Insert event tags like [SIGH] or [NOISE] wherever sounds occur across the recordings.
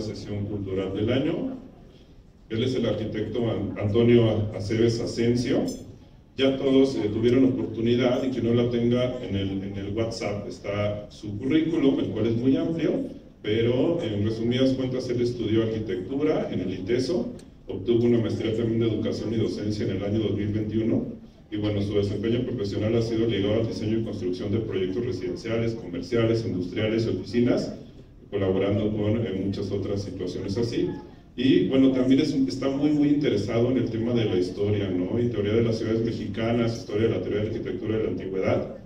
la sesión cultural del año. Él es el arquitecto Antonio Aceves Asensio. Ya todos eh, tuvieron oportunidad y que no la tenga en el, en el WhatsApp está su currículum, el cual es muy amplio, pero en resumidas cuentas él estudió arquitectura en el ITESO, obtuvo una maestría también de educación y docencia en el año 2021 y bueno, su desempeño profesional ha sido ligado al diseño y construcción de proyectos residenciales, comerciales, industriales y oficinas, colaborando con en muchas otras situaciones así. Y bueno, también está muy, muy interesado en el tema de la historia, ¿no? Y teoría de las ciudades mexicanas, historia de la teoría de arquitectura de la antigüedad.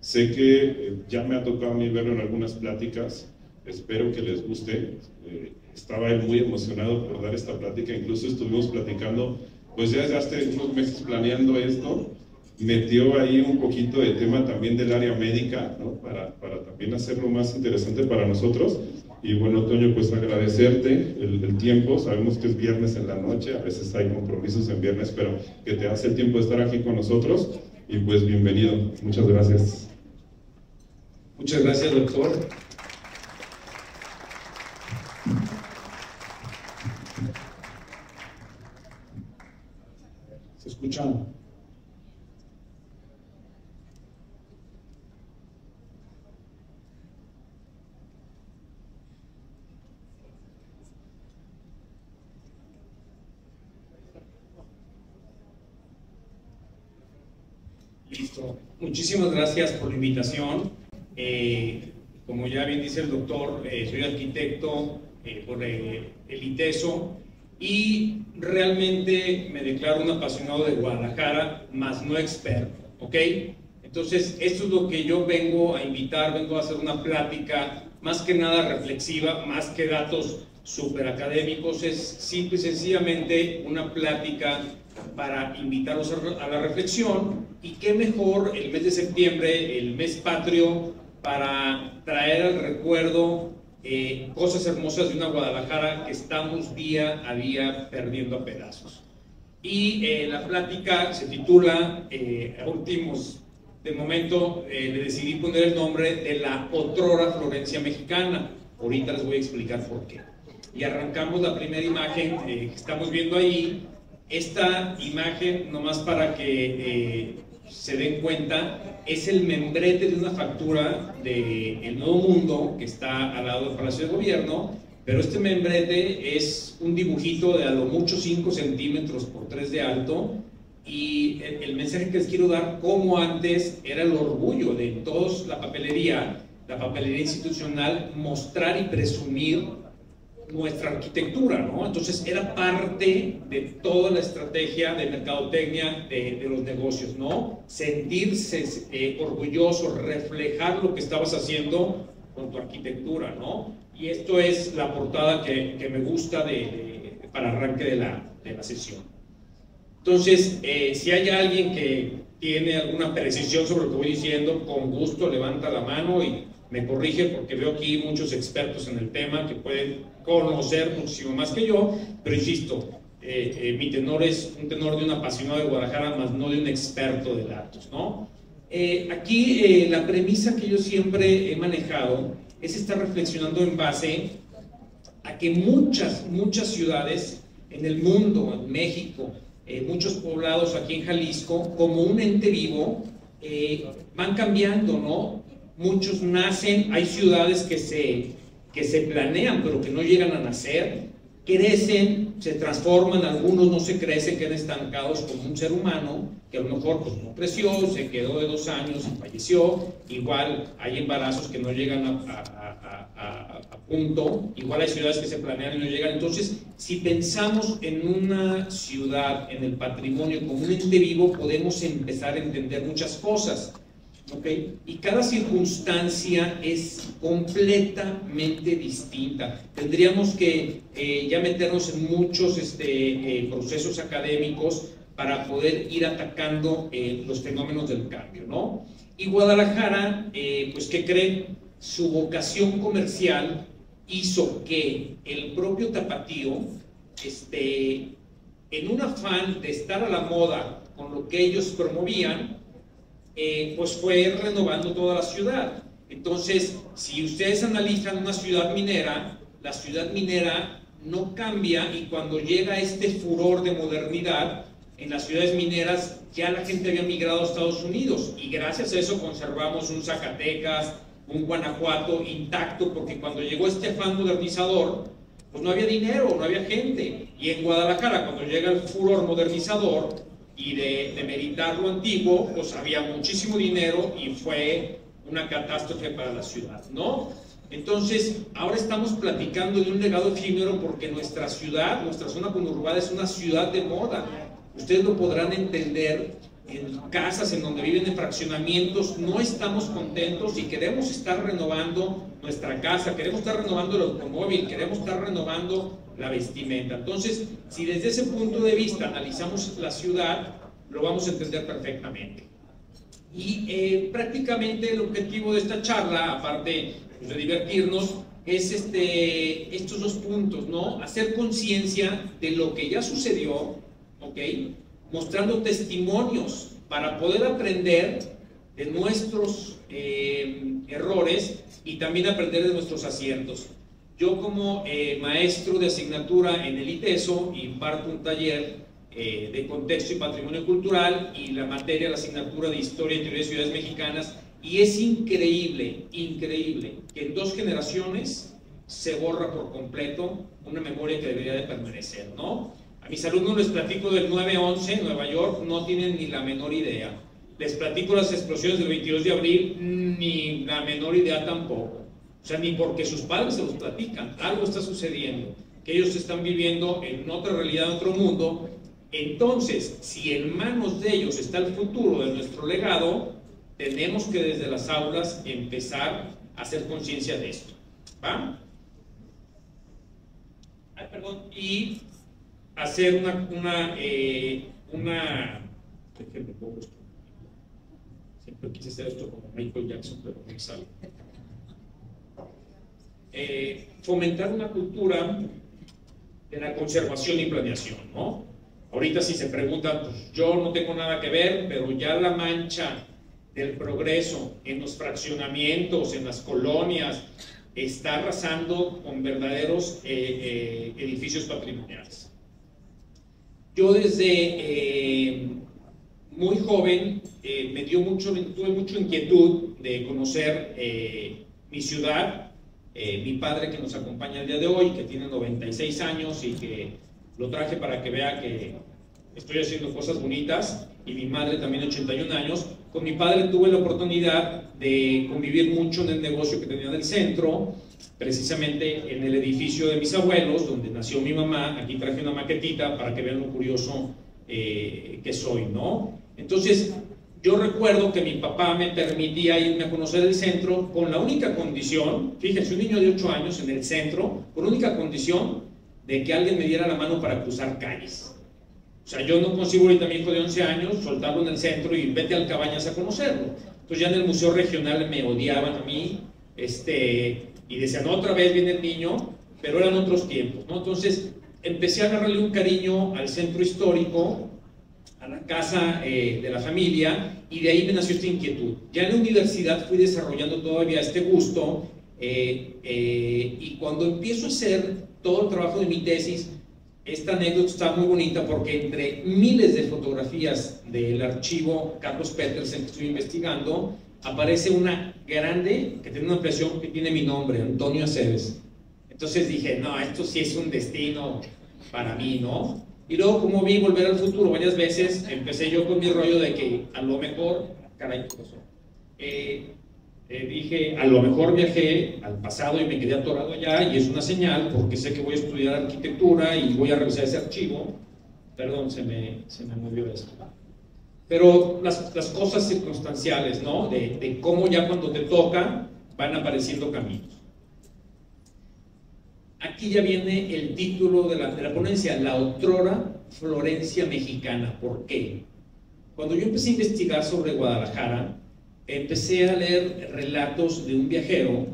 Sé que eh, ya me ha tocado a mí verlo en algunas pláticas, espero que les guste. Eh, estaba él muy emocionado por dar esta plática, incluso estuvimos platicando, pues ya desde hace unos meses planeando esto, metió ahí un poquito de tema también del área médica, ¿no? para, para también hacerlo más interesante para nosotros. Y bueno, Toño, pues agradecerte el, el, tiempo. Sabemos que es viernes en la noche, a veces hay compromisos en viernes, pero que te hace el tiempo de estar aquí con nosotros. Y pues bienvenido. Muchas gracias. Muchas gracias, doctor. ¿Se escucha? Listo. Muchísimas gracias por la invitación. Eh, como ya bien dice el doctor, eh, soy arquitecto eh, por el ITESO y realmente me declaro un apasionado de Guadalajara, más no experto, ¿ok? Entonces, esto es lo que yo vengo a invitar, vengo a hacer una plática más que nada reflexiva, más que datos súper académicos, es simple y sencillamente una plática para invitarlos a la reflexión y qué mejor el mes de septiembre, el mes patrio, para traer al recuerdo eh, cosas hermosas de una Guadalajara que estamos día a día perdiendo a pedazos. Y eh, la plática se titula, eh, últimos, de momento le decidí poner el nombre de la otrora Florencia mexicana. Ahorita les voy a explicar por qué. Y arrancamos la primera imagen que estamos viendo ahí, esta imagen, nomás para que eh, se den cuenta, es el membrete de una factura del El Nuevo Mundo que está al lado del Palacio de Gobierno, pero este membrete es un dibujito de a lo mucho 5 centímetros por 3 de alto y el, el, mensaje que les quiero dar, como antes era el orgullo de toda la papelería, la papelería institucional, mostrar y presumir nuestra arquitectura, ¿no? Entonces era parte de toda la estrategia de mercadotecnia de, de los negocios, ¿no? Sentirse eh, orgulloso, reflejar lo que estabas haciendo con tu arquitectura, ¿no? Y esto es la portada que, me gusta de, para arranque de la, de la sesión. Entonces, eh, si hay alguien que tiene alguna precisión sobre lo que voy diciendo, con gusto levanta la mano y me corrige porque veo aquí muchos expertos en el tema que pueden conocer muchísimo más que yo, pero insisto, eh, eh, mi tenor es un tenor de un apasionado de Guadalajara, más no de un experto de datos, ¿no? Eh, aquí la premisa que yo siempre he manejado es estar reflexionando en base a que muchas, muchas ciudades en el mundo, en México, muchos poblados aquí en Jalisco, como un ente vivo, van cambiando, ¿no? Muchos nacen, hay ciudades que se, que se planean pero que no llegan a nacer, crecen, se transforman, algunos no se crecen, quedan estancados como un ser humano, que a lo mejor pues, no creció, se quedó de dos años y falleció, igual hay embarazos que no llegan a, a, punto, igual hay ciudades que se planean y no llegan, entonces si pensamos en una ciudad, en el patrimonio como un ente vivo, podemos empezar a entender muchas cosas. ¿Okay? Y cada circunstancia es completamente distinta. Tendríamos que eh, ya meternos en muchos este, eh, procesos académicos para poder ir atacando eh, los fenómenos del cambio, ¿no? Y Guadalajara, eh, pues, ¿qué creen? Su vocación comercial hizo que el propio tapatío, este, en un afán de estar a la moda con lo que ellos promovían, eh, pues fue renovando toda la ciudad. Entonces, si ustedes analizan una ciudad minera, la ciudad minera no cambia y cuando llega este furor de modernidad, en las ciudades mineras ya la gente había migrado a Estados Unidos y gracias a eso conservamos un Zacatecas, un Guanajuato intacto, porque cuando llegó este afán modernizador, pues no había dinero, no había gente. Y en Guadalajara, cuando llega el furor modernizador y de, de meditar lo antiguo, pues había muchísimo dinero y fue una catástrofe para la ciudad, ¿no? Entonces, ahora estamos platicando de un legado efímero porque nuestra ciudad, nuestra zona conurbada es una ciudad de moda. Ustedes lo podrán entender en casas en donde viven en fraccionamientos, no estamos contentos y queremos estar renovando nuestra casa, queremos estar renovando el automóvil, queremos estar renovando la vestimenta. Entonces, si desde ese punto de vista analizamos la ciudad, lo vamos a entender perfectamente. Y eh, prácticamente el objetivo de esta charla, aparte pues, de divertirnos, es este, estos dos puntos, ¿no? Hacer conciencia de lo que ya sucedió, ¿ok? Mostrando testimonios para poder aprender de nuestros eh, errores y también aprender de nuestros aciertos. Yo como eh, maestro de asignatura en el ITESO imparto un taller eh, de contexto y patrimonio cultural y la materia, la asignatura de historia y teoría de ciudades mexicanas y es increíble, increíble que en dos generaciones se borra por completo una memoria que debería de permanecer, ¿no? A mis alumnos les platico del 9-11 en Nueva York, no tienen ni la menor idea. Les platico las explosiones del 22 de abril, ni la menor idea tampoco. O sea, ni porque sus padres se los platican, algo está sucediendo, que ellos están viviendo en otra realidad, en otro mundo, entonces, si en manos de ellos está el futuro de nuestro legado, tenemos que desde las aulas empezar a hacer conciencia de esto. ¿Va? Ay, perdón. Y hacer una, una, eh, una Siempre quise hacer esto como Michael Jackson, pero no sale. Eh, fomentar una cultura de la conservación y planeación, ¿no? Ahorita si se preguntan, pues yo no tengo nada que ver, pero ya la mancha del progreso en los fraccionamientos, en las colonias, está arrasando con verdaderos eh, eh, edificios patrimoniales. Yo desde eh, muy joven me dio mucho, tuve mucha inquietud de conocer mi ciudad, mi padre que nos acompaña el día de hoy, que tiene 96 años y que lo traje para que vea que estoy haciendo cosas bonitas y mi madre también 81 años. Con mi padre tuve la oportunidad de convivir mucho en el negocio que tenía en el centro, precisamente en el edificio de mis abuelos, donde nació mi mamá. Aquí traje una maquetita para que vean lo curioso eh, que soy, ¿no? Entonces, yo recuerdo que mi papá me permitía irme a conocer el centro con la única condición, fíjense, un niño de 8 años en el centro, con única condición de que alguien me diera la mano para cruzar calles. O sea, yo no consigo ahorita a mi hijo de 11 años soltarlo en el centro y vete al Cabañas a conocerlo. Entonces ya en el Museo Regional me odiaban a mí este, y decían, otra vez viene el niño, pero eran otros tiempos. ¿no? Entonces empecé a agarrarle un cariño al centro histórico, a la casa eh, de la familia, y de ahí me nació esta inquietud. Ya en la universidad fui desarrollando todavía este gusto, eh, eh, y cuando empiezo a hacer todo el trabajo de mi tesis, esta anécdota está muy bonita porque entre miles de fotografías del archivo Carlos Petersen que estoy investigando, aparece una grande que tiene una impresión que tiene mi nombre, Antonio Aceves. Entonces dije, no, esto sí es un destino para mí, ¿no? Y luego como vi Volver al Futuro varias veces, empecé yo con mi rollo de que a lo mejor, caray, ¿qué pasó? Eh, eh, dije, a lo mejor viajé al pasado y me quedé atorado allá y es una señal porque sé que voy a estudiar arquitectura y voy a revisar ese archivo. Perdón, se me, se me movió esto. Pero las, las cosas circunstanciales, ¿no? De, cómo ya cuando te toca van apareciendo caminos. Aquí ya viene el título de la, de la ponencia, La otrora Florencia Mexicana. ¿Por qué? Cuando yo empecé a investigar sobre Guadalajara, empecé a leer relatos de un viajero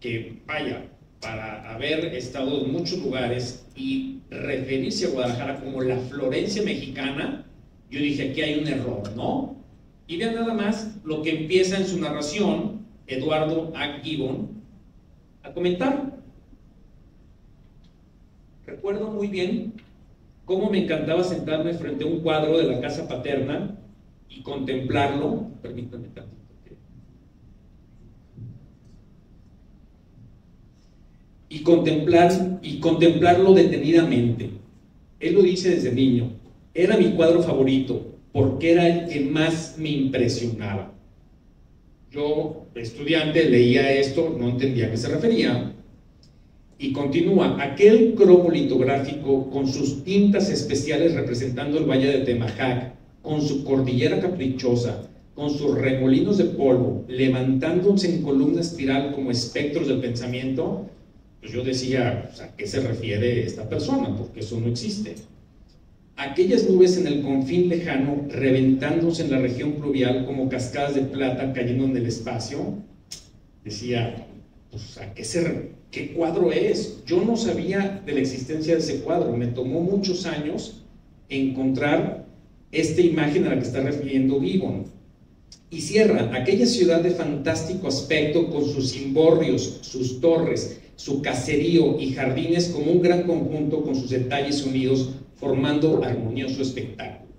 que, vaya, para haber estado en muchos lugares y referirse a Guadalajara como la Florencia mexicana, yo dije, aquí hay un error, ¿no? Y vean nada más lo que empieza en su narración Eduardo A. Gibbon a comentar. recuerdo muy bien cómo me encantaba sentarme frente a un cuadro de la casa paterna y contemplarlo, permítanme tanto, y, contemplar, y contemplarlo detenidamente. Él lo dice desde niño, era mi cuadro favorito porque era el que más me impresionaba. Yo, estudiante, leía esto, no entendía a qué se refería, y continúa, aquel cromo litográfico con sus tintas especiales representando el valle de Temajac, con su cordillera caprichosa, con sus remolinos de polvo, levantándose en columna espiral como espectros del pensamiento, pues yo decía, ¿a qué se refiere esta persona? Porque eso no existe. Aquellas nubes en el confín lejano, reventándose en la región pluvial como cascadas de plata cayendo en el espacio, decía, pues, ¿a qué, se, qué cuadro es? Yo no sabía de la existencia de ese cuadro. Me tomó muchos años encontrar esta imagen a la que está refiriendo Gibbon. Y cierra, aquella ciudad de fantástico aspecto con sus cimborrios, sus torres, su caserío y jardines como un gran conjunto con sus detalles unidos formando armonioso espectáculo.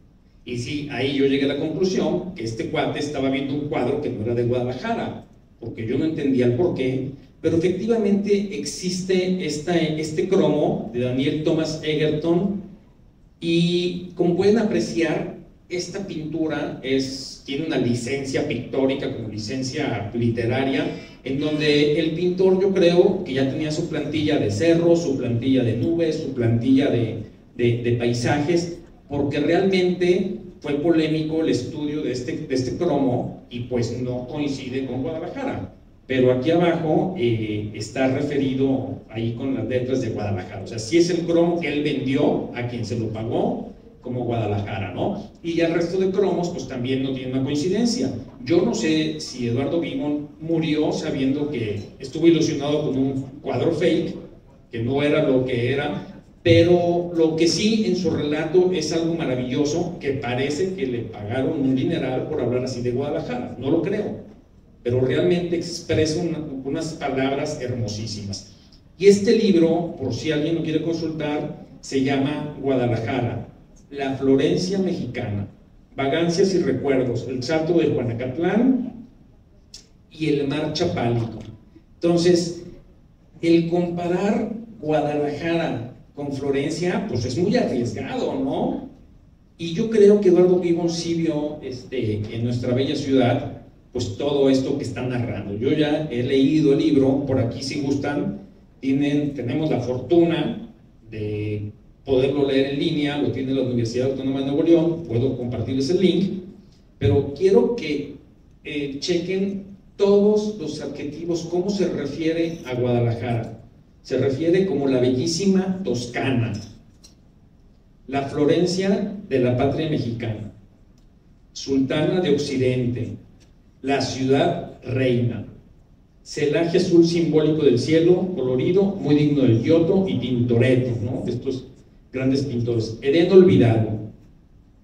Y sí, ahí yo llegué a la conclusión que este cuate estaba viendo un cuadro que no era de Guadalajara, porque yo no entendía el por qué, pero efectivamente existe esta, este cromo de Daniel Thomas Egerton y como pueden apreciar, esta pintura es, tiene una licencia pictórica como licencia literaria, en donde el pintor yo creo que ya tenía su plantilla de cerros, su plantilla de nubes, su plantilla de, paisajes, porque realmente fue polémico el estudio de este, de este cromo y pues no coincide con Guadalajara. Pero aquí abajo eh, está referido ahí con las letras de Guadalajara. O sea, si es el cromo que él vendió a quien se lo pagó como Guadalajara, ¿no? Y el resto de cromos pues también no tiene una coincidencia. Yo no sé si Eduardo Vimon murió sabiendo que estuvo ilusionado con un cuadro fake, que no era lo que era, pero lo que sí en su relato es algo maravilloso, que parece que le pagaron un dineral por hablar así de Guadalajara. No lo creo, pero realmente expresa unas palabras hermosísimas. Y este libro, por si alguien lo quiere consultar, se llama Guadalajara, la Florencia mexicana, vagancias y recuerdos, el salto de Juanacatlán y el mar Chapálico. Entonces, el comparar Guadalajara con Florencia, pues es muy arriesgado, ¿no? Y yo creo que Eduardo Gibbon sí vio este, en nuestra bella ciudad, pues todo esto que está narrando. Yo ya he leído el libro, por aquí si gustan, tienen, tenemos la fortuna de poderlo leer en línea, lo tiene la Universidad Autónoma de Nuevo León, puedo compartirles el link, pero quiero que eh, chequen todos los adjetivos, cómo se refiere a Guadalajara se refiere como la bellísima Toscana, la Florencia de la patria mexicana, Sultana de Occidente, la ciudad reina, celaje azul simbólico del cielo, colorido, muy digno del Giotto y Tintoretto, ¿no? de estos grandes pintores. Eden olvidado,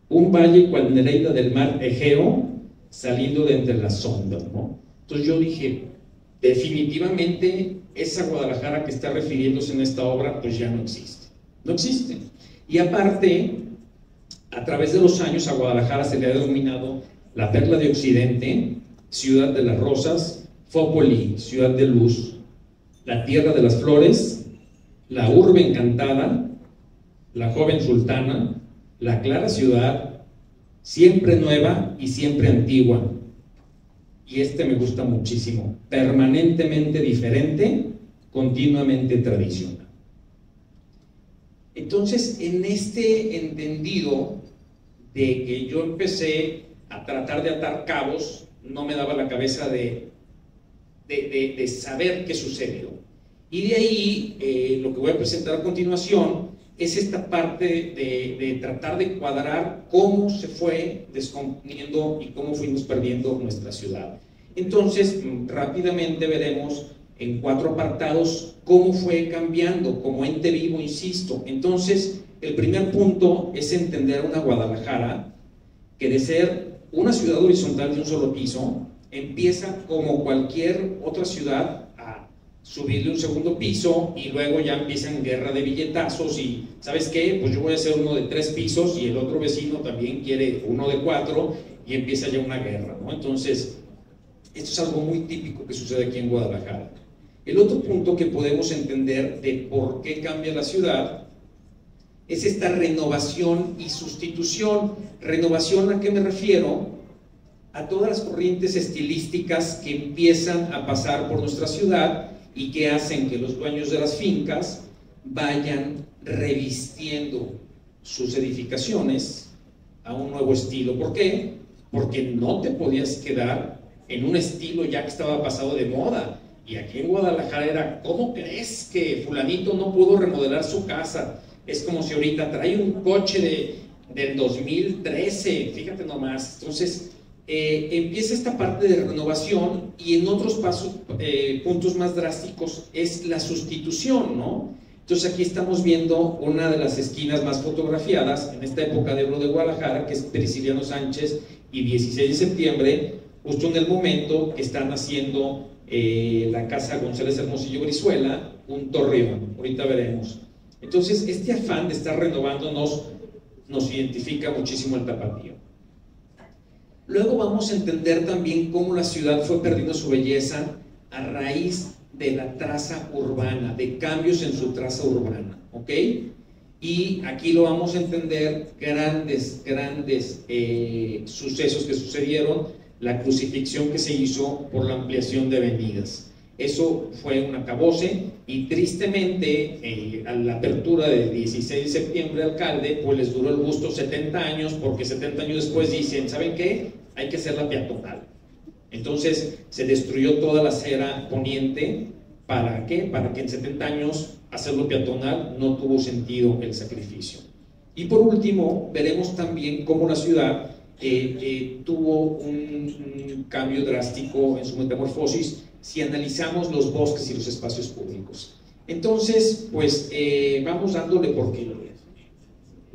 un valle cual Nereida del mar Egeo, saliendo de entre las ondas. ¿no? Entonces yo dije, definitivamente esa Guadalajara que está refiriéndose en esta obra, pues ya no existe. No existe. Y aparte, a través de los años a Guadalajara se le ha denominado la perla de Occidente, ciudad de las rosas, Fópoli, ciudad de luz, la tierra de las flores, la urbe encantada, la joven sultana, la clara ciudad, siempre nueva y siempre antigua, y este me gusta muchísimo, permanentemente diferente, continuamente tradicional. Entonces, en este entendido de que yo empecé a tratar de atar cabos, no me daba la cabeza de, de, saber qué sucedió. Y de ahí, eh, lo que voy a presentar a continuación es esta parte de, tratar de cuadrar cómo se fue descomponiendo y cómo fuimos perdiendo nuestra ciudad. Entonces, rápidamente veremos en cuatro apartados cómo fue cambiando como ente vivo, insisto. Entonces, el primer punto es entender una Guadalajara que de ser una ciudad horizontal de un solo piso, empieza como cualquier otra ciudad subirle un segundo piso y luego ya empiezan guerra de billetazos y ¿sabes qué? Pues yo voy a hacer uno de tres pisos y el otro vecino también quiere uno de cuatro y empieza ya una guerra, ¿no? Entonces, esto es algo muy típico que sucede aquí en Guadalajara. El otro punto que podemos entender de por qué cambia la ciudad es esta renovación y sustitución. ¿Renovación a qué me refiero? A todas las corrientes estilísticas que empiezan a pasar por nuestra ciudad y que hacen que los dueños de las fincas vayan revistiendo sus edificaciones a un nuevo estilo. ¿Por qué? Porque no te podías quedar en un estilo ya que estaba pasado de moda. Y aquí en Guadalajara era, ¿cómo crees que fulanito no pudo remodelar su casa? Es como si ahorita trae un coche de, del 2013, fíjate nomás. Entonces, eh, empieza esta parte de renovación y en otros eh, puntos más drásticos es la sustitución, ¿no? Entonces aquí estamos viendo una de las esquinas más fotografiadas en esta época de oro de Guadalajara, que es Prisciliano Sánchez y 16 de septiembre, justo en el momento que están haciendo eh, la casa González Hermosillo Brizuela, un torreón, ahorita veremos. Entonces, este afán de estar renovándonos nos identifica muchísimo el tapatío. Luego vamos a entender también cómo la ciudad fue perdiendo su belleza a raíz de la traza urbana, de cambios en su traza urbana, ¿ok? Y aquí lo vamos a entender grandes, grandes eh, sucesos que sucedieron, la crucifixión que se hizo por la ampliación de avenidas. Eso fue un acabose y tristemente eh, a la apertura del 16 de septiembre alcalde, pues les duró el gusto 70 años porque 70 años después dicen, ¿saben qué? Hay que hacerla peatonal. Entonces se destruyó toda la acera poniente. ¿Para qué? Para que en 70 años hacerlo peatonal no tuvo sentido el sacrificio. Y por último, veremos también cómo la ciudad eh, eh, tuvo un, cambio drástico en su metamorfosis si analizamos los bosques y los espacios públicos. Entonces, pues eh, vamos dándole porque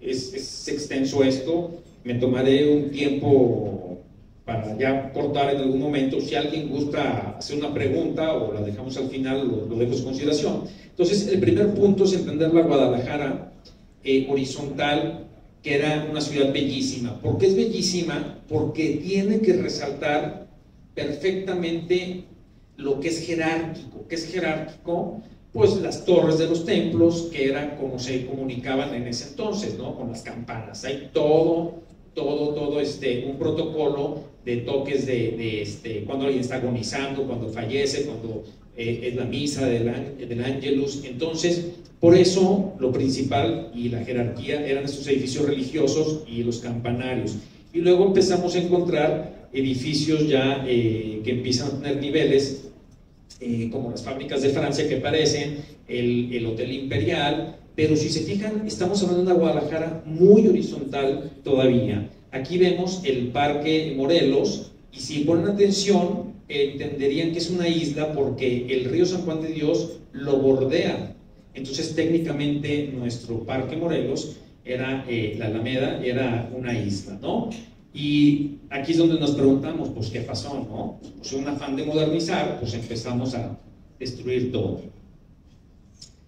es, es extenso esto, me tomaré un tiempo para ya cortar en algún momento. Si alguien gusta hacer una pregunta o la dejamos al final, lo, lo dejo en consideración. Entonces, el primer punto es entender la Guadalajara eh, horizontal, que era una ciudad bellísima. ¿Por qué es bellísima? Porque tiene que resaltar perfectamente lo que es jerárquico. ¿Qué es jerárquico? Pues las torres de los templos, que eran como se comunicaban en ese entonces, ¿no? Con las campanas. Hay todo, todo, todo este, un protocolo de toques de, este, cuando alguien está agonizando, cuando fallece, cuando eh, es la misa del, del Angelus. Entonces, por eso lo principal y la jerarquía eran estos edificios religiosos y los campanarios. Y luego empezamos a encontrar edificios ya eh, que empiezan a tener niveles eh, como las fábricas de Francia que parecen, el, el, Hotel Imperial, pero si se fijan, estamos hablando de una Guadalajara muy horizontal todavía. Aquí vemos el Parque Morelos, y si ponen atención, entenderían que es una isla porque el río San Juan de Dios lo bordea. Entonces, técnicamente, nuestro Parque Morelos era, eh, la Alameda, era una isla, ¿no? Y aquí es donde nos preguntamos, pues, ¿qué pasó, no? Pues, un afán de modernizar, pues empezamos a destruir todo.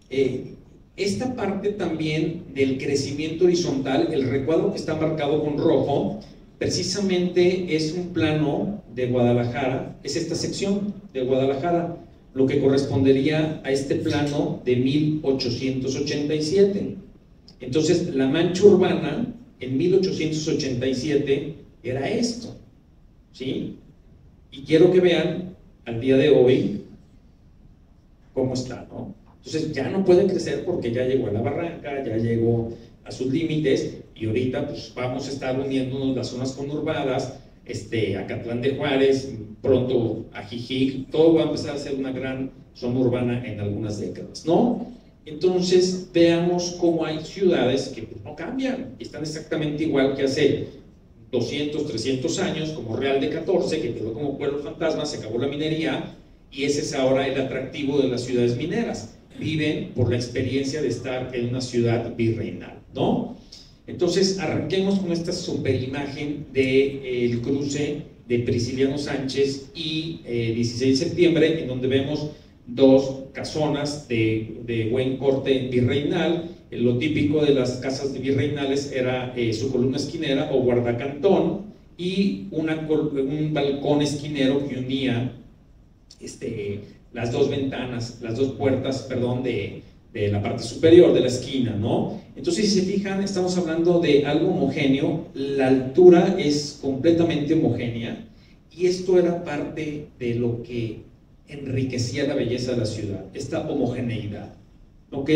Eh, esta parte también del crecimiento horizontal, el recuadro que está marcado con rojo, precisamente es un plano de Guadalajara, es esta sección de Guadalajara, lo que correspondería a este plano de 1887. Entonces, la mancha urbana en 1887 era esto, ¿sí? Y quiero que vean al día de hoy cómo está, ¿no? Entonces ya no puede crecer porque ya llegó a la barranca, ya llegó a sus límites y ahorita pues vamos a estar uniéndonos las zonas conurbadas, este, Acatlán de Juárez, pronto a Jijic, todo va a empezar a ser una gran zona urbana en algunas décadas, ¿no? Entonces, veamos cómo hay ciudades que no cambian, están exactamente igual que hace 200, 300 años, como Real de 14, que quedó como pueblo fantasma, se acabó la minería, y ese es ahora el atractivo de las ciudades mineras. Viven por la experiencia de estar en una ciudad virreinal, ¿no? Entonces, arranquemos con esta superimagen del de, cruce de Prisciliano Sánchez y 16 eh, de septiembre, en donde vemos dos casonas de, buen corte virreinal. Lo típico de las casas virreinales era eh, su columna esquinera o guardacantón y un balcón esquinero que unía este, las dos ventanas, las dos puertas, perdón, de, de la parte superior de la esquina, ¿no? Entonces, si se fijan, estamos hablando de algo homogéneo, la altura es completamente homogénea y esto era parte de lo que enriquecía la belleza de la ciudad, esta homogeneidad, ¿ok?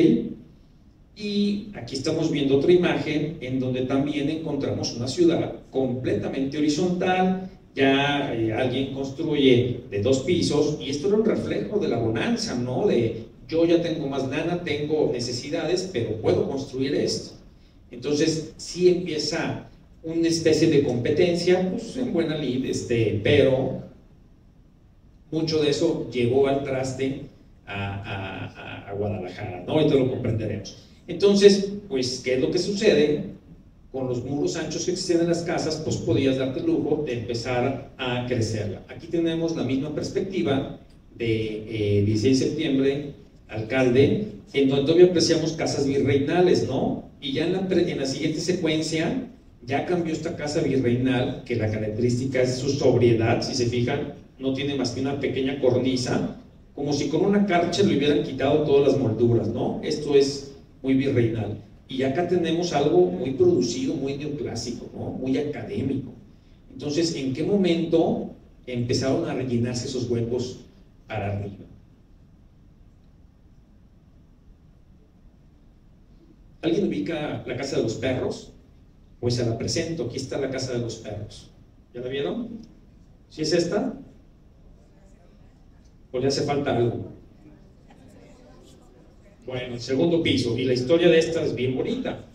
Y aquí estamos viendo otra imagen en donde también encontramos una ciudad completamente horizontal, ya eh, alguien construye de dos pisos y esto era un reflejo de la bonanza, ¿no? De yo ya tengo más lana, tengo necesidades, pero puedo construir esto. Entonces, sí empieza una especie de competencia, pues en buena lid, este, pero mucho de eso llegó al traste a, Guadalajara, ¿no? Ahorita lo comprenderemos. Entonces, pues, ¿qué es lo que sucede? Con los muros anchos que existen en las casas, pues podías darte el lujo de empezar a crecerla. Aquí tenemos la misma perspectiva de 16 eh, de septiembre alcalde, en donde todavía apreciamos casas virreinales, ¿no? Y ya en la, en la siguiente secuencia ya cambió esta casa virreinal, que la característica es su sobriedad, si se fijan, no tiene más que una pequeña cornisa, como si con una carcha le hubieran quitado todas las molduras, ¿no? Esto es muy virreinal. Y acá tenemos algo muy producido, muy neoclásico, ¿no? Muy académico. Entonces, ¿en qué momento empezaron a rellenarse esos huecos para arriba? ¿Alguien ubica la casa de los perros? Pues se la presento, aquí está la casa de los perros. ¿Ya la vieron? ¿Sí es esta? ¿O le hace falta algo? Bueno, el segundo piso. Y la historia de esta es bien bonita.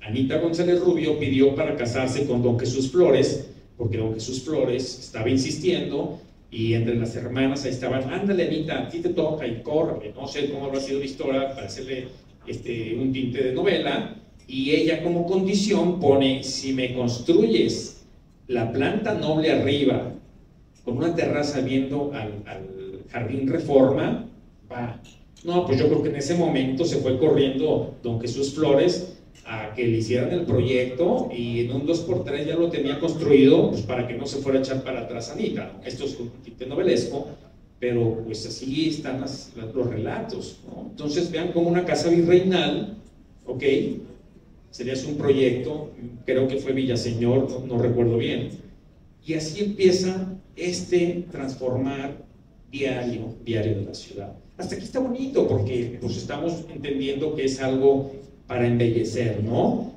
Anita González Rubio pidió para casarse con don Jesús Flores, porque don Jesús Flores estaba insistiendo y entre las hermanas ahí estaban, ándale Anita, a ti te toca y corre, no sé cómo habrá sido la historia para hacerle este, un tinte de novela, y ella como condición pone, si me construyes la planta noble arriba, con una terraza viendo al, jardín reforma, va. No, pues yo creo que en ese momento se fue corriendo don Jesús Flores a que le hicieran el proyecto y en un 2x3 ya lo tenía construido pues para que no se fuera a echar para atrás Anita. Esto es un tinte novelesco, pero pues así están los relatos. Entonces vean como una casa virreinal, ¿ok? Sería un proyecto, creo que fue Villaseñor, no, no recuerdo bien. Y así empieza este transformar diario, diario de la ciudad. Hasta aquí está bonito porque pues estamos entendiendo que es algo para embellecer, ¿no?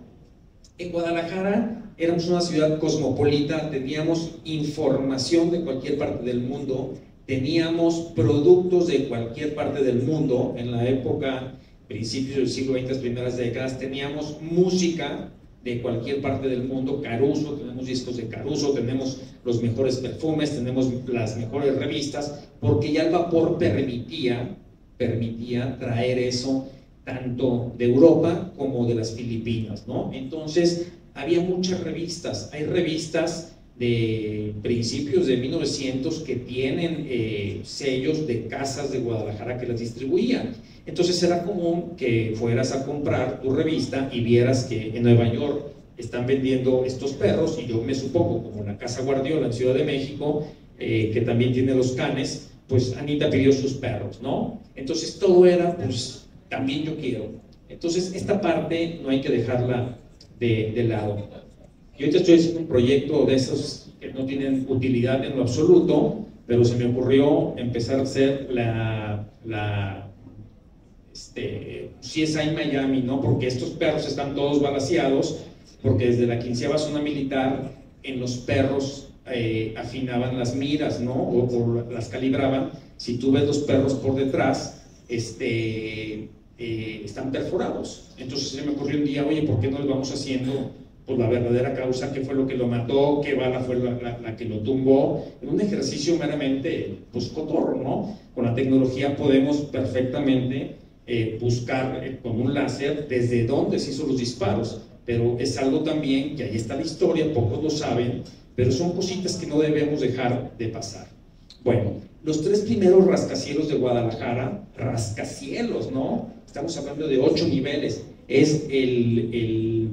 En Guadalajara éramos una ciudad cosmopolita, teníamos información de cualquier parte del mundo teníamos productos de cualquier parte del mundo en la época, principios del siglo XX, primeras décadas, teníamos música de cualquier parte del mundo, Caruso, tenemos discos de Caruso, tenemos los mejores perfumes, tenemos las mejores revistas, porque ya el vapor permitía, permitía traer eso tanto de Europa como de las Filipinas, ¿no? Entonces, había muchas revistas, hay revistas de principios de 1900 que tienen eh, sellos de casas de Guadalajara que las distribuían. Entonces era común que fueras a comprar tu revista y vieras que en Nueva York están vendiendo estos perros y yo me supongo como la Casa Guardiola en Ciudad de México, eh, que también tiene los canes, pues Anita pidió sus perros, ¿no? Entonces todo era, pues también yo quiero. Entonces esta parte no hay que dejarla de, lado. Yo ahorita estoy haciendo un proyecto de esos que no tienen utilidad en lo absoluto, pero se me ocurrió empezar a hacer la este, CSI Miami, ¿no? Porque estos perros están todos balanceados, porque desde la quinceava zona militar en los perros eh, afinaban las miras, ¿no? O, las calibraban. Si tú ves los perros por detrás, este, eh, están perforados. Entonces se me ocurrió un día, oye, ¿por qué no les vamos haciendo por la verdadera causa, qué fue lo que lo mató, qué bala fue la, que lo tumbó, en un ejercicio meramente pues cotorro, ¿no? Con la tecnología podemos perfectamente eh, buscar eh, con un láser desde dónde se hizo los disparos, pero es algo también que ahí está la historia, pocos lo saben, pero son cositas que no debemos dejar de pasar. Bueno, Los tres primeros rascacielos de Guadalajara, rascacielos, ¿no? Estamos hablando de ocho niveles. Es el,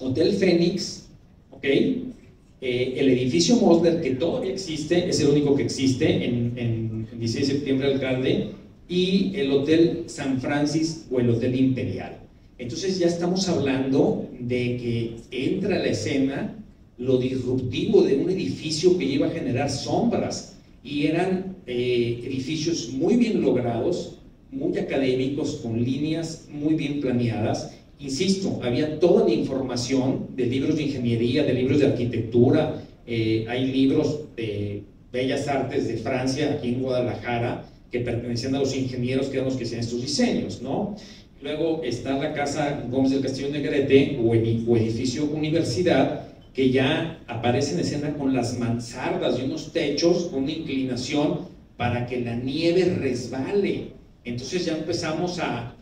Hotel Fénix, ¿ok? Eh, el edificio Mosler, que todavía existe, es el único que existe en, en, 16 de septiembre alcalde, y el Hotel San Francis o el Hotel Imperial. Entonces ya estamos hablando de que entra a la escena lo disruptivo de un edificio que iba a generar sombras y eran eh, edificios muy bien logrados, muy académicos, con líneas muy bien planeadas. Insisto, había toda la información de libros de ingeniería, de libros de arquitectura, eh, hay libros de bellas artes de Francia, aquí en Guadalajara, que pertenecían a los ingenieros que eran los que hacían estos diseños, ¿no? Luego está la Casa Gómez del Castillo Negrete o, edificio Universidad, que ya aparece en escena con las mansardas y unos techos con una inclinación para que la nieve resbale. Entonces ya empezamos a,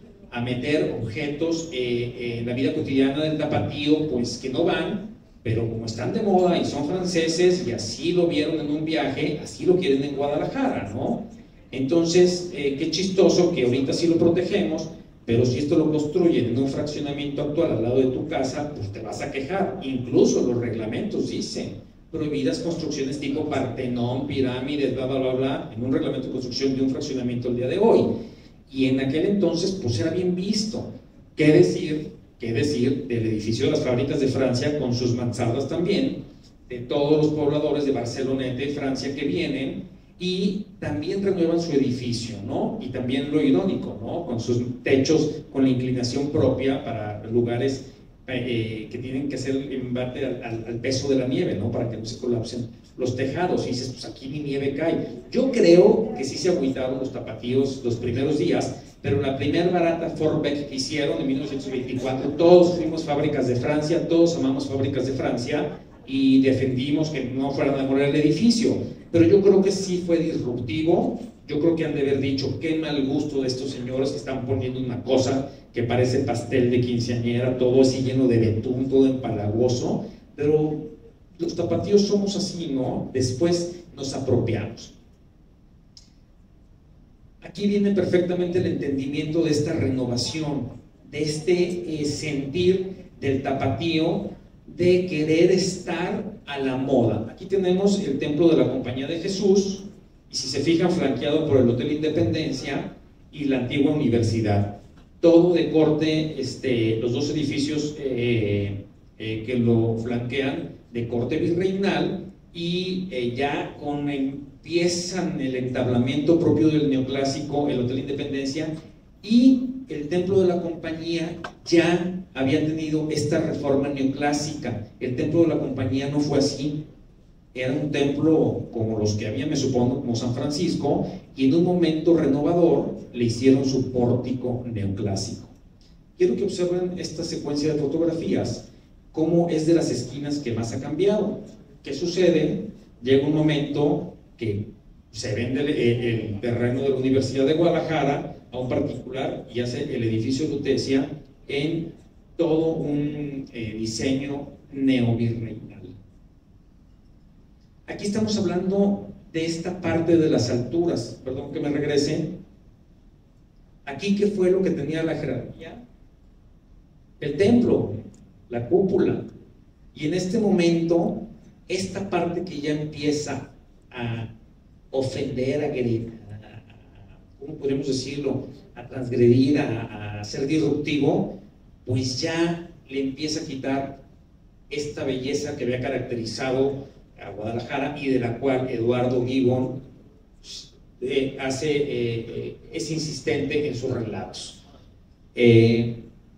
meter objetos eh, en la vida cotidiana del tapatío, pues que no van, pero como están de moda y son franceses y así lo vieron en un viaje, así lo quieren en Guadalajara, ¿no? Entonces, eh, qué chistoso que ahorita sí lo protegemos, pero si esto lo construyen en un fraccionamiento actual al lado de tu casa, pues te vas a quejar. Incluso los reglamentos dicen prohibidas construcciones tipo Partenón, pirámides, bla, bla, bla, bla, en un reglamento de construcción de un fraccionamiento el día de hoy. Y en aquel entonces, pues era bien visto. ¿Qué decir? ¿Qué decir del edificio de las fábricas de Francia con sus mansardas también? De todos los pobladores de Barceloneta y Francia que vienen y también renuevan su edificio, ¿no? Y también lo irónico, ¿no? Con sus techos, con la inclinación propia para lugares eh, que tienen que hacer embate al, al, peso de la nieve, ¿no? Para que no se colapsen los tejados. Y dices, pues aquí ni nieve cae. Yo creo que sí se agüitaron los tapatíos los primeros días, pero la primera barata Forbeck que hicieron en 1924, todos fuimos fábricas de Francia, todos amamos fábricas de Francia y defendimos que no fueran a demorar el edificio pero yo creo que sí fue disruptivo. Yo creo que han de haber dicho qué mal gusto de estos señores que están poniendo una cosa que parece pastel de quinceañera, todo así lleno de betún, todo empalagoso. Pero los tapatíos somos así, ¿no? Después nos apropiamos. Aquí viene perfectamente el entendimiento de esta renovación, de este eh, sentir del tapatío de querer estar a la moda. Aquí tenemos el templo de la Compañía de Jesús, y si se fijan, flanqueado por el Hotel Independencia y la antigua universidad. Todo de corte, este, los dos edificios eh, eh, que lo flanquean, de corte virreinal, y eh, ya con empiezan el entablamiento propio del neoclásico, el Hotel Independencia, y el templo de la compañía ya había tenido esta reforma neoclásica. El templo de la compañía no fue así. Era un templo como los que había, me supongo, como San Francisco, y en un momento renovador le hicieron su pórtico neoclásico. Quiero que observen esta secuencia de fotografías, cómo es de las esquinas que más ha cambiado. ¿Qué sucede? Llega un momento que se vende el, terreno de la Universidad de Guadalajara a un particular y hace el edificio Lutecia en todo un eh, diseño neovirreinal. Aquí estamos hablando de esta parte de las alturas, perdón que me regrese. Aquí, ¿qué fue lo que tenía la jerarquía? El templo, la cúpula. Y en este momento, esta parte que ya empieza a ofender, a, a ¿cómo podemos decirlo? A transgredir, a, a ser disruptivo, pues ya le empieza a quitar esta belleza que había caracterizado a Guadalajara y de la cual Eduardo Gibbon eh, hace, eh, eh, es insistente en sus relatos.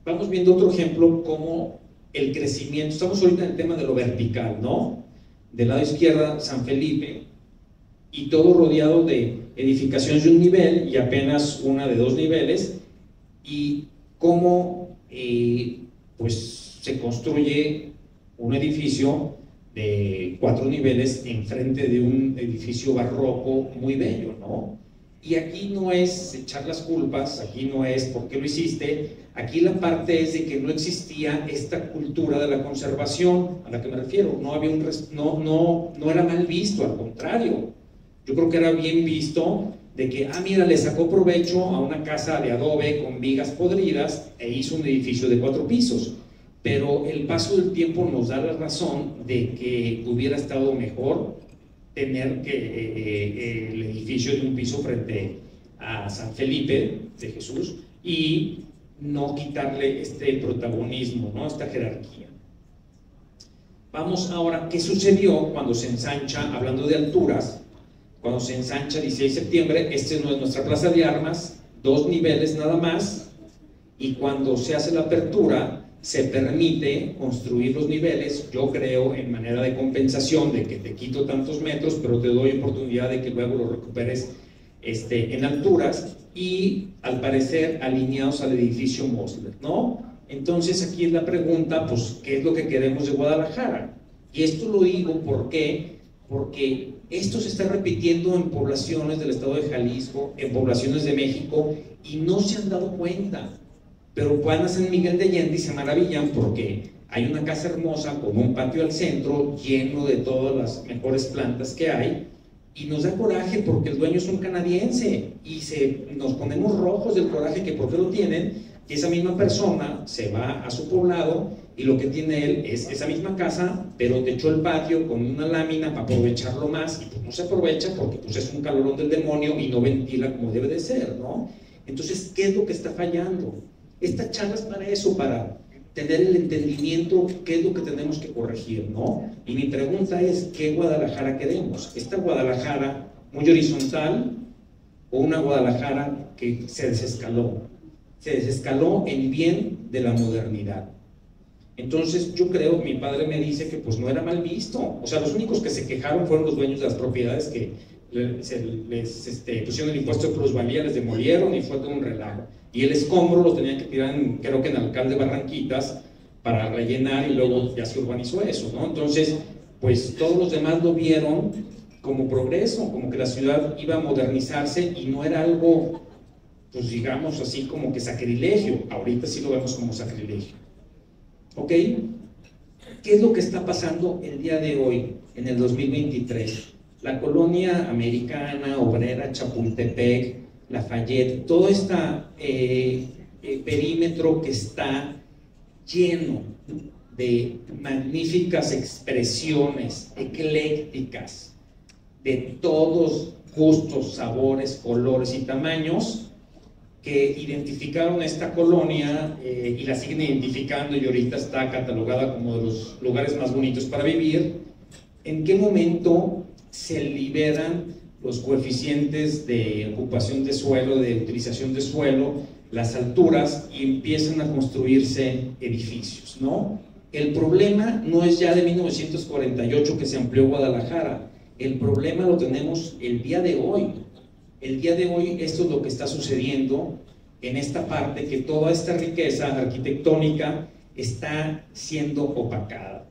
vamos viendo otro ejemplo como el crecimiento, estamos ahorita en el tema de lo vertical, ¿no? Del lado izquierdo, San Felipe, y todo rodeado de edificaciones de un nivel y apenas una de dos niveles, y cómo pues se construye un edificio de cuatro niveles enfrente de un edificio barroco muy bello, ¿no? Y aquí no es echar las culpas, aquí no es por qué lo hiciste, aquí la parte es de que no existía esta cultura de la conservación a la que me refiero, no, había un, no, no, no era mal visto, al contrario, Yo creo que era bien visto de que, ah, mira, le sacó provecho a una casa de adobe con vigas podridas e hizo un edificio de cuatro pisos. Pero el paso del tiempo nos da la razón de que hubiera estado mejor tener que, eh, eh, el edificio de un piso frente a San Felipe de Jesús y no quitarle este protagonismo, ¿no? esta jerarquía. Vamos ahora, ¿qué sucedió cuando se ensancha, hablando de alturas, cuando se ensancha 16 de septiembre, este no es nuestra plaza de armas, dos niveles nada más, y cuando se hace la apertura, se permite construir los niveles, yo creo, en manera de compensación de que te quito tantos metros, pero te doy oportunidad de que luego lo recuperes este, en alturas y al parecer alineados al edificio Mosler, ¿no? Entonces aquí es la pregunta, pues, ¿qué es lo que queremos de Guadalajara? Y esto lo digo porque, porque esto se está repitiendo en poblaciones del estado de Jalisco, en poblaciones de México, y no se han dado cuenta. Pero van a San Miguel de Allende y se maravillan porque hay una casa hermosa con un patio al centro lleno de todas las mejores plantas que hay, y nos da coraje porque el dueño es un canadiense, y se, nos ponemos rojos del coraje que por qué lo tienen, y esa misma persona se va a su poblado y lo que tiene él es esa misma casa, pero techó el patio con una lámina para aprovecharlo más y pues no se aprovecha porque pues es un calorón del demonio y no ventila como debe de ser, ¿no? Entonces, ¿qué es lo que está fallando? Esta charla es para eso, para tener el entendimiento qué es lo que tenemos que corregir, ¿no? Y mi pregunta es, ¿qué Guadalajara queremos? ¿Esta Guadalajara muy horizontal o una Guadalajara que se desescaló? Se desescaló en bien de la modernidad. Entonces yo creo, mi padre me dice que pues no era mal visto. O sea, los únicos que se quejaron fueron los dueños de las propiedades que les este, pusieron el impuesto de plusvalía, les demolieron y fue todo un relajo. Y el escombro lo tenían que tirar, creo que en Alcalde Barranquitas, para rellenar y luego ya se urbanizó eso, ¿no? Entonces, pues todos los demás lo vieron como progreso, como que la ciudad iba a modernizarse y no era algo, pues digamos así como que sacrilegio. Ahorita sí lo vemos como sacrilegio. ¿Ok? ¿Qué es lo que está pasando el día de hoy, en el 2023? La colonia americana, obrera, Chapultepec, Lafayette, todo este perímetro que está lleno de magníficas expresiones eclécticas de todos gustos, sabores, colores y tamaños, que identificaron esta colonia eh, y la siguen identificando y ahorita está catalogada como de los lugares más bonitos para vivir, ¿en qué momento se liberan los coeficientes de ocupación de suelo, de utilización de suelo, las alturas y empiezan a construirse edificios, ¿no? El problema no es ya de 1948 que se amplió Guadalajara, el problema lo tenemos el día de hoy, el día de hoy esto es lo que está sucediendo en esta parte, que toda esta riqueza arquitectónica está siendo opacada.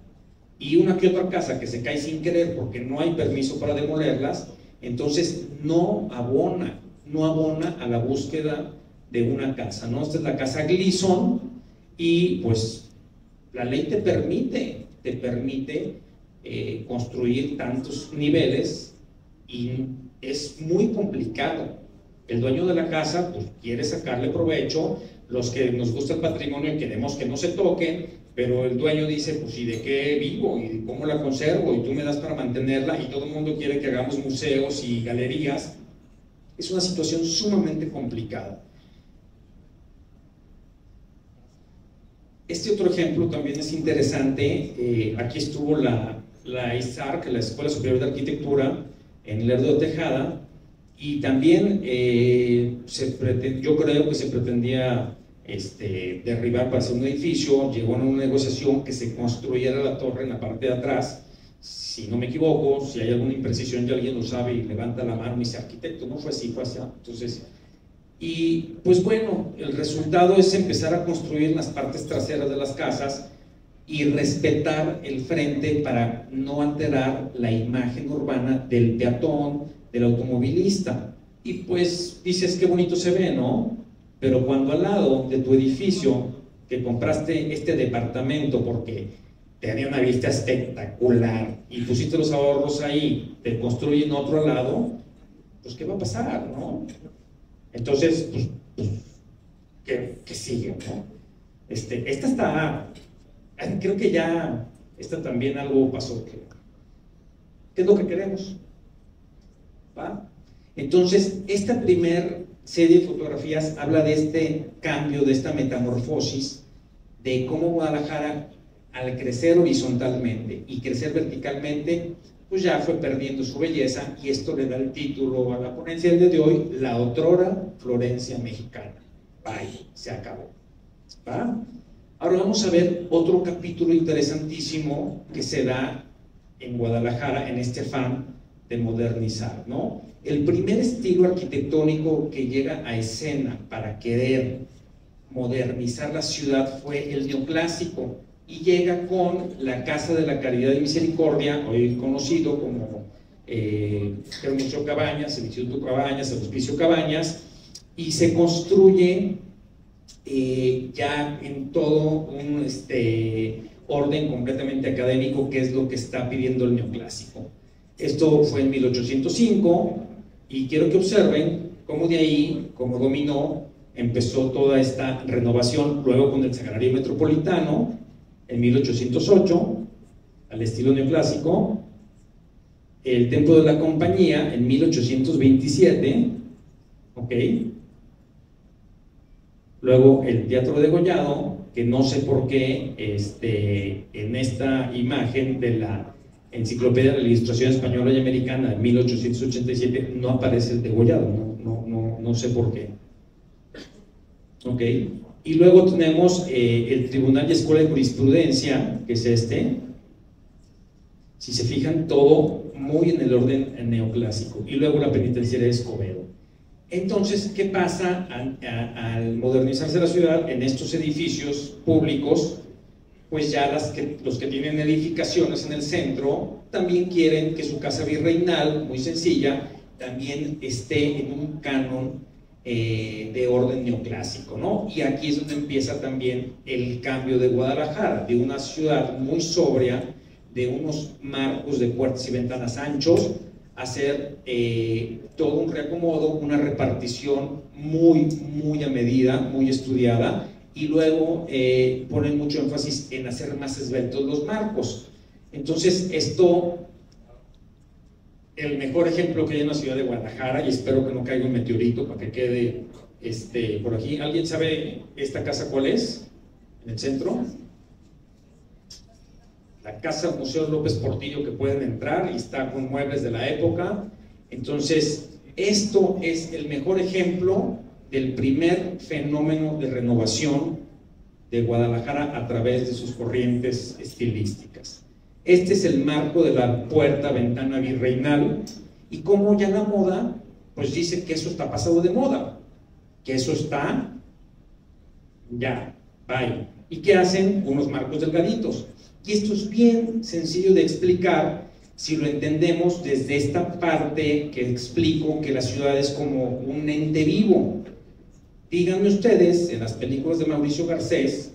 Y una que otra casa que se cae sin querer porque no hay permiso para demolerlas, entonces no abona, no abona a la búsqueda de una casa, ¿no? Esta es la casa Gleason y pues la ley te permite, te permite eh, construir tantos niveles y es muy complicado. El dueño de la casa pues, quiere sacarle provecho, los que nos gusta el patrimonio queremos que no se toque, pero el dueño dice, pues ¿y de qué vivo? ¿Y cómo la conservo? Y tú me das para mantenerla y todo el mundo quiere que hagamos museos y galerías. Es una situación sumamente complicada. Este otro ejemplo también es interesante. Eh, aquí estuvo la, la ISARC, la Escuela Superior de Arquitectura, en Lerdo Tejada, y también eh, se yo creo que se pretendía este, derribar para hacer un edificio, llegó a una negociación que se construyera la torre en la parte de atrás, si no me equivoco, si hay alguna imprecisión y alguien lo sabe y levanta la mano y dice arquitecto, no fue así, fue así. Entonces, y pues bueno, el resultado es empezar a construir las partes traseras de las casas y respetar el frente para no alterar la imagen urbana del peatón, del automovilista. Y pues dices, qué bonito se ve, ¿no? Pero cuando al lado de tu edificio, que compraste este departamento porque tenía una vista espectacular y pusiste los ahorros ahí, te construyen otro lado, pues ¿qué va a pasar, no? Entonces, pues, pues ¿qué, sigue, no? Este, esta está, creo que ya, esta también algo pasó, ¿qué es lo que queremos? Entonces, esta primer serie de fotografías habla de este cambio, de esta metamorfosis, de cómo Guadalajara, al crecer horizontalmente y crecer verticalmente, pues ya fue perdiendo su belleza y esto le da el título a la ponencia del día de hoy, la otrora Florencia mexicana. Bye, se acabó. ¿Va? Ahora vamos a ver otro capítulo interesantísimo que se da en Guadalajara en este afán de modernizar, ¿no? El primer estilo arquitectónico que llega a escena para querer modernizar la ciudad fue el neoclásico, y llega con la Casa de la Caridad y Misericordia, hoy conocido como eh, Cabañas, el Instituto Cabañas, el Hospicio Cabañas, y se construye eh, ya en todo un este, orden completamente académico, que es lo que está pidiendo el neoclásico. Esto fue en 1805 y quiero que observen cómo de ahí, como dominó, empezó toda esta renovación, luego con el Sagrario Metropolitano, en 1808, al estilo neoclásico, el Templo de la Compañía en 1827, ¿ok? Luego el Teatro de Gollado, que no sé por qué este, en esta imagen de la Enciclopedia de la Ilustración Española y Americana de 1887 no aparece el degollado, no, no, no, no sé por qué. ¿Ok? Y luego tenemos eh, el Tribunal de Escuela de Jurisprudencia, que es este. Si se fijan, todo muy en el orden neoclásico. Y luego la penitenciaria de Escobedo. Entonces, ¿qué pasa al, modernizarse la ciudad en estos edificios públicos? Pues ya las que, los que tienen edificaciones en el centro también quieren que su casa virreinal, muy sencilla, también esté en un canon eh, de orden neoclásico, ¿no? Y aquí es donde empieza también el cambio de Guadalajara, de una ciudad muy sobria, de unos marcos de puertas y ventanas anchos, a hacer eh, todo un reacomodo, una repartición muy, muy a medida, muy estudiada, y luego eh, ponen mucho énfasis en hacer más esbeltos los marcos. Entonces, esto el mejor ejemplo que hay en la ciudad de Guadalajara, y espero que no caiga un meteorito para que quede este, por aquí. ¿Alguien sabe esta casa cuál es? En el centro. La casa Museo López Portillo que pueden entrar y está con muebles de la época. Entonces, esto es el mejor ejemplo del primer fenómeno de renovación de Guadalajara a través de sus corrientes estilísticas. Este es el marco de la puerta ventana virreinal y como ya la moda, pues dice que eso está pasado de moda, que eso está ya, bye. ¿Y qué hacen? Unos marcos delgaditos. Y esto es bien sencillo de explicar si lo entendemos desde esta parte que explico que la ciudad es como un ente vivo. Díganme ustedes, en las películas de Mauricio Garcés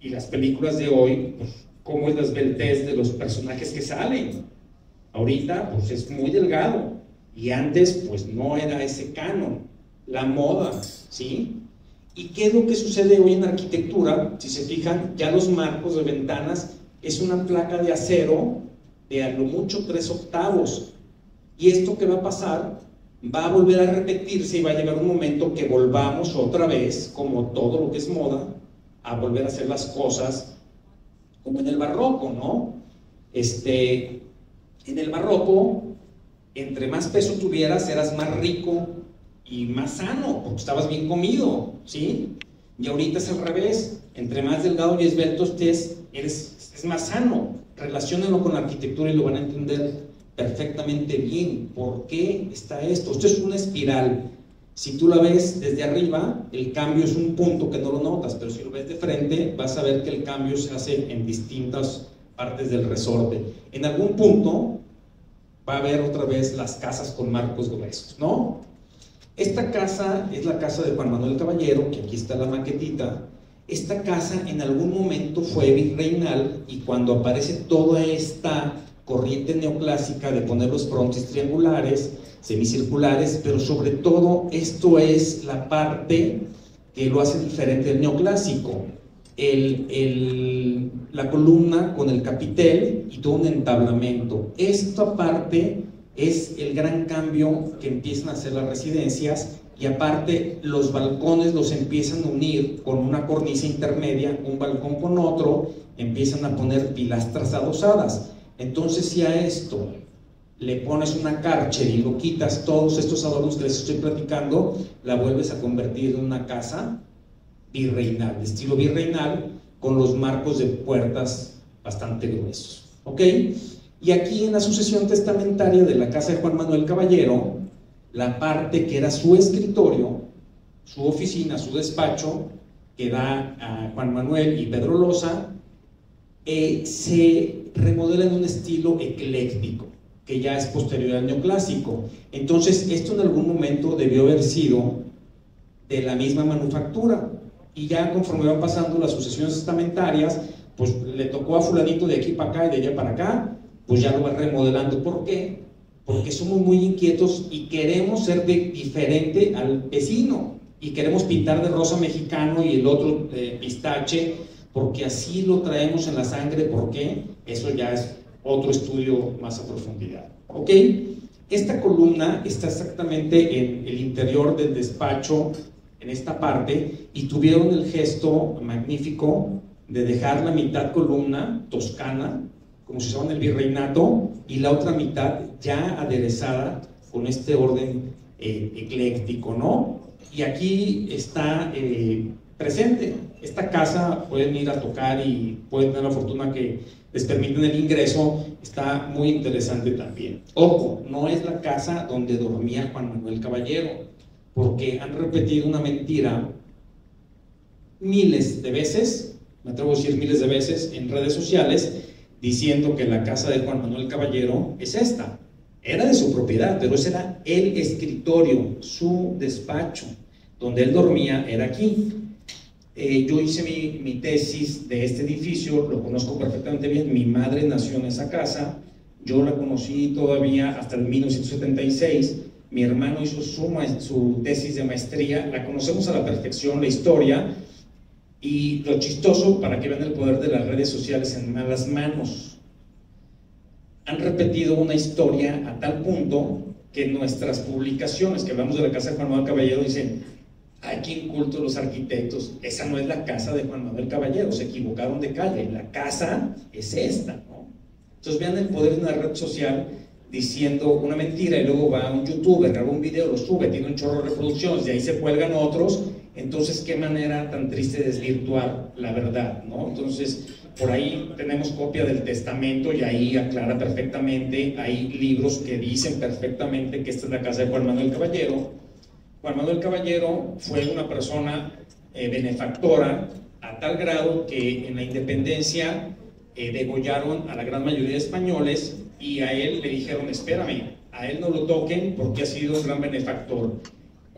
y las películas de hoy, pues cómo es la esbeltez de los personajes que salen. Ahorita, pues es muy delgado. Y antes, pues no era ese canon. La moda, ¿sí? ¿Y qué es lo que sucede hoy en arquitectura? Si se fijan, ya los marcos de ventanas es una placa de acero de a lo mucho tres octavos. Y esto que va a pasar va a volver a repetirse y va a llegar un momento que volvamos otra vez, como todo lo que es moda, a volver a hacer las cosas como en el barroco, ¿no? Este, en el barroco, entre más peso tuvieras, eras más rico y más sano, porque estabas bien comido, ¿sí? Y ahorita es al revés, entre más delgado y esbelto estés, eres, es más sano. Relaciónenlo con la arquitectura y lo van a entender perfectamente bien. ¿Por qué está esto? Esto es una espiral. Si tú la ves desde arriba, el cambio es un punto que no lo notas, pero si lo ves de frente, vas a ver que el cambio se hace en distintas partes del resorte. En algún punto va a haber otra vez las casas con marcos gruesos, ¿no? Esta casa es la casa de Juan Manuel Caballero, que aquí está la maquetita. Esta casa en algún momento fue virreinal y cuando aparece toda esta corriente neoclásica de poner los frontis triangulares, semicirculares, pero sobre todo esto es la parte que lo hace diferente del neoclásico. El, la columna con el capitel y todo un entablamento. Esta parte es el gran cambio que empiezan a hacer las residencias y aparte los balcones los empiezan a unir con una cornisa intermedia, un balcón con otro, empiezan a poner pilastras adosadas. Entonces si a esto le pones una cárcel y lo quitas todos estos adornos que les estoy platicando, la vuelves a convertir en una casa virreinal, de estilo virreinal, con los marcos de puertas bastante gruesos. ¿Ok? Y aquí en la sucesión testamentaria de la casa de Juan Manuel Caballero, la parte que era su escritorio, su oficina, su despacho, que da a Juan Manuel y Pedro Loza, eh, se remodela en un estilo ecléctico que ya es posterior al neoclásico. Entonces, esto en algún momento debió haber sido de la misma manufactura. Y ya conforme van pasando las sucesiones testamentarias, pues le tocó a fulanito de aquí para acá y de allá para acá, pues ya lo va remodelando. ¿Por qué? Porque somos muy inquietos y queremos ser diferente al vecino. Y queremos pintar de rosa mexicano y el otro de pistache, porque así lo traemos en la sangre. ¿Por qué? Eso ya es otro estudio más a profundidad. ¿Ok? Esta columna está exactamente en el interior del despacho, en esta parte, y tuvieron el gesto magnífico de dejar la mitad columna toscana, como si fuera el virreinato, y la otra mitad ya aderezada con este orden eh, ecléctico, ¿no? Y aquí está eh, presente. Esta casa pueden ir a tocar y pueden tener la fortuna que les permiten el ingreso, está muy interesante también. Ojo, no es la casa donde dormía Juan Manuel Caballero, porque han repetido una mentira miles de veces, me atrevo a decir miles de veces, en redes sociales, diciendo que la casa de Juan Manuel Caballero es esta. Era de su propiedad, pero ese era el escritorio, su despacho, donde él dormía era aquí. Eh, yo hice mi, tesis de este edificio, lo conozco perfectamente bien, mi madre nació en esa casa, yo la conocí todavía hasta el 1976, mi hermano hizo su, su tesis de maestría, la conocemos a la perfección, la historia, y lo chistoso, para que vean el poder de las redes sociales en malas manos, han repetido una historia a tal punto que nuestras publicaciones, que hablamos de la casa de Juan Manuel Caballero, dicen, hay quien culto los arquitectos, esa no es la casa de Juan Manuel Caballero, se equivocaron de calle, la casa es esta, ¿no? Entonces vean el poder de una red social diciendo una mentira y luego va a un youtuber, graba un video, lo sube, tiene un chorro de reproducciones, de ahí se cuelgan otros, entonces qué manera tan triste de desvirtuar la verdad, ¿no? Entonces, por ahí tenemos copia del testamento y ahí aclara perfectamente, hay libros que dicen perfectamente que esta es la casa de Juan Manuel Caballero, Juan Manuel Caballero fue una persona eh, benefactora a tal grado que en la independencia eh, degollaron a la gran mayoría de españoles y a él le dijeron, espérame, a él no lo toquen porque ha sido un gran benefactor.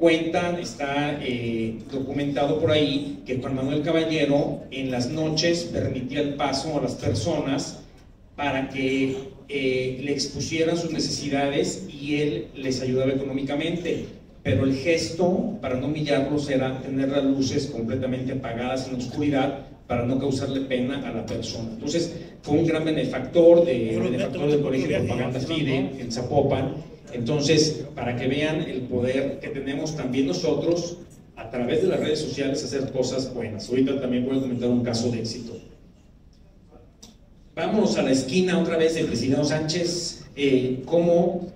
Cuentan, está eh, documentado por ahí, que Juan Manuel Caballero en las noches permitía el paso a las personas para que le expusieran sus necesidades y él les ayudaba económicamente pero el gesto para no humillarlos era tener las luces completamente apagadas en la oscuridad para no causarle pena a la persona. Entonces fue un gran benefactor, de, benefactor del Colegio de Propaganda FIDE en Zapopan. Entonces, para que vean el poder que tenemos también nosotros a través de las redes sociales hacer cosas buenas. Ahorita también voy a comentar un caso de éxito. Vamos a la esquina otra vez del presidente Sánchez, eh, cómo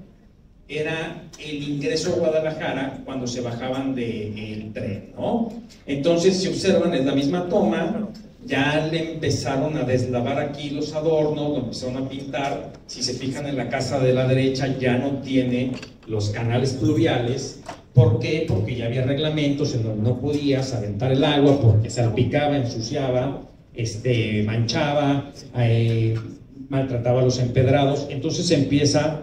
era el ingreso a Guadalajara cuando se bajaban del tren, ¿no? Entonces, si observan, es la misma toma, ya le empezaron a deslavar aquí los adornos, lo empezaron a pintar. Si se fijan en la casa de la derecha, ya no tiene los canales pluviales. ¿Por qué? Porque ya había reglamentos en donde no podías aventar el agua porque salpicaba, ensuciaba, este, manchaba, eh, maltrataba a los empedrados. Entonces empieza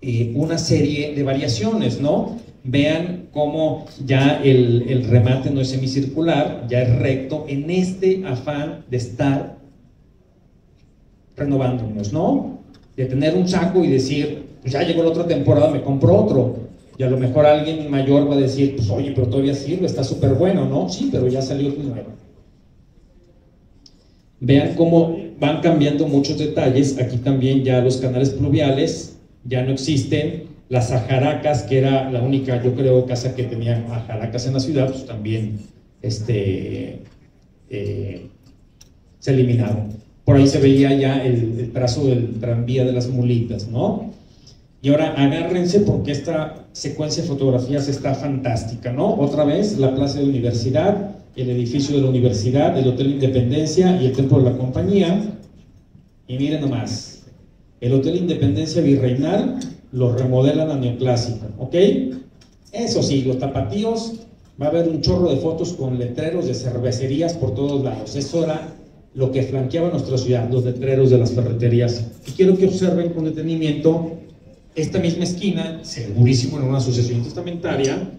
eh, una serie de variaciones, ¿no? Vean cómo ya el, el, remate no es semicircular, ya es recto, en este afán de estar renovándonos, ¿no? de tener un saco y decir, pues ya llegó la otra temporada, me compro otro. Y a lo mejor alguien mayor va a decir, pues oye, pero todavía sirve, está súper bueno, ¿no? Sí, pero ya salió otro nuevo. Vean cómo van cambiando muchos detalles. Aquí también ya los canales pluviales ya no existen. Las ajaracas, que era la única, yo creo, casa que tenía ajaracas en la ciudad, pues también este, eh, se eliminaron. Por ahí se veía ya el, el trazo del tranvía de las mulitas, ¿no? Y ahora agárrense porque esta secuencia de fotografías está fantástica, ¿no? Otra vez la plaza de la universidad, el edificio de la universidad, el Hotel Independencia y el Templo de la Compañía. Y miren nomás, el Hotel Independencia Virreinal lo remodelan a neoclásico, ¿ok? Eso sí, los tapatíos, va a haber un chorro de fotos con letreros de cervecerías por todos lados. Eso era lo que flanqueaba nuestra ciudad, los letreros de las ferreterías. Y quiero que observen con detenimiento esta misma esquina, segurísimo en una asociación testamentaria,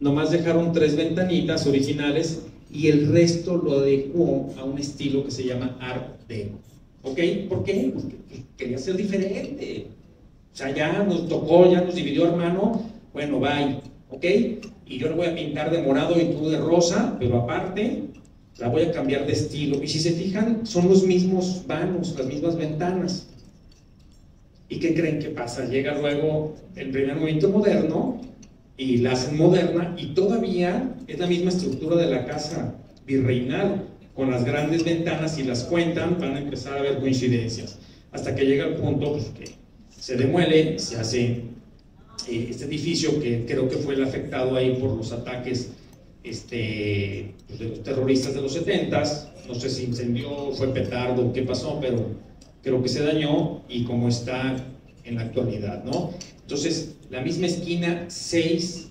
nomás dejaron tres ventanitas originales y el resto lo adecuó a un estilo que se llama Art Deco. ¿Ok? ¿Por qué? Porque quería ser diferente. O sea, ya nos tocó, ya nos dividió hermano, bueno, bye. ¿Ok? Y yo le voy a pintar de morado y tú de rosa, pero aparte la voy a cambiar de estilo. Y si se fijan, son los mismos vanos, las mismas ventanas. ¿Y qué creen que pasa? Llega luego el primer movimiento moderno y la hacen moderna y todavía es la misma estructura de la casa virreinal, con las grandes ventanas y las cuentan, van a empezar a ver coincidencias, hasta que llega el punto pues, que se demuele, se hace eh, este edificio que creo que fue el afectado ahí por los ataques este, pues, de los terroristas de los 70 no sé si incendió, fue petardo, qué pasó, pero creo que se dañó y como está en la actualidad, ¿no? Entonces, la misma esquina, seis,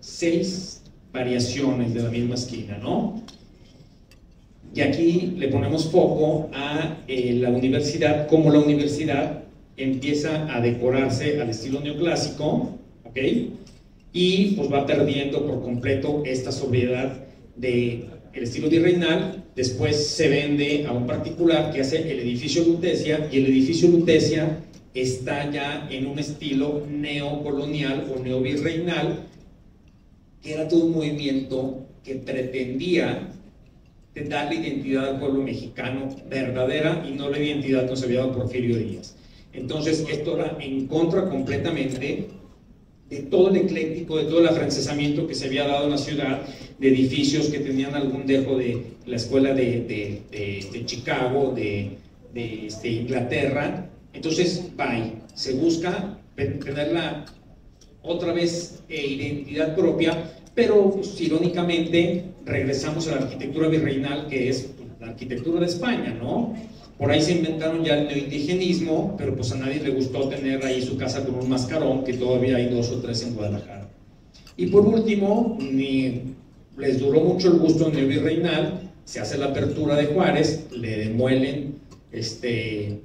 seis variaciones de la misma esquina, ¿no? Y aquí le ponemos foco a eh, la universidad, como la universidad empieza a decorarse al estilo neoclásico, ¿ok? Y pues va perdiendo por completo esta sobriedad del el estilo virreinal, después se vende a un particular que hace el edificio Lutecia, y el edificio Lutecia está ya en un estilo neocolonial o neovirreinal, que era todo un movimiento que pretendía darle identidad al pueblo mexicano verdadera y no la identidad que nos había Porfirio Díaz. Entonces, esto era en contra completamente de todo el ecléctico, de todo el afrancesamiento que se había dado en la ciudad, de edificios que tenían algún dejo de la escuela de, de, Chicago, de, este, Inglaterra. Entonces, bye, se busca tener la otra vez eh, identidad propia, pero pues, irónicamente regresamos a la arquitectura virreinal, que es pues, la arquitectura de España, ¿no? Por ahí se inventaron ya el neoindigenismo, pero pues a nadie le gustó tener ahí su casa con un mascarón, que todavía hay dos o tres en Guadalajara. Y por último, ni les duró mucho el gusto en el virreinal, se hace la apertura de Juárez, le demuelen este,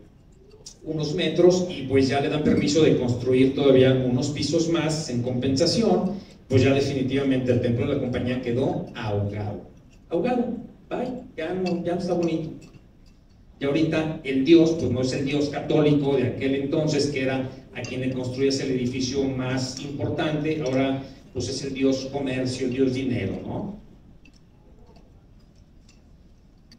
unos metros y pues ya le dan permiso de construir todavía unos pisos más en compensación, pues ya definitivamente el templo de la compañía quedó ahogado. Ahogado, bye, ya no, ya no está bonito. Y ahorita el Dios, pues no es el Dios católico de aquel entonces, que era a quien le construyes el edificio más importante, ahora pues es el Dios comercio, el Dios dinero, ¿no?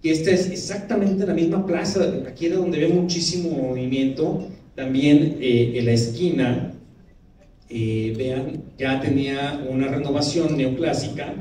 Y esta es exactamente la misma plaza, aquí era donde ve muchísimo movimiento, también eh, en la esquina, eh, vean, ya tenía una renovación neoclásica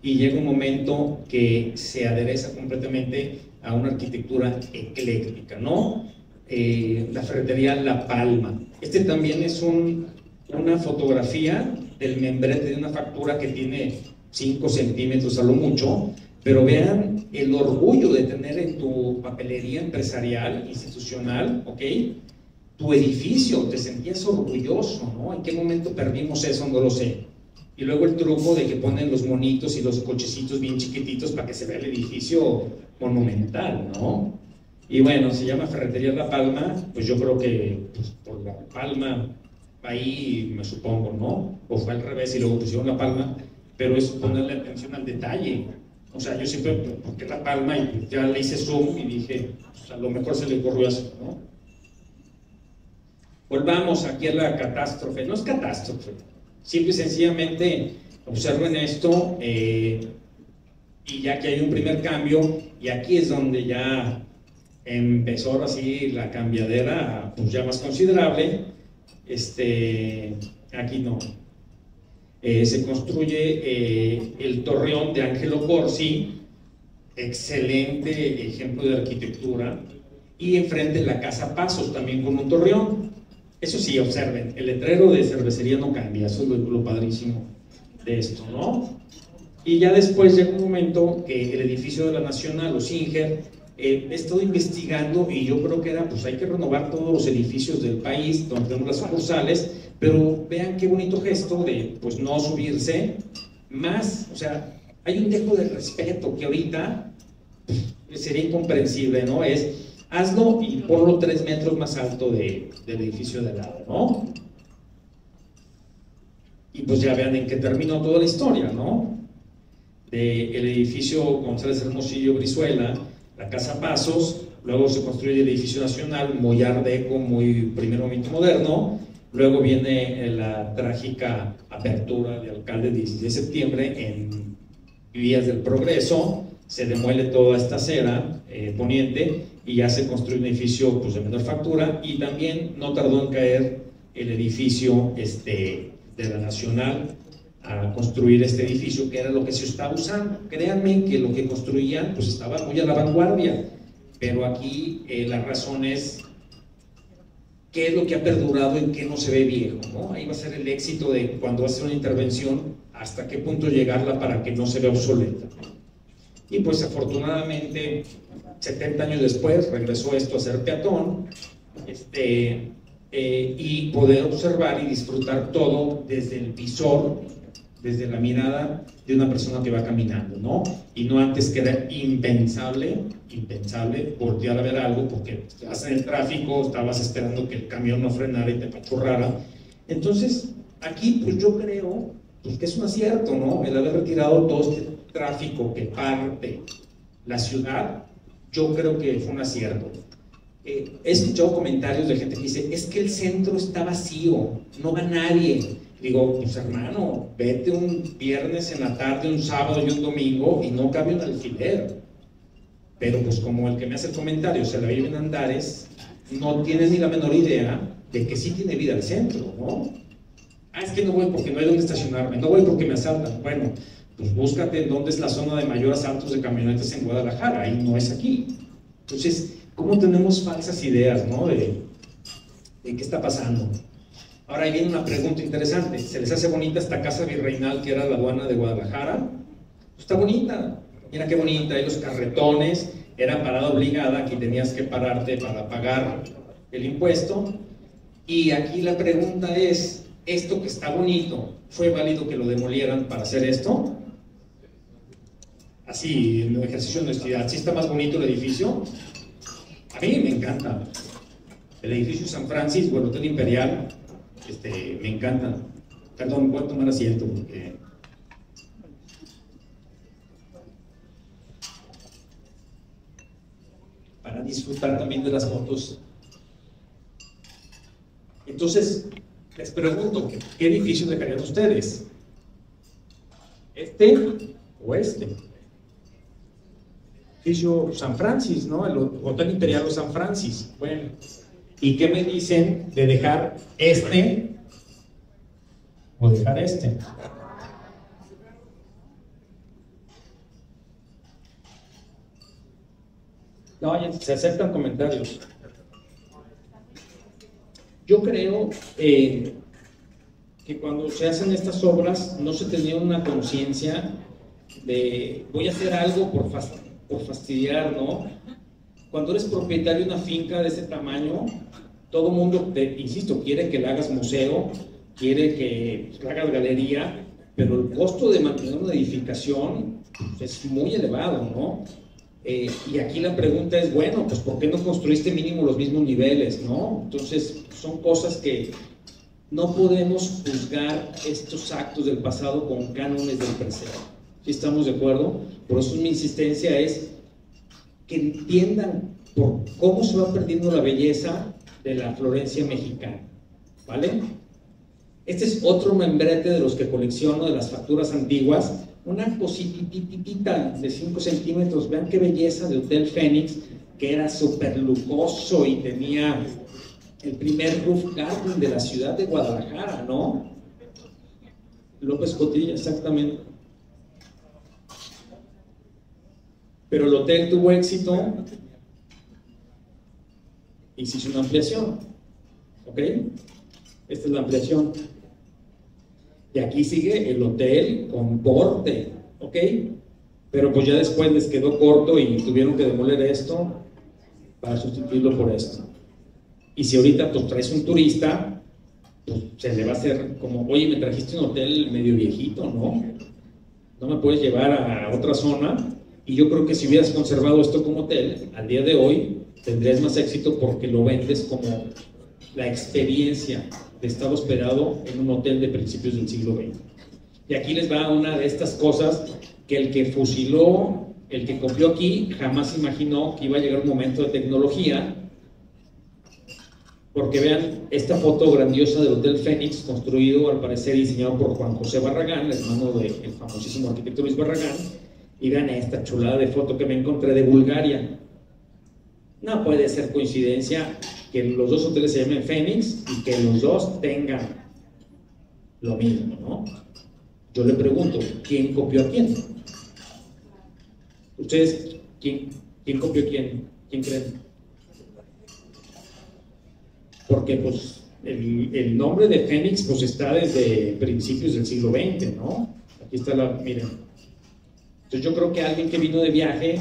y llega un momento que se adereza completamente a una arquitectura ecléctica, ¿no? Eh, la ferretería La Palma. Este también es una fotografía del membrete de una factura que tiene 5 centímetros a lo mucho, pero vean el orgullo de tener en tu papelería empresarial, institucional, ¿ok? Tu edificio, te sentías orgulloso, ¿no? ¿En qué momento perdimos eso? No lo sé. Y luego el truco de que ponen los monitos y los cochecitos bien chiquititos para que se vea el edificio monumental, ¿no? Y bueno, se llama Ferretería La Palma, pues yo creo que pues, por La Palma, ahí me supongo, ¿no? O fue al revés y luego pusieron La Palma, pero es ponerle atención al detalle. O sea, yo siempre, ¿por qué La Palma? Y ya le hice zoom y dije, pues, a lo mejor se le ocurrió eso, ¿no? volvamos aquí a la catástrofe. No es catástrofe, simple y sencillamente observen esto eh, y ya que hay un primer cambio, y aquí es donde ya empezó así la cambiadera, pues ya más considerable, este, aquí no. Eh, se construye eh, el torreón de Angelo Corsi, excelente ejemplo de arquitectura, y enfrente la Casa Pasos, también con un torreón. Eso sí, observen, el letrero de cervecería no cambia, eso es lo, padrísimo de esto, ¿no? Y ya después llega un momento que el edificio de la Nacional, los Singer, eh, he estado investigando y yo creo que era, pues hay que renovar todos los edificios del país donde tenemos las sucursales, pero vean qué bonito gesto de, pues no subirse más, o sea, hay un dejo de respeto que ahorita pues, sería incomprensible, ¿no? Es, hazlo y ponlo tres metros más alto del edificio de lado, ¿no? Y pues ya vean en qué terminó toda la historia, ¿no? De el edificio González Hermosillo Brizuela, la Casa Pasos, luego se construye el edificio nacional, muy ardeco, muy primer momento moderno, luego viene la trágica apertura de alcalde 16 de septiembre en Vías del Progreso, se demuele toda esta acera eh, poniente y ya se construye un edificio pues, de menor factura. Y también no tardó en caer el edificio este, de la Nacional a construir este edificio, que era lo que se estaba usando. Créanme que lo que construían pues estaba muy a la vanguardia, pero aquí eh, la razón es qué es lo que ha perdurado y qué no se ve viejo. ¿no? Ahí va a ser el éxito de cuando hace una intervención, hasta qué punto llegarla para que no se vea obsoleta. Y pues afortunadamente, 70 años después, regresó esto a ser peatón, este, eh, y poder observar y disfrutar todo desde el visor desde la mirada de una persona que va caminando, ¿no? Y no antes que era impensable, impensable voltear a ver algo porque estabas en el tráfico, estabas esperando que el camión no frenara y te pachurrara. Entonces, aquí pues yo creo pues, que es un acierto, ¿no? El haber retirado todo este tráfico que parte la ciudad, yo creo que fue un acierto. Eh, he escuchado comentarios de gente que dice, es que el centro está vacío, no va nadie Digo, pues hermano, vete un viernes en la tarde, un sábado y un domingo y no cabe un alfiler. Pero pues como el que me hace el comentario se la vive en Andares, no tienes ni la menor idea de que sí tiene vida el centro, ¿no? Ah, es que no voy porque no hay dónde estacionarme, no voy porque me asaltan. Bueno, pues búscate dónde es la zona de mayor asaltos de camionetas en Guadalajara, ahí no es aquí. Entonces, ¿cómo tenemos falsas ideas, ¿no? De, de qué está pasando. Ahora ahí viene una pregunta interesante. ¿Se les hace bonita esta casa virreinal que era la aduana de Guadalajara? Pues está bonita. Mira qué bonita. Hay los carretones. Era parada obligada. Aquí tenías que pararte para pagar el impuesto. Y aquí la pregunta es, ¿esto que está bonito, fue válido que lo demolieran para hacer esto? Así, en ejercicio de honestidad. ¿Sí está más bonito el edificio? A mí me encanta. El edificio San Francisco, el Hotel Imperial, este, me encanta. Perdón, voy a tomar asiento porque... Para disfrutar también de las fotos. Entonces, les pregunto, ¿qué edificio dejarían ustedes? ¿Este o este? Edificio San Francis, ¿no? El Hotel Imperial San Francis. Bueno, ¿Y qué me dicen de dejar este o dejar este? No, se aceptan comentarios. Yo creo eh, que cuando se hacen estas obras no se tenía una conciencia de voy a hacer algo por, fastidiar, ¿no? Cuando eres propietario de una finca de ese tamaño, todo el mundo, te, insisto, quiere que le hagas museo, quiere que le hagas galería, pero el costo de mantener una edificación es muy elevado, ¿no? Eh, y aquí la pregunta es, bueno, pues ¿por qué no construiste mínimo los mismos niveles, no? Entonces, son cosas que no podemos juzgar estos actos del pasado con cánones del presente. ¿Sí estamos de acuerdo? Por eso mi insistencia es que entiendan por cómo se va perdiendo la belleza de la Florencia mexicana. ¿vale? Este es otro membrete de los que colecciono de las facturas antiguas, una cositititita de 5 centímetros, vean qué belleza de Hotel Fénix, que era súper lujoso y tenía el primer roof garden de la ciudad de Guadalajara, ¿no? López Cotilla, exactamente. Pero el hotel tuvo éxito y se hizo una ampliación. ¿Ok? Esta es la ampliación. Y aquí sigue el hotel con porte. ¿Ok? Pero pues ya después les quedó corto y tuvieron que demoler esto para sustituirlo por esto. Y si ahorita pues traes un turista, pues se le va a hacer como, oye, me trajiste un hotel medio viejito, ¿no? No me puedes llevar a otra zona. Y yo creo que si hubieras conservado esto como hotel, al día de hoy tendrías más éxito porque lo vendes como la experiencia de estar hospedado en un hotel de principios del siglo XX. Y aquí les va una de estas cosas que el que fusiló, el que copió aquí, jamás imaginó que iba a llegar un momento de tecnología porque vean esta foto grandiosa del Hotel Fénix, construido al parecer diseñado por Juan José Barragán, hermano del famosísimo arquitecto Luis Barragán, y vean esta chulada de foto que me encontré de Bulgaria. No puede ser coincidencia que los dos hoteles se llamen Fénix y que los dos tengan lo mismo, ¿no? Yo le pregunto, ¿quién copió a quién? ¿Ustedes quién, copió a quién? ¿Quién creen? porque pues el, nombre de Fénix pues está desde principios del siglo XX, ¿no? Aquí está la, miren. Yo creo que alguien que vino de viaje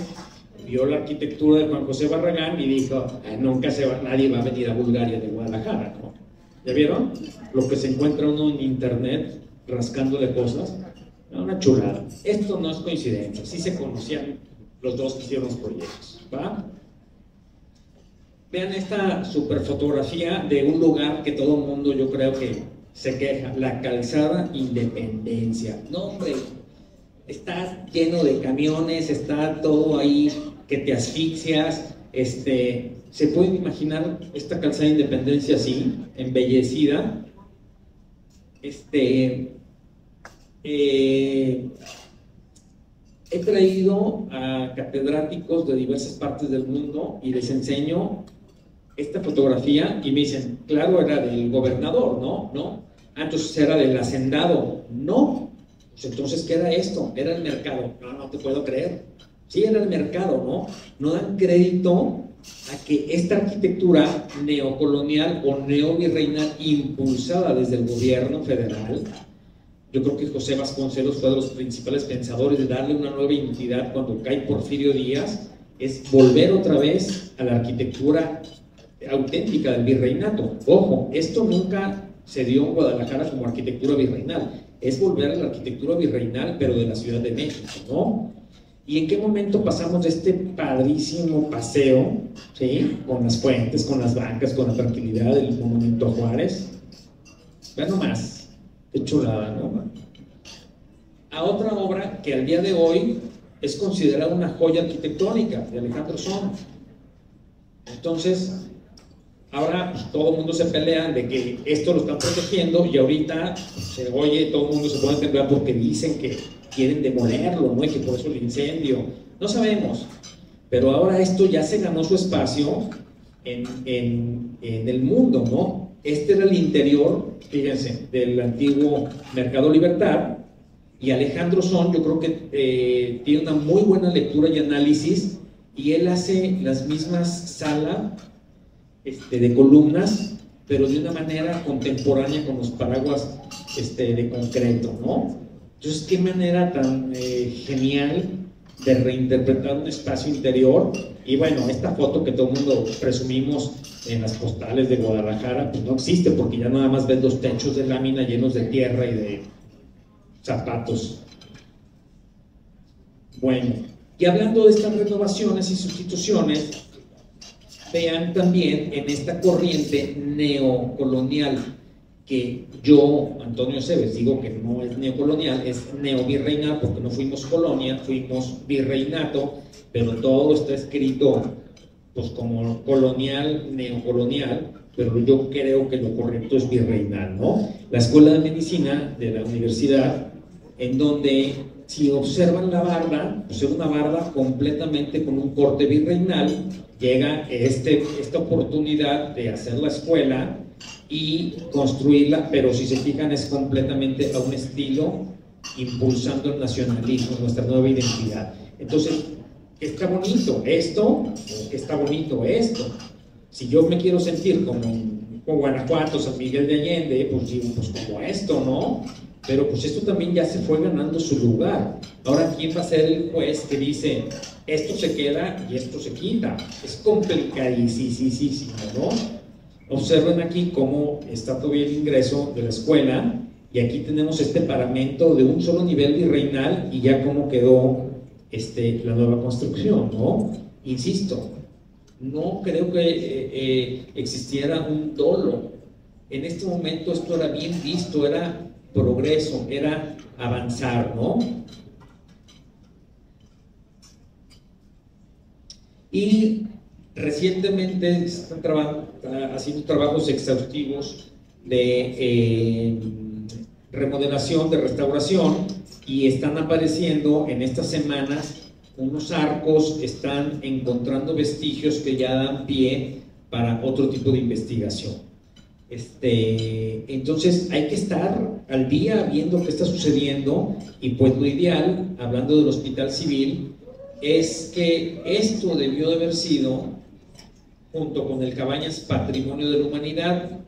vio la arquitectura de Juan José Barragán y dijo, nunca se va, nadie va a venir a Bulgaria de Guadalajara. ¿Ya vieron? Lo que se encuentra uno en internet rascándole cosas. Una chulada. Esto no es coincidencia, sí se conocían los dos que hicieron los proyectos. Vean esta super fotografía de un lugar que todo el mundo yo creo que se queja, la calzada Independencia. No, hombre, está lleno de camiones, está todo ahí que te asfixias. Este, ¿Se pueden imaginar esta calzada Independencia así, embellecida? Este, eh, he traído a catedráticos de diversas partes del mundo y les enseño esta fotografía y me dicen, claro, era del gobernador, ¿no? ¿No? Ah, entonces era del hacendado. No. Pues entonces, ¿qué era esto? Era el mercado. No, no te puedo creer. Sí, era el mercado, ¿no? No dan crédito a que esta arquitectura neocolonial o neovirreinal impulsada desde el gobierno federal, yo creo que José Vasconcelos fue de los principales pensadores de darle una nueva identidad cuando cae Porfirio Díaz, es volver otra vez a la arquitectura auténtica del virreinato. Ojo, esto nunca se dio en Guadalajara como arquitectura virreinal, es volver a la arquitectura virreinal, pero de la Ciudad de México, ¿no? ¿Y en qué momento pasamos de este padrísimo paseo, ¿sí? Con las fuentes, con las bancas, con la tranquilidad del monumento Juárez? Vean nomás, qué chulada, ¿no? A otra obra que al día de hoy es considerada una joya arquitectónica de Alejandro Son. Entonces, Ahora pues, todo el mundo se pelea de que esto lo están protegiendo y ahorita se oye, todo el mundo se pone a temblar porque dicen que quieren demolerlo, ¿no? Y que por eso el incendio. No sabemos. Pero ahora esto ya se ganó su espacio en, en, en el mundo, ¿no? Este era el interior, fíjense, del antiguo Mercado Libertad. Y Alejandro Son, yo creo que eh, tiene una muy buena lectura y análisis. Y él hace las mismas salas este, de columnas, pero de una manera contemporánea con los paraguas este, de concreto, ¿no? Entonces, qué manera tan eh, genial de reinterpretar un espacio interior. Y bueno, esta foto que todo el mundo presumimos en las postales de Guadalajara, pues no existe porque ya nada más ves los techos de lámina llenos de tierra y de zapatos. Bueno, y hablando de estas renovaciones y sustituciones, vean también en esta corriente neocolonial que yo, Antonio Cebes, digo que no es neocolonial, es neovirreinal porque no fuimos colonia, fuimos virreinato, pero todo está escrito pues como colonial, neocolonial, pero yo creo que lo correcto es virreinal, ¿no? La Escuela de Medicina de la universidad, en donde si observan la barda, pues es una barda completamente con un corte virreinal, llega este, esta oportunidad de hacer la escuela y construirla, pero si se fijan es completamente a un estilo impulsando el nacionalismo, nuestra nueva identidad. Entonces, está bonito esto? está bonito esto? Si yo me quiero sentir como, como Guanajuato, San Miguel de Allende, pues digo, pues como esto, ¿no? Pero pues esto también ya se fue ganando su lugar. Ahora, ¿quién va a ser el juez que dice, esto se queda y esto se quita? Es complicadísimo, ¿no? Observen aquí cómo está todavía el ingreso de la escuela y aquí tenemos este paramento de un solo nivel virreinal y ya cómo quedó este, la nueva construcción, ¿no? Insisto, no creo que eh, eh, existiera un dolo. En este momento esto era bien visto, era progreso, era avanzar, ¿no? Y recientemente están haciendo trabajos exhaustivos de eh, remodelación, de restauración, y están apareciendo en estas semanas unos arcos, están encontrando vestigios que ya dan pie para otro tipo de investigación. Este, entonces hay que estar al día viendo qué está sucediendo y pues lo ideal, hablando del hospital civil, es que esto debió de haber sido, junto con el Cabañas Patrimonio de la Humanidad,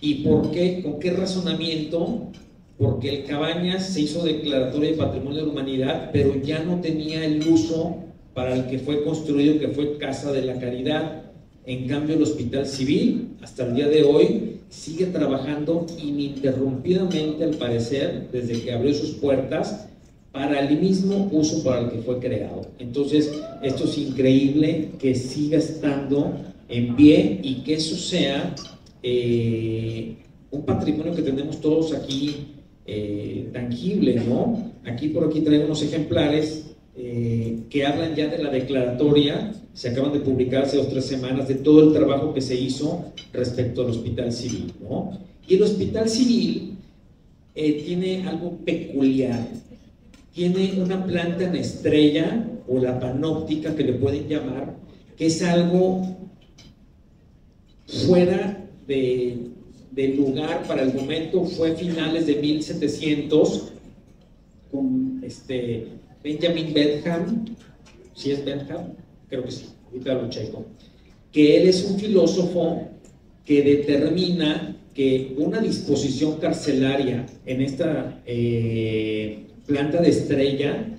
¿y por qué? ¿Con qué razonamiento? porque el Cabañas se hizo declaratoria de Patrimonio de la Humanidad, pero ya no tenía el uso para el que fue construido, que fue Casa de la Caridad. En cambio, el Hospital Civil, hasta el día de hoy, sigue trabajando ininterrumpidamente, al parecer, desde que abrió sus puertas, para el mismo uso para el que fue creado. Entonces, esto es increíble que siga estando en pie y que eso sea eh, un patrimonio que tenemos todos aquí eh, tangible, ¿no? Aquí por aquí traigo unos ejemplares eh, que hablan ya de la declaratoria, se acaban de publicar hace dos o tres semanas, de todo el trabajo que se hizo respecto al hospital civil. Y el hospital civil eh, tiene algo peculiar, tiene una planta en estrella o la panóptica que le pueden llamar, que es algo fuera de, lugar para el momento fue finales de 1700 con este Benjamin Bentham, si es Bentham, creo que sí, ahorita lo checo, que él es un filósofo que determina que una disposición carcelaria en esta eh, planta de estrella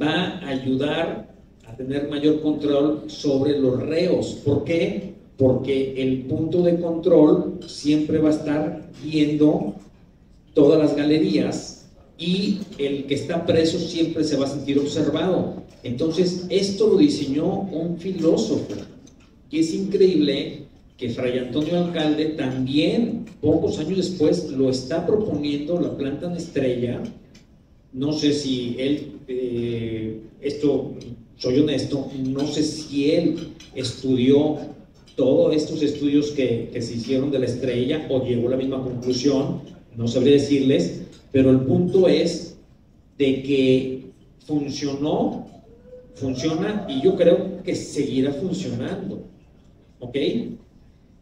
va a ayudar a tener mayor control sobre los reos. ¿Por qué? porque el punto de control siempre va a estar viendo todas las galerías y el que está preso siempre se va a sentir observado. Entonces, esto lo diseñó un filósofo, y es increíble que Fray Antonio Alcalde también, pocos años después, lo está proponiendo la planta en estrella. No sé si él, eh, esto, soy honesto, no sé si él estudió todos estos estudios que, se hicieron de la estrella o llegó a la misma conclusión, no sabría decirles, pero el punto es de que funcionó, funciona y yo creo que seguirá funcionando. ¿Ok?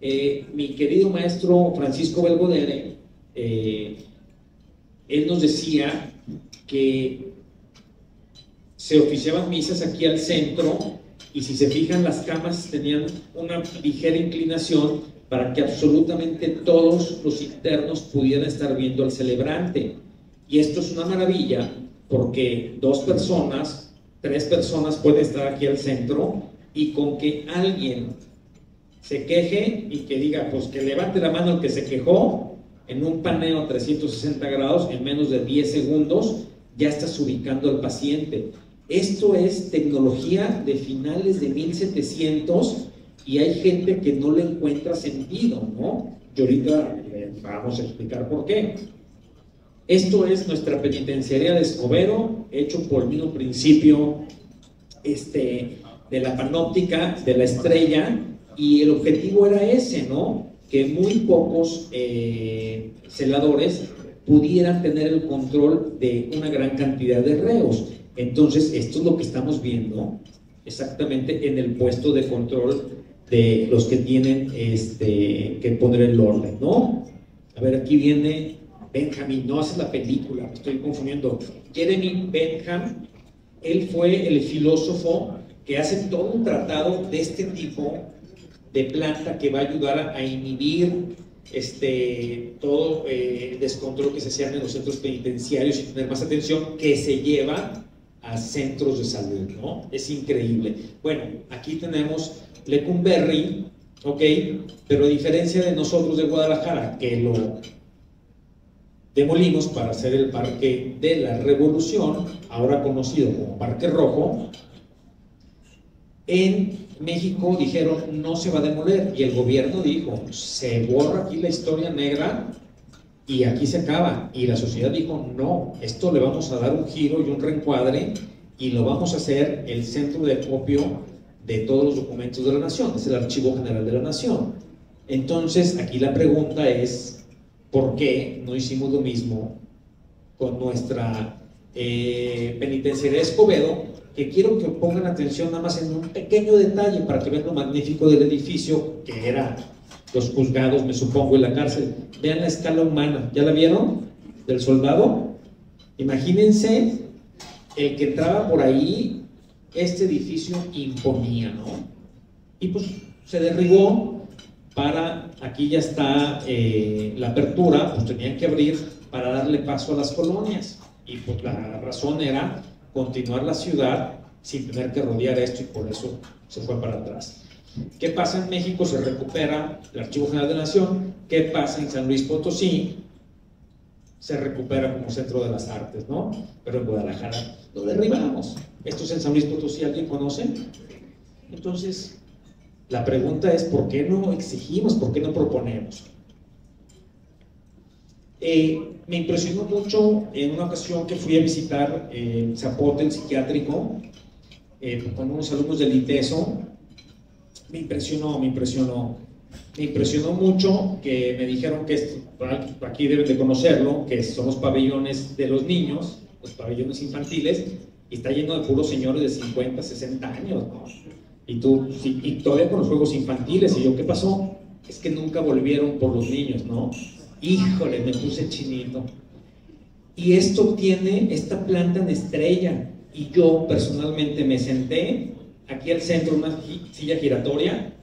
Eh, mi querido maestro Francisco Belgodere, eh, él nos decía que se oficiaban misas aquí al centro y si se fijan las camas tenían una ligera inclinación para que absolutamente todos los internos pudieran estar viendo al celebrante. Y esto es una maravilla porque dos personas, tres personas pueden estar aquí al centro y con que alguien se queje y que diga, pues que levante la mano el que se quejó en un paneo a 360 grados en menos de 10 segundos, ya estás ubicando al paciente. Esto es tecnología de finales de 1700 y hay gente que no le encuentra sentido, ¿no? Y ahorita vamos a explicar por qué. Esto es nuestra penitenciaría de Escobero, hecho por el mismo principio este, de la panóptica, de la estrella, y el objetivo era ese, ¿no? que muy pocos eh, celadores pudieran tener el control de una gran cantidad de reos. Entonces, esto es lo que estamos viendo exactamente en el puesto de control de los que tienen este, que poner el orden, ¿no? A ver, aquí viene Benjamin, no hace la película, me estoy confundiendo. Jeremy Benham, él fue el filósofo que hace todo un tratado de este tipo de planta que va a ayudar a, inhibir este, todo el eh, descontrol que se hacía en los centros penitenciarios y tener más atención que se lleva a centros de salud, ¿no? Es increíble. Bueno, aquí tenemos Lecumberri, ¿ok? Pero a diferencia de nosotros de Guadalajara, que lo demolimos para hacer el Parque de la Revolución, ahora conocido como Parque Rojo, en México dijeron no se va a demoler y el gobierno dijo se borra aquí la historia negra y aquí se acaba. Y la sociedad dijo no, esto le vamos a dar un giro y un reencuadre y lo vamos a hacer el centro de copio de todos los documentos de la nación, es el Archivo General de la Nación. Entonces aquí la pregunta es ¿por qué no hicimos lo mismo con nuestra eh, penitenciaria de Escobedo que quiero que pongan atención nada más en un pequeño detalle para que vean lo magnífico del edificio que era los juzgados, me supongo, en la cárcel. Vean la escala humana, ¿ya la vieron? Del soldado. Imagínense el que entraba por ahí, este edificio imponía, ¿no? Y pues se derribó para, aquí ya está eh, la apertura, pues tenían que abrir para darle paso a las colonias. Y pues la razón era continuar la ciudad sin tener que rodear esto y por eso se fue para atrás. ¿Qué pasa en México? Se recupera el Archivo General de la Nación. ¿Qué pasa en San Luis Potosí? Se recupera como centro de las artes, ¿no? Pero en Guadalajara lo derribamos. Esto es en San Luis Potosí, ¿alguien conoce? Entonces, la pregunta es, ¿por qué no exigimos? ¿Por qué no proponemos? Eh, me impresionó mucho en una ocasión que fui a visitar eh, Zapote, el psiquiátrico, eh, con unos alumnos del ITESO. Me impresionó, me impresionó. Me impresionó mucho que me dijeron que aquí deben de conocerlo, que son los pabellones de los niños, los pabellones infantiles, y está lleno de puros señores de 50, 60 años, ¿no? Y tú, y todavía con los juegos infantiles, y yo, ¿qué pasó? Es que nunca volvieron por los niños, ¿no? Híjole, me puse chinito. Y esto tiene esta planta en estrella. Y yo personalmente me senté aquí al centro, una silla giratoria,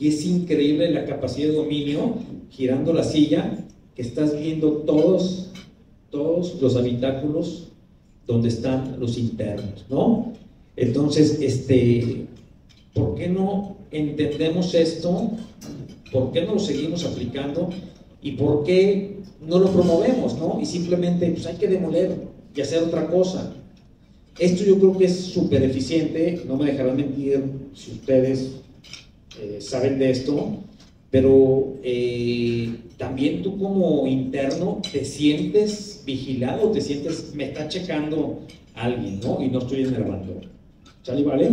y es increíble la capacidad de dominio girando la silla, que estás viendo todos, todos los habitáculos donde están los internos, ¿no? Entonces, este, ¿por qué no entendemos esto? ¿Por qué no lo seguimos aplicando? ¿Y por qué no lo promovemos, no? Y simplemente, pues hay que demoler y hacer otra cosa. Esto yo creo que es súper eficiente, no me dejarán mentir si ustedes eh, saben de esto, pero eh, también tú como interno te sientes vigilado, te sientes, me está checando alguien, ¿no? Y no estoy en el abandono. ¿Sale, vale?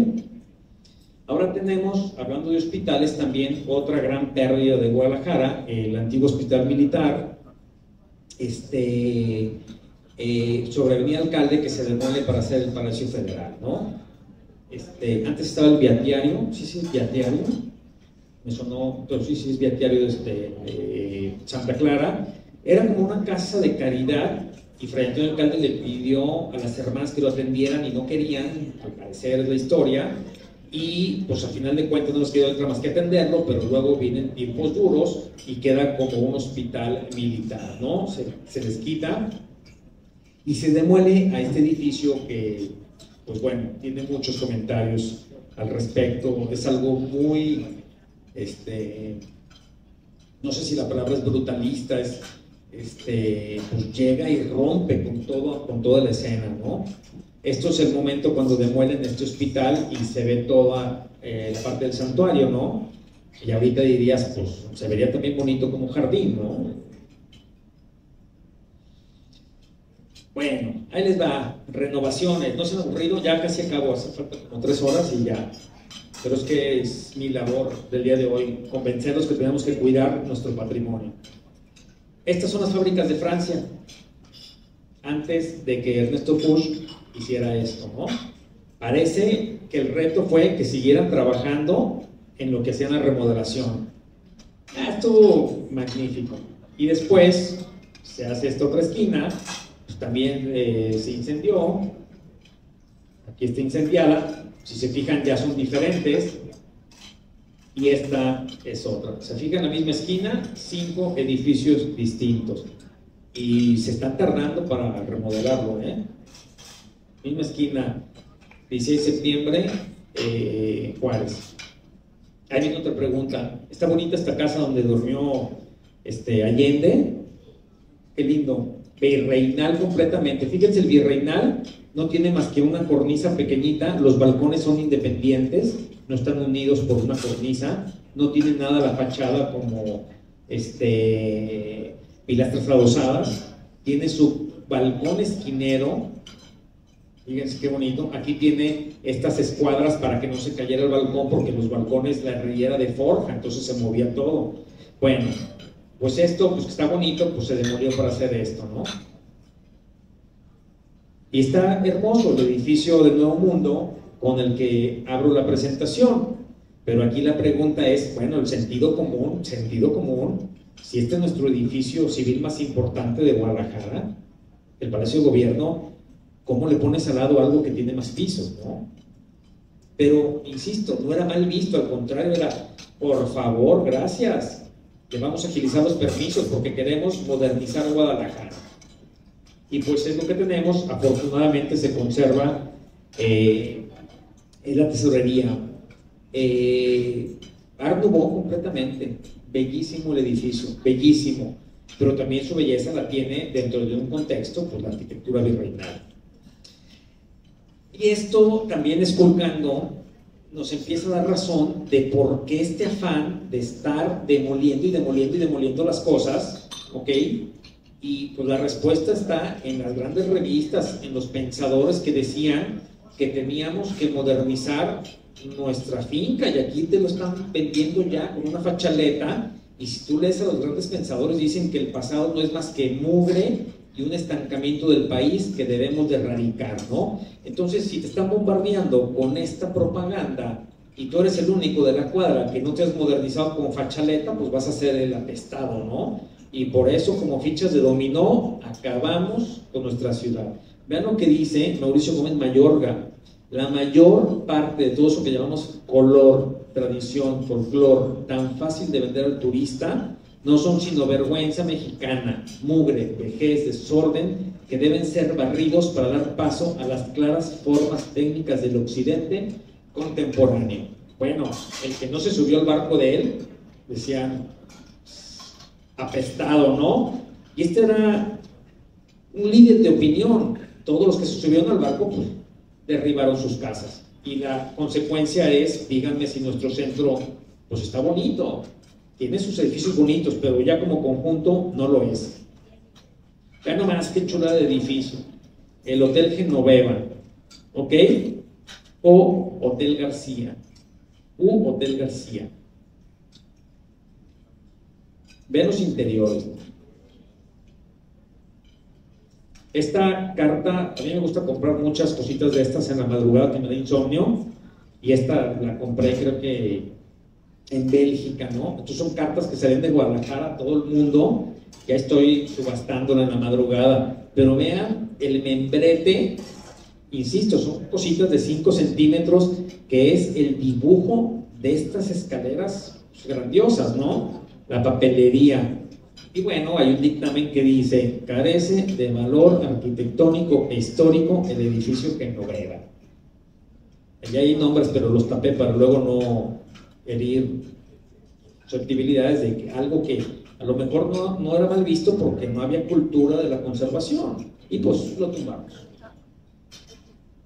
Ahora tenemos, hablando de hospitales, también otra gran pérdida de Guadalajara, el antiguo hospital militar, este, eh, Alcalde, que se demole para hacer el Palacio Federal, ¿no? Este, antes estaba el viatiario, sí, sí, el viatiario, me sonó, pero sí, sí, es de este, Santa Clara, era como una casa de caridad y Fray Antonio Alcalde le pidió a las hermanas que lo atendieran y no querían, al parecer la historia, y pues al final de cuentas no nos queda otra más que atenderlo, pero luego vienen tiempos duros y queda como un hospital militar, ¿no? Se, se les quita y se demuele a este edificio que, pues bueno, tiene muchos comentarios al respecto, es algo muy, este, no sé si la palabra es brutalista, es, este, pues llega y rompe con, todo, con toda la escena, ¿no? Esto es el momento cuando demuelen este hospital y se ve toda eh, la parte del santuario, ¿no? Y ahorita dirías, pues se vería también bonito como jardín, ¿no? Bueno, ahí les va, renovaciones, no se han aburrido, ya casi acabó, hace falta como tres horas y ya es que es mi labor del día de hoy convencerlos que tenemos que cuidar nuestro patrimonio. Estas son las fábricas de Francia, antes de que Ernesto Fuchs hiciera esto, ¿no? Parece que el reto fue que siguieran trabajando en lo que hacían la remodelación. Ah, estuvo magnífico. Y después se hace esta otra esquina, pues también eh, se incendió. Aquí está incendiada. Si se fijan, ya son diferentes. Y esta es otra. Se fijan en la misma esquina, cinco edificios distintos. Y se está tardando para remodelarlo, ¿eh? Misma esquina, 16 de septiembre, eh, Juárez. Ahí viene otra pregunta. Está bonita esta casa donde durmió este, Allende. Qué lindo. Virreinal completamente. Fíjense, el virreinal no tiene más que una cornisa pequeñita. Los balcones son independientes, no están unidos por una cornisa. No tiene nada la fachada como este, pilastras adosadas. Tiene su balcón esquinero Fíjense qué bonito. Aquí tiene estas escuadras para que no se cayera el balcón, porque los balcones, la riera de forja, entonces se movía todo. Bueno, pues esto, pues que está bonito, pues se demolió para hacer esto, ¿no? Y está hermoso el edificio del Nuevo Mundo con el que abro la presentación. Pero aquí la pregunta es, bueno, el sentido común, sentido común, si este es nuestro edificio civil más importante de Guadalajara, el Palacio de Gobierno, ¿cómo le pones al lado algo que tiene más pisos, no? Pero, insisto, no era mal visto, al contrario, era, por favor, gracias, le vamos a agilizar los permisos porque queremos modernizar Guadalajara. Y pues es lo que tenemos, afortunadamente se conserva eh, en la tesorería. Eh, Art completamente, bellísimo el edificio, bellísimo, pero también su belleza la tiene dentro de un contexto, pues la arquitectura virreinal. Y esto también esculcando nos empieza a dar razón de por qué este afán de estar demoliendo y demoliendo y demoliendo las cosas, ¿ok? Y pues la respuesta está en las grandes revistas, en los pensadores que decían que teníamos que modernizar nuestra finca y aquí te lo están vendiendo ya con una fachaleta y si tú lees a los grandes pensadores dicen que el pasado no es más que mugre y un estancamiento del país que debemos de erradicar, ¿no? Entonces, si te están bombardeando con esta propaganda y tú eres el único de la cuadra que no te has modernizado como fachaleta, pues vas a ser el apestado, ¿no? Y por eso, como fichas de dominó, acabamos con nuestra ciudad. Vean lo que dice Mauricio Gómez Mayorga. La mayor parte de todo eso que llamamos color, tradición, folclore, tan fácil de vender al turista, no son sino vergüenza mexicana, mugre, vejez, desorden, que deben ser barridos para dar paso a las claras formas técnicas del occidente contemporáneo. Bueno, el que no se subió al barco de él, decían, apestado, ¿no? Y este era un líder de opinión. Todos los que se subieron al barco, pues, derribaron sus casas. Y la consecuencia es, díganme si nuestro centro, pues está bonito, tiene sus edificios bonitos, pero ya como conjunto no lo es. Ya nomás que chula de edificio. El Hotel Genoveva, ¿ok? O Hotel García. U Hotel García. Vean los interiores. Esta carta, a mí me gusta comprar muchas cositas de estas en la madrugada que me da insomnio. Y esta la compré creo que en Bélgica, ¿no? Entonces son cartas que salen de Guadalajara a todo el mundo. Ya estoy subastándola en la madrugada. Pero vean el membrete, insisto, son cositas de 5 centímetros, que es el dibujo de estas escaleras grandiosas, ¿no? La papelería. Y bueno, hay un dictamen que dice, carece de valor arquitectónico e histórico el edificio que Genoveva. Allá hay nombres, pero los tapé para luego no herir susceptibilidades de que algo que a lo mejor no, no, era mal visto porque no había cultura de la conservación. Y pues lo tumbamos.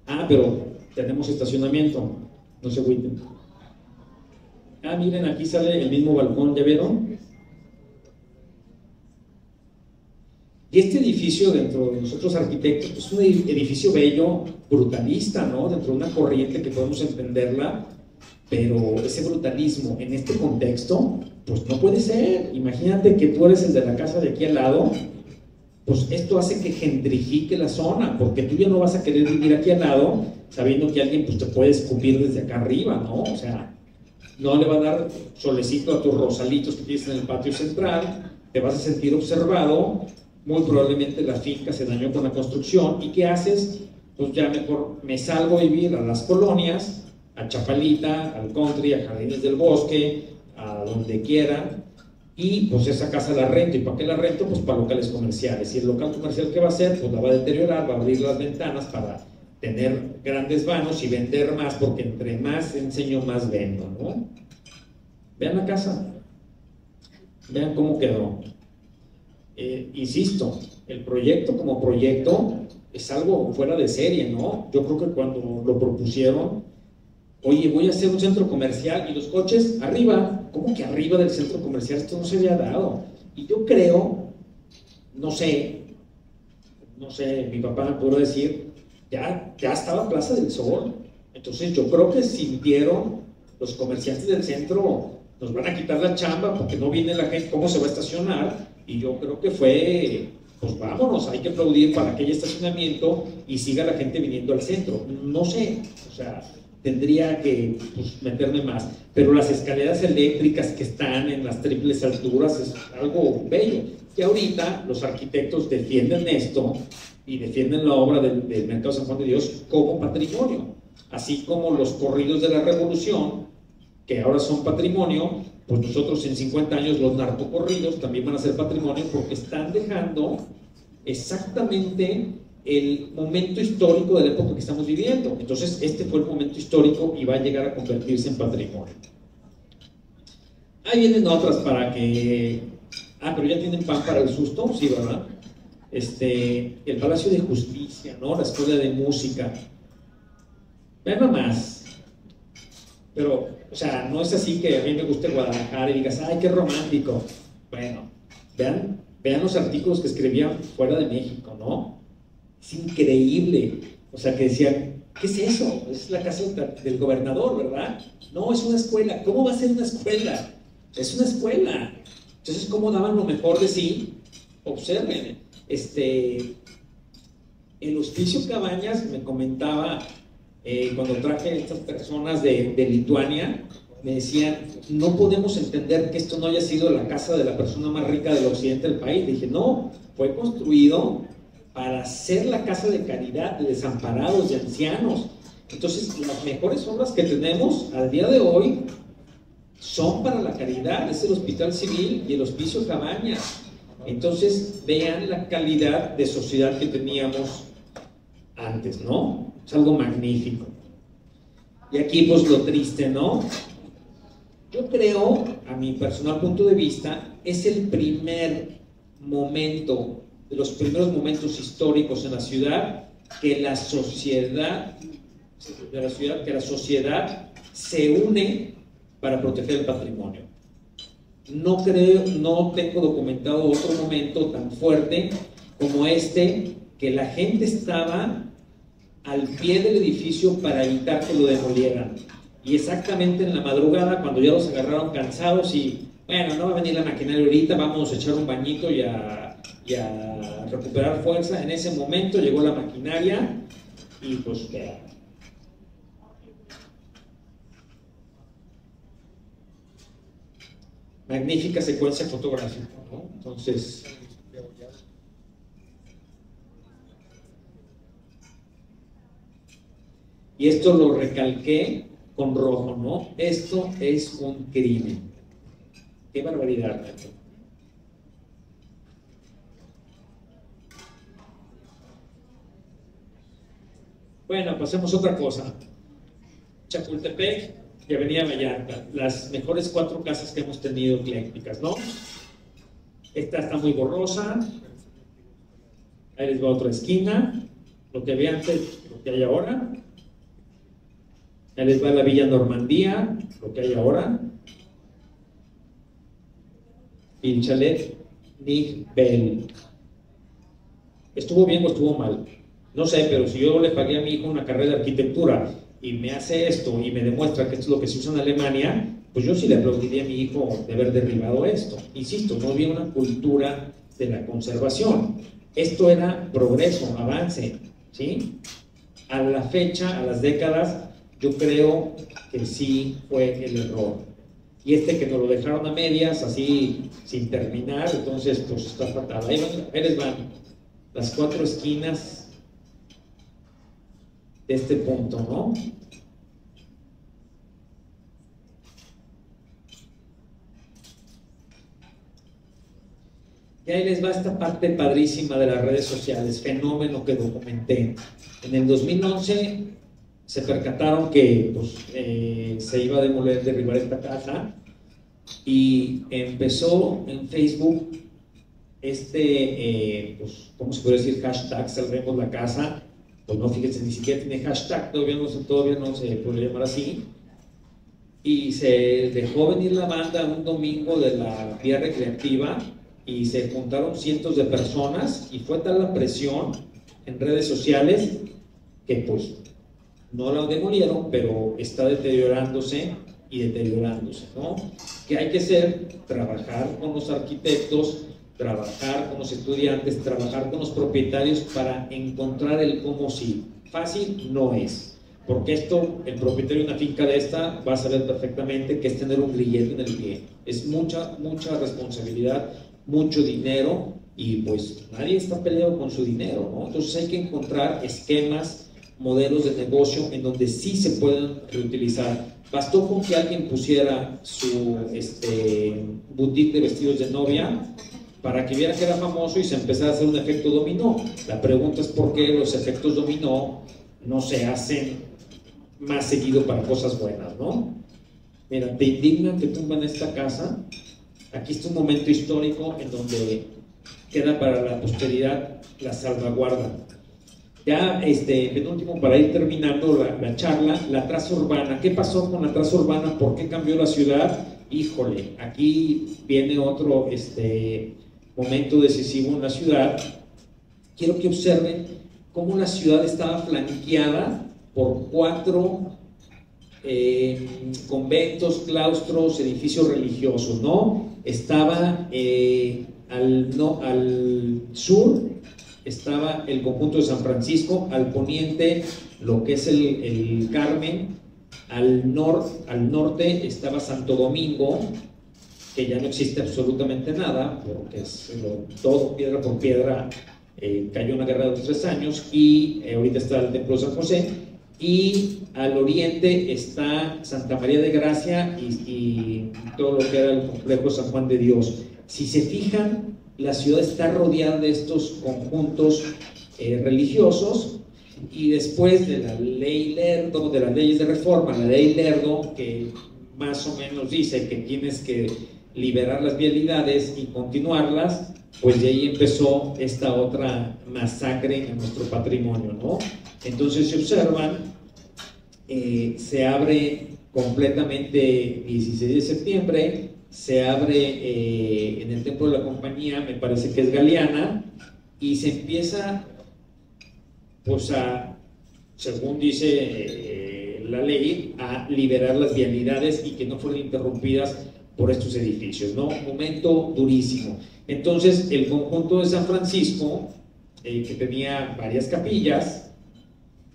Ah, pero tenemos estacionamiento. No se agüiten. Ah, miren, aquí sale el mismo balcón, ¿ya vieron? Y este edificio, dentro de nosotros arquitectos, pues, es un edificio bello, brutalista, ¿no? Dentro de una corriente que podemos entenderla Pero ese brutalismo en este contexto, pues no puede ser. Imagínate que tú eres el de la casa de aquí al lado, pues esto hace que gentrifique la zona, porque tú ya no vas a querer vivir aquí al lado sabiendo que alguien pues, te puede escupir desde acá arriba, ¿no? O sea, no le va a dar solecito a tus rosalitos que tienes en el patio central, te vas a sentir observado, muy probablemente la finca se dañó con la construcción, ¿y qué haces? Pues ya mejor me salgo a vivir a las colonias, a Chapalita, al country, a Jardines del Bosque, a donde quiera, y pues esa casa la rento. ¿Y para qué la rento? Pues para locales comerciales. Y el local comercial que va a hacer, pues la va a deteriorar, va a abrir las ventanas para tener grandes vanos y vender más, porque entre más enseño, más vendo, ¿no? Vean la casa, vean cómo quedó. Eh, insisto, el proyecto como proyecto es algo fuera de serie, ¿no? Yo creo que cuando lo propusieron, oye, voy a hacer un centro comercial y los coches arriba, ¿cómo que arriba del centro comercial? Esto no se había dado. Y yo creo, no sé, no sé, mi papá me pudo decir, ya, ya estaba Plaza del Sol. Entonces yo creo que sintieron los comerciantes del centro, nos van a quitar la chamba porque no viene la gente, ¿cómo se va a estacionar? Y yo creo que fue, pues vámonos, hay que aplaudir para que haya estacionamiento y siga la gente viniendo al centro. No sé, o sea, tendría que pues, meterme más. Pero las escaleras eléctricas que están en las triples alturas es algo bello. Y ahorita los arquitectos defienden esto y defienden la obra del, Mercado San Juan de Dios como patrimonio, así como los corridos de la revolución, que ahora son patrimonio, pues nosotros en 50 años los narcocorridos también van a ser patrimonio porque están dejando exactamente el momento histórico de la época que estamos viviendo. Entonces, este fue el momento histórico y va a llegar a convertirse en patrimonio. Ahí vienen otras para que... Ah, pero ya tienen pan para el susto, sí, ¿verdad? Este, el Palacio de Justicia, ¿no? la Escuela de Música. Vean más. Pero, o sea, no es así que a mí me guste Guadalajara y digas, ay, qué romántico. Bueno, vean, vean los artículos que escribían fuera de México, ¿no? Es increíble. O sea, que decían, ¿qué es eso? Es la casa del gobernador, ¿verdad? No, es una escuela. ¿Cómo va a ser una escuela? Es una escuela. Entonces, ¿cómo daban lo mejor de sí? Observen, este, el Hospicio Cabañas me comentaba, eh, cuando traje a estas personas de, Lituania, me decían, no podemos entender que esto no haya sido la casa de la persona más rica del occidente del país. Dije, no, fue construido para ser la casa de caridad de desamparados, de ancianos. Entonces, las mejores obras que tenemos al día de hoy son para la caridad, es el Hospital Civil y el Hospicio Cabañas. Entonces, vean la calidad de sociedad que teníamos antes, ¿no? Es algo magnífico. Y aquí, pues, lo triste, ¿no? Yo creo, a mi personal punto de vista, es el primer momento, de los primeros momentos históricos en la ciudad, que la sociedad, de la ciudad, que la sociedad se une para proteger el patrimonio. No creo, no tengo documentado otro momento tan fuerte como este, que la gente estaba al pie del edificio para evitar que lo demolieran. Y exactamente en la madrugada, cuando ya los agarraron cansados y, bueno, no va a venir la maquinaria ahorita, vamos a echar un bañito y a, recuperar fuerza, en ese momento llegó la maquinaria y pues magnífica secuencia fotográfica. ¿no? Entonces, y esto lo recalqué con rojo, ¿no? Esto es un crimen. Qué barbaridad. Bueno, pasemos a otra cosa. Chapultepec que venía Vallarta, las mejores cuatro casas que hemos tenido eclécticas, ¿no? Esta está muy borrosa, ahí les va otra esquina, lo que había antes, lo que hay ahora, ahí les va la Villa Normandía, lo que hay ahora, y el. ¿Estuvo bien o estuvo mal? No sé, pero si yo le pagué a mi hijo una carrera de arquitectura y me hace esto y me demuestra que esto es lo que se usa en Alemania, pues yo sí le aplaudiría a mi hijo de haber derribado esto. Insisto, no había una cultura de la conservación. Esto era progreso, avance, ¿sí? A la fecha, a las décadas, yo creo que sí fue el error. Y este que nos lo dejaron a medias, así, sin terminar, entonces, pues está fatal. Ahí van, van las cuatro esquinas de este punto, ¿no? Y ahí les va esta parte padrísima de las redes sociales, fenómeno que documenté. En el 2011 se percataron que pues, eh, se iba a demoler, derribar esta casa y empezó en Facebook este, eh, pues, ¿cómo se puede decir? Hashtag, salvemos la casa. Pues no, fíjense, ni siquiera tiene hashtag, todavía no, todavía no se puede llamar así. Y se dejó venir la banda un domingo de la vía recreativa y se juntaron cientos de personas y fue tal la presión en redes sociales que pues no la demolieron, pero está deteriorándose y deteriorándose, ¿no? Que hay que hacer, trabajar con los arquitectos, trabajar con los estudiantes, trabajar con los propietarios para encontrar el cómo sí. Fácil no es, porque esto, el propietario de una finca de esta va a saber perfectamente que es tener un grillete en el pie. Es mucha, mucha responsabilidad mucho dinero y pues nadie está peleado con su dinero, ¿no? Entonces hay que encontrar esquemas, modelos de negocio en donde sí se pueden reutilizar. Bastó con que alguien pusiera su este, boutique de vestidos de novia para que viera que era famoso y se empezara a hacer un efecto dominó. La pregunta es por qué los efectos dominó no se hacen más seguido para cosas buenas, ¿no? Mira, te indigna que tumban esta casa Aquí está un momento histórico en donde queda para la posteridad la salvaguarda. Ya, este, penúltimo, para ir terminando la, charla, la traza urbana. ¿Qué pasó con la traza urbana? ¿Por qué cambió la ciudad? Híjole, aquí viene otro este, momento decisivo en la ciudad. Quiero que observen cómo la ciudad estaba flanqueada por cuatro eh, conventos, claustros, edificios religiosos, ¿no? estaba eh, al, no, al sur, estaba el conjunto de San Francisco, al poniente lo que es el, Carmen, al, al norte estaba Santo Domingo, que ya no existe absolutamente nada, porque es todo piedra por piedra, eh, cayó una guerra de los tres años, y eh, ahorita está el Templo de San José, y al oriente está Santa María de Gracia y, todo lo que era el complejo San Juan de Dios. Si se fijan, la ciudad está rodeada de estos conjuntos eh, religiosos y después de la ley Lerdo, de las leyes de reforma, la ley Lerdo, que más o menos dice que tienes que liberar las vialidades y continuarlas, pues de ahí empezó esta otra masacre en nuestro patrimonio, ¿no? Entonces, se observan, eh, se abre completamente 16 de septiembre, se abre eh, en el templo de la compañía, me parece que es Galeana, y se empieza, pues a, según dice eh, la ley, a liberar las vialidades y que no fueran interrumpidas por estos edificios, ¿no? Momento durísimo. Entonces, el conjunto de San Francisco, que tenía varias capillas,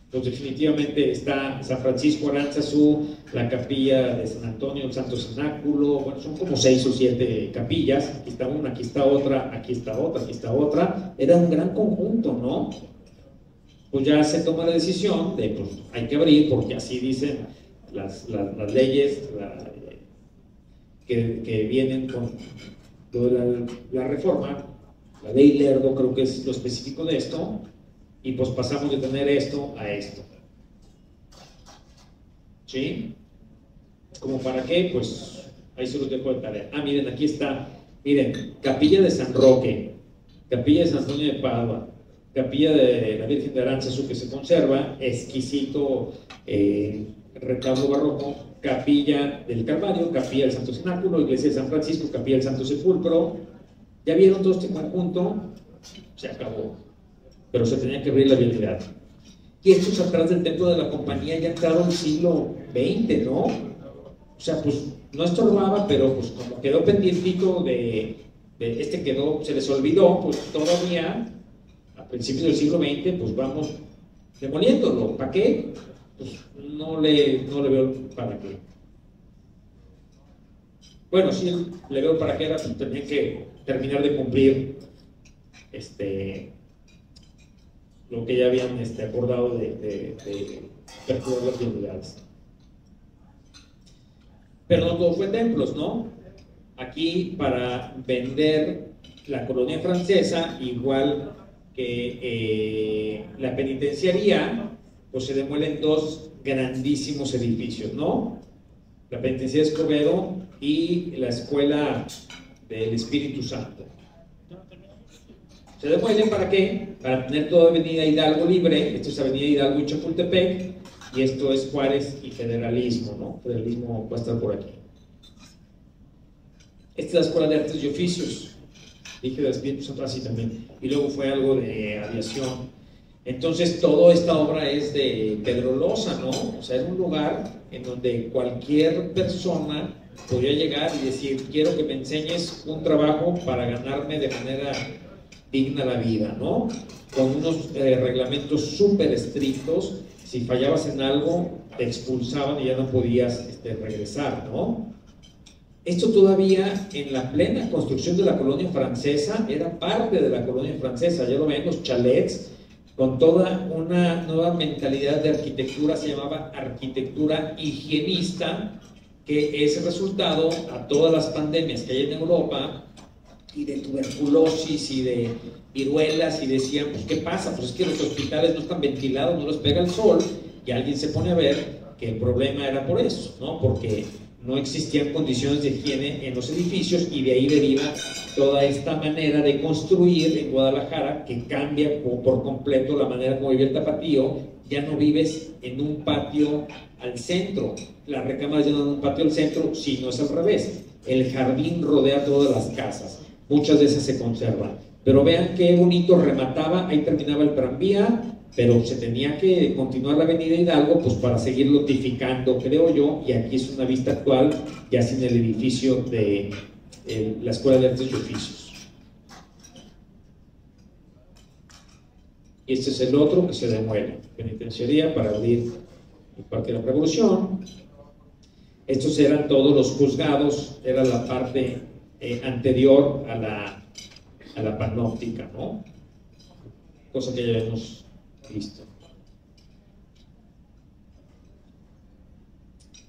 pues definitivamente está San Francisco Aranzazú, la capilla de San Antonio, el Santo Cenáculo, bueno, son como seis o siete capillas, aquí está una, aquí está otra, aquí está otra, aquí está otra, era un gran conjunto, ¿no? Pues ya se toma la decisión de, pues hay que abrir, porque así dicen las, leyes que, vienen con toda la reforma, la ley Lerdo creo que es lo específico de esto, y pues pasamos de tener esto a esto. ¿Sí? ¿Como para qué? Pues ahí se los dejo de tarea. Ah, miren, aquí está. Miren, Capilla de San Roque, Capilla de San Antonio de Padua, Capilla de la Virgen de Aranzazu que se conserva, exquisito eh, retablo barroco, Capilla del Calvario, Capilla del Santo Cenáculo, Iglesia de San Francisco, Capilla del Santo Sepulcro. ¿Ya vieron todo este conjunto? Se acabó pero se tenía que abrir la vialidad. Y esto es atrás del templo de la compañía ya entrado el siglo XX, ¿no? O sea, pues no estorbaba, pero pues como quedó pendientito de, de este quedó, se les olvidó, pues todavía a principios del siglo XX, pues vamos demoliéndolo. ¿Para qué? Pues no le, no le veo para qué. Bueno, sí le veo para qué era, tenía que terminar de cumplir este, lo que ya habían este, acordado de, de, de perforar las. Pero no todo fue templos, ¿no? Aquí para vender la colonia francesa, igual que eh, la penitenciaría, pues se demuelen dos grandísimos edificios, ¿no? La penitenciaría Escobedo y la escuela del Espíritu Santo. ¿Se demuelen para qué? Para tener toda Avenida Hidalgo libre, esto es Avenida Hidalgo y Chapultepec, y esto es Juárez y Federalismo, ¿no? Federalismo va a estar por aquí. Esta es la Escuela de Artes y Oficios, dije de Espíritu Santo así también, y luego fue algo de aviación. Entonces, toda esta obra es de Pedro Loza, ¿no? O sea, es un lugar en donde cualquier persona podría llegar y decir, quiero que me enseñes un trabajo para ganarme de manera digna la vida, ¿no? Con unos eh, reglamentos súper estrictos, si fallabas en algo, te expulsaban y ya no podías este, regresar, ¿no? Esto todavía en la plena construcción de la colonia francesa era parte de la colonia francesa, ya lo ven, los chalets, con toda una nueva mentalidad de arquitectura, se llamaba arquitectura higienista, que es resultado a todas las pandemias que hay en Europa, y de tuberculosis y de viruelas, y decían, pues ¿qué pasa? Pues es que los hospitales no están ventilados, no los pega el sol, y alguien se pone a ver que el problema era por eso, ¿no? Porque no existían condiciones de higiene en los edificios y de ahí deriva toda esta manera de construir en Guadalajara que cambia por completo la manera como vive el tapatío. Ya no vives en un patio al centro, las recámaras ya no en un patio al centro, sino es al revés. El jardín rodea todas las casas, muchas de esas se conservan. Pero vean qué bonito remataba, ahí terminaba el tranvía, pero se tenía que continuar la avenida Hidalgo pues para seguir notificando, creo yo, y aquí es una vista actual, ya sin el edificio de la Escuela de Artes y Oficios. Y este es el otro que se demuele, penitenciaría para abrir el Parque de la Revolución. Estos eran todos los juzgados, era la parte eh, anterior a la, a la panóptica, ¿no? Cosa que ya vemos Listo.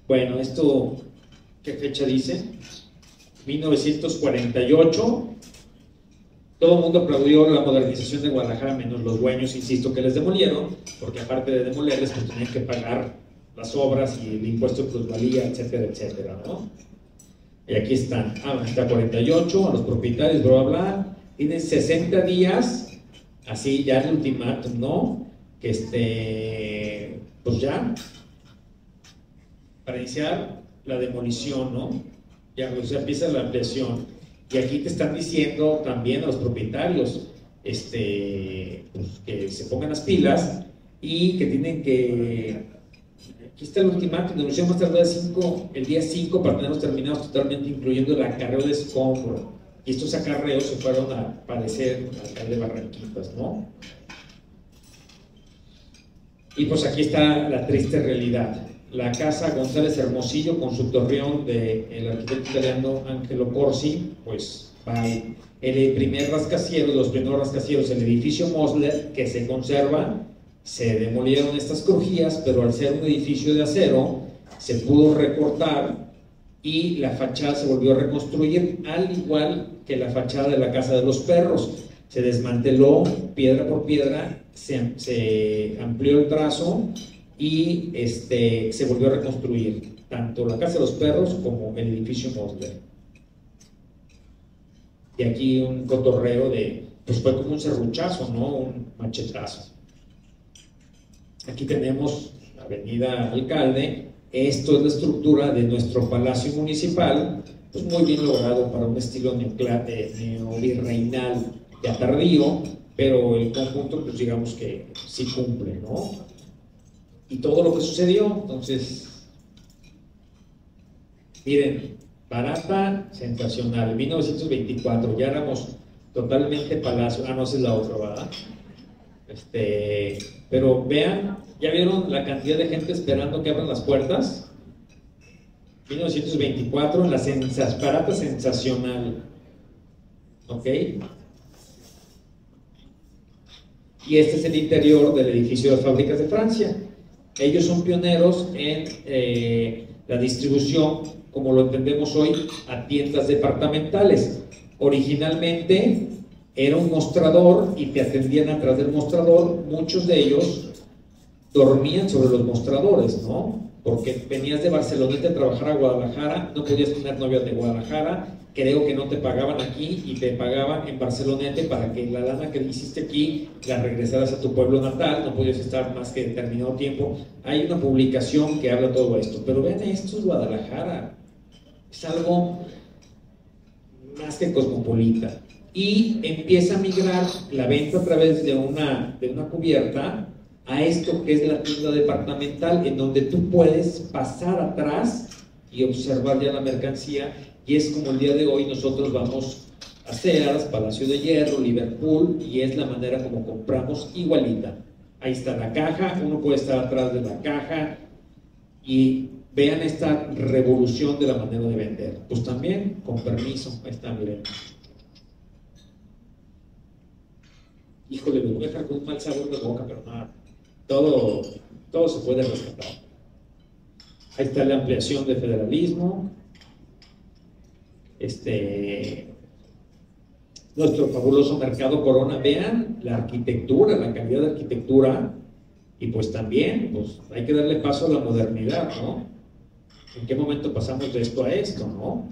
Bueno, esto, ¿qué fecha dice? 1948. Todo el mundo aplaudió la modernización de Guadalajara, menos los dueños, insisto, que les demolieron, porque aparte de demolerles, pues tenían que pagar las obras y el impuesto de plusvalía, etcétera, etcétera, ¿no? Y aquí están, ah, está 48, a los propietarios, bla, bla, bla, tienen 60 días, así ya el ultimátum, ¿no? Que este, pues ya, para iniciar la demolición, ¿no? Ya, o sea, empieza la ampliación. Y aquí te están diciendo también a los propietarios este, pues, que se pongan las pilas y que tienen que. Aquí está el ultimátum, demolición más cinco, el día 5 para tenerlos terminados totalmente, incluyendo el acarreo de escombro. Y estos acarreos se fueron a padecer al alcalde de Barranquitas, ¿no? Y pues aquí está la triste realidad. La casa González Hermosillo con su torreón del arquitecto italiano Angelo Corsi, pues va el primer rascacielos, los primeros rascacielos, el edificio Mosler, que se conserva, se demolieron estas crujías, pero al ser un edificio de acero, se pudo recortar y la fachada se volvió a reconstruir, al igual que la fachada de la Casa de los Perros. Se desmanteló piedra por piedra se, amplió el trazo y este, se volvió a reconstruir tanto la Casa de los Perros como el edificio Mosler. Y aquí un cotorreo de, pues fue como un serruchazo, ¿no? Un machetazo. Aquí tenemos la avenida Alcalde. Esto es la estructura de nuestro palacio municipal, pues muy bien logrado para un estilo neovirreinal ya tardío, pero el conjunto, pues digamos que sí cumple, ¿no? y todo lo que sucedió. Entonces, miren, barata, sensacional. 1924, ya éramos totalmente palacio. Ah, no, esa es la otra, ¿verdad? Este, pero vean, ¿ya vieron la cantidad de gente esperando que abran las puertas? 1924, la sensas, barata sensacional. ¿Ok? Y este es el interior del edificio de fábricas de Francia. Ellos son pioneros en eh, la distribución, como lo entendemos hoy, a tiendas departamentales. Originalmente era un mostrador y te atendían atrás del mostrador. Muchos de ellos dormían sobre los mostradores, ¿no? Porque venías de Barcelona a trabajar a Guadalajara, no podías tener novia de Guadalajara, creo que no te pagaban aquí y te pagaban en Barcelonete para que la lana que hiciste aquí la regresaras a tu pueblo natal, no podías estar más que determinado tiempo. Hay una publicación que habla todo esto, pero vean, esto es Guadalajara, es algo más que cosmopolita. Y empieza a migrar la venta a través de una, de una cubierta a esto que es la tienda departamental, en donde tú puedes pasar atrás y observar ya la mercancía y es como el día de hoy nosotros vamos a Sears, Palacio de Hierro, Liverpool, y es la manera como compramos igualita. Ahí está la caja, uno puede estar atrás de la caja y vean esta revolución de la manera de vender. Pues también, con permiso, ahí está, miren. Híjole, me voy a dejar con un mal sabor de boca, pero nada, todo, todo se puede rescatar. Ahí está la ampliación de federalismo, este, nuestro fabuloso mercado Corona. Vean la arquitectura, la calidad de arquitectura, y pues también pues, hay que darle paso a la modernidad, ¿no? ¿En qué momento pasamos de esto a esto, no?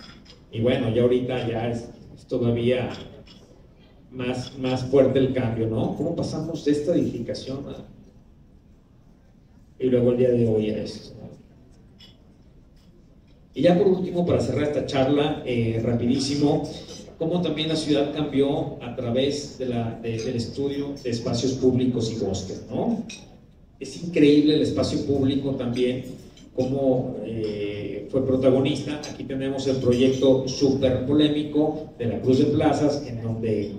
Y bueno, ya ahorita ya es, todavía más, más fuerte el cambio, ¿no? ¿Cómo pasamos de esta edificación a... y luego el día de hoy a esto? Y ya por último, para cerrar esta charla, eh, rapidísimo, cómo también la ciudad cambió a través de la, del estudio de espacios públicos y bosques, ¿no? Es increíble el espacio público también, cómo eh, fue protagonista. Aquí tenemos el proyecto súper polémico de la Cruz de Plazas, en donde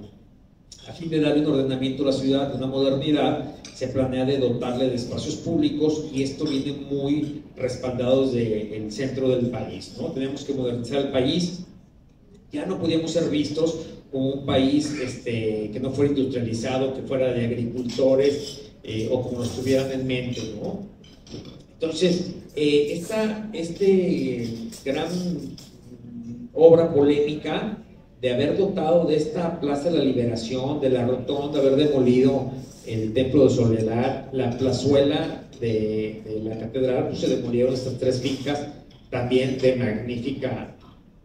a fin de darle un ordenamiento a la ciudad, de una modernidad, se planea de dotarle de espacios públicos y esto viene muy respaldado desde el centro del país. ¿no? Tenemos que modernizar el país. Ya no podíamos ser vistos como un país este, que no fuera industrializado, que fuera de agricultores eh, o como nos tuvieran en mente. ¿no? Entonces, eh, esta este gran obra polémica de haber dotado de esta Plaza de la Liberación, de la Rotonda, haber demolido el Templo de Soledad, la plazuela de, la catedral, pues se demolieron estas tres fincas, también de magnífica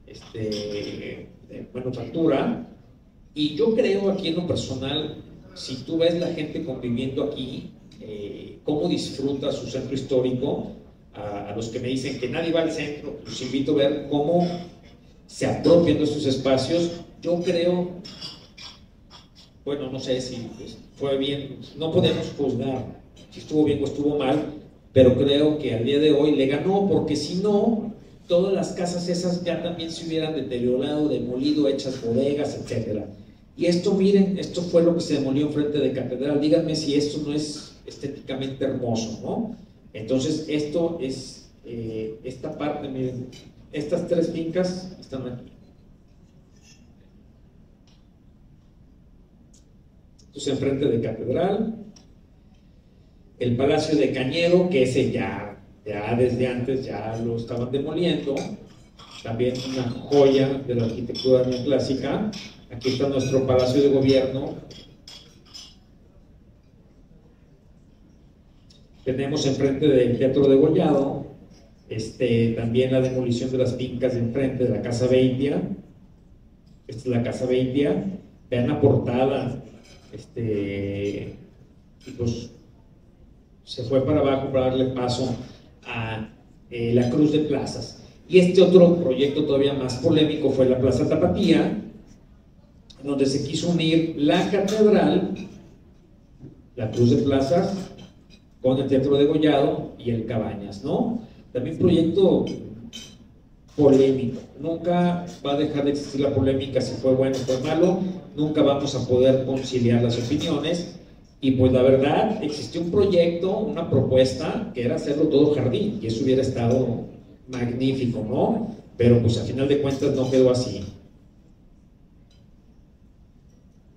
este, manufactura. Y yo creo aquí en lo personal, si tú ves la gente conviviendo aquí, eh, cómo disfruta su centro histórico, a, a, los que me dicen que nadie va al centro, los invito a ver cómo se apropian de sus espacios. Yo creo, bueno, no sé si pues, fue bien, no podemos juzgar si estuvo bien o estuvo mal, pero creo que al día de hoy le ganó, porque si no, todas las casas esas ya también se hubieran deteriorado, demolido, hechas bodegas, etc. Y esto, miren, esto fue lo que se demolió enfrente de Catedral. Díganme si esto no es estéticamente hermoso, ¿no? Entonces, esto es, eh, esta parte, miren, estas tres fincas están aquí. Entonces, enfrente de Catedral, el Palacio de Cañedo, que ese ya, ya desde antes ya lo estaban demoliendo, también una joya de la arquitectura neoclásica. Aquí está nuestro Palacio de Gobierno. Tenemos enfrente del Teatro de Gollado, este, también la demolición de las fincas de enfrente de la Casa Beitia. Esta es la Casa Beitia. Vean la portada, este, y pues se fue para abajo para darle paso a eh, la Cruz de Plazas. Y este otro proyecto todavía más polémico fue la Plaza Tapatía, donde se quiso unir la catedral, la Cruz de Plazas, con el Teatro de Gollado y el Cabañas, ¿no? También proyecto polémico. Nunca va a dejar de existir la polémica si fue bueno o fue malo, nunca vamos a poder conciliar las opiniones. Y pues la verdad, existió un proyecto, una propuesta, que era hacerlo todo jardín, y eso hubiera estado magnífico, ¿no? Pero pues a final de cuentas no quedó así.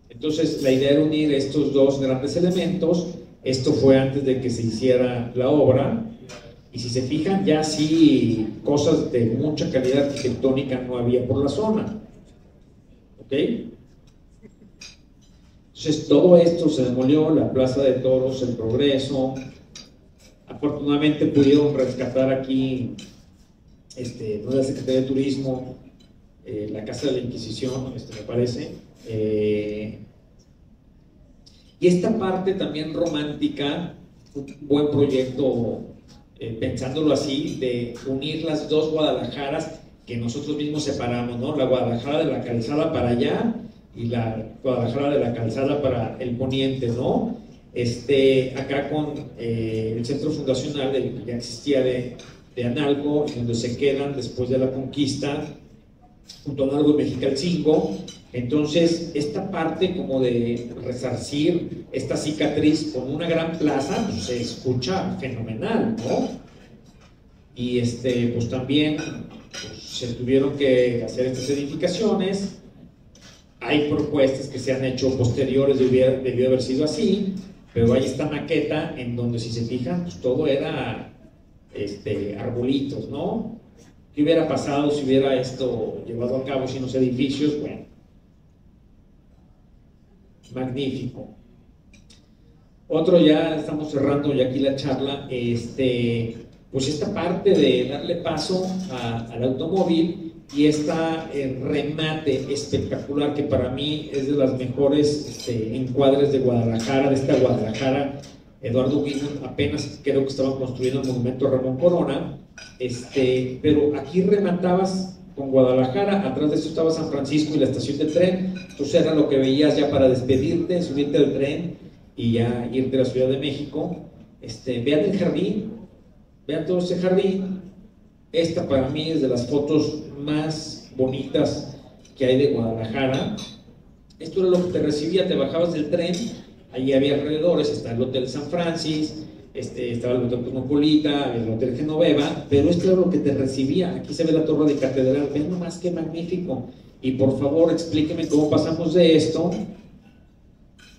Entonces la idea era unir estos dos grandes elementos. Esto fue antes de que se hiciera la obra. Y si se fijan, ya sí cosas de mucha calidad arquitectónica no había por la zona. ¿Ok? Entonces todo esto se demolió, la Plaza de Toros, el Progreso. Afortunadamente pudieron rescatar aquí este, no Secretaría de Turismo, eh, la Casa de la Inquisición, este, me parece. Eh, y esta parte también romántica, un buen proyecto, eh, pensándolo así, de unir las dos Guadalajaras que nosotros mismos separamos, ¿no? La Guadalajara de la calzada para allá y la Guadalajara de la calzada para el poniente, ¿no? Este, acá con el centro fundacional que ya existía de, de Analgo, donde se quedan después de la conquista, junto a Analgo y Mexicalcingo. Entonces, esta parte como de resarcir esta cicatriz con una gran plaza, pues, se escucha fenomenal, ¿no? Y este, pues también pues, se tuvieron que hacer estas edificaciones. Hay propuestas que se han hecho posteriores, debió, debió haber sido así, pero hay esta maqueta en donde, si se fijan, pues todo era este, arbolitos, ¿no? ¿Qué hubiera pasado si hubiera esto llevado a cabo sin los edificios? Bueno, magnífico. Otro ya, estamos cerrando ya aquí la charla, este, pues esta parte de darle paso al automóvil y esta eh, remate espectacular que para mí es de las mejores este, encuadres de Guadalajara, de esta Guadalajara Eduardo Guimón apenas creo que estaban construyendo el monumento Ramón Corona, este, pero aquí rematabas con Guadalajara, atrás de eso estaba San Francisco y la estación de tren, entonces era lo que veías ya para despedirte, subirte al tren y ya irte a la Ciudad de México. Este, vean el jardín, vean todo ese jardín. Esta para mí es de las fotos más bonitas que hay de Guadalajara. Esto era lo que te recibía, te bajabas del tren Allí había alrededores, está el Hotel San Francis, este, estaba el Hotel Cosmopolita, el Hotel Genoveva, pero esto era lo que te recibía. Aquí se ve la torre de catedral, ven nomás qué magnífico. Y por favor, explíqueme cómo pasamos de esto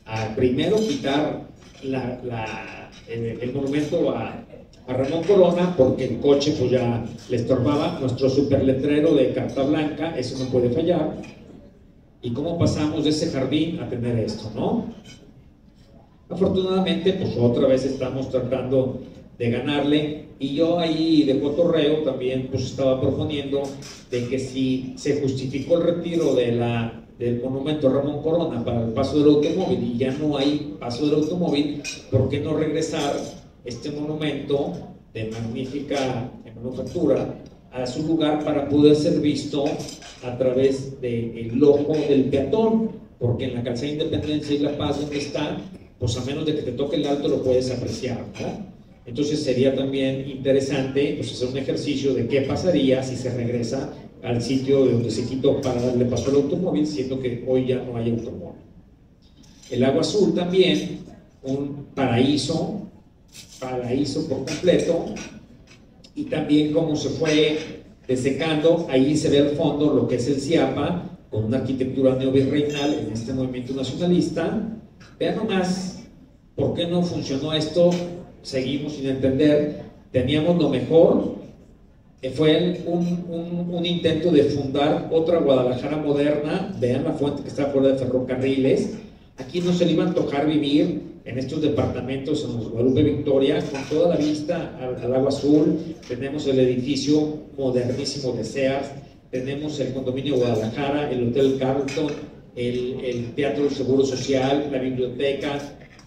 a primero quitar el, monumento a, Ramón Corona, porque el coche pues ya le estorbaba, nuestro super letrero de carta blanca, eso no puede fallar. Y cómo pasamos de ese jardín a tener esto, ¿no? Afortunadamente, pues otra vez estamos tratando de ganarle y yo ahí de cotorreo también pues estaba proponiendo de que si se justificó el retiro de la, del monumento Ramón Corona para el paso del automóvil y ya no hay paso del automóvil, ¿por qué no regresar este monumento de magnífica manufactura a su lugar para poder ser visto a través del ojo del peatón? Porque en la calzada Independencia y La Paz, donde está, pues a menos de que te toque el alto lo puedes apreciar, ¿no? Entonces sería también interesante pues, hacer un ejercicio de qué pasaría si se regresa al sitio de donde se quitó para darle paso al automóvil, siendo que hoy ya no hay automóvil. El agua azul también, un paraíso, paraíso por completo, y también como se fue desecando, ahí se ve al fondo lo que es el CIAPA, con una arquitectura neovirreinal en este movimiento nacionalista, Vean nomás por qué no funcionó esto, seguimos sin entender. Teníamos lo mejor, eh, fue un, un, intento de fundar otra Guadalajara moderna. Vean la fuente que está fuera de ferrocarriles. Aquí no se le iba a antojar vivir en estos departamentos en los Guadalupe Victoria, con toda la vista al, al, agua azul. Tenemos el edificio modernísimo de Sears, tenemos el condominio Guadalajara, el Hotel Carlton, el, Teatro del Seguro Social, la biblioteca,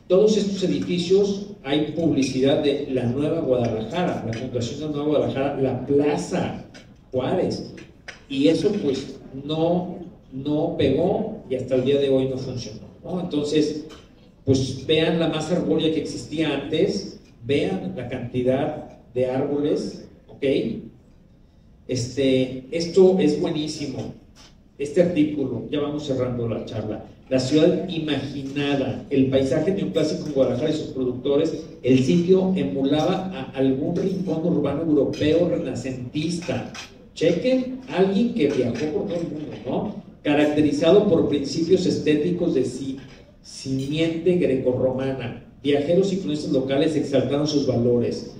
todos estos edificios hay publicidad de la Nueva Guadalajara, la Fundación de la Nueva Guadalajara, la Plaza Juárez. Y eso pues no, no pegó y hasta el día de hoy no funcionó. Entonces, pues vean la masa arbórea que existía antes, vean la cantidad de árboles, ¿ok? Este, esto es buenísimo. Este artículo, ya vamos cerrando la charla. La ciudad imaginada, el paisaje neoclásico en Guadalajara y sus productores, el sitio emulaba a algún rincón urbano europeo renacentista. Chequen, alguien que viajó por todo el mundo, ¿no? Caracterizado por principios estéticos de simiente grecorromana. Viajeros y influencias locales exaltaron sus valores.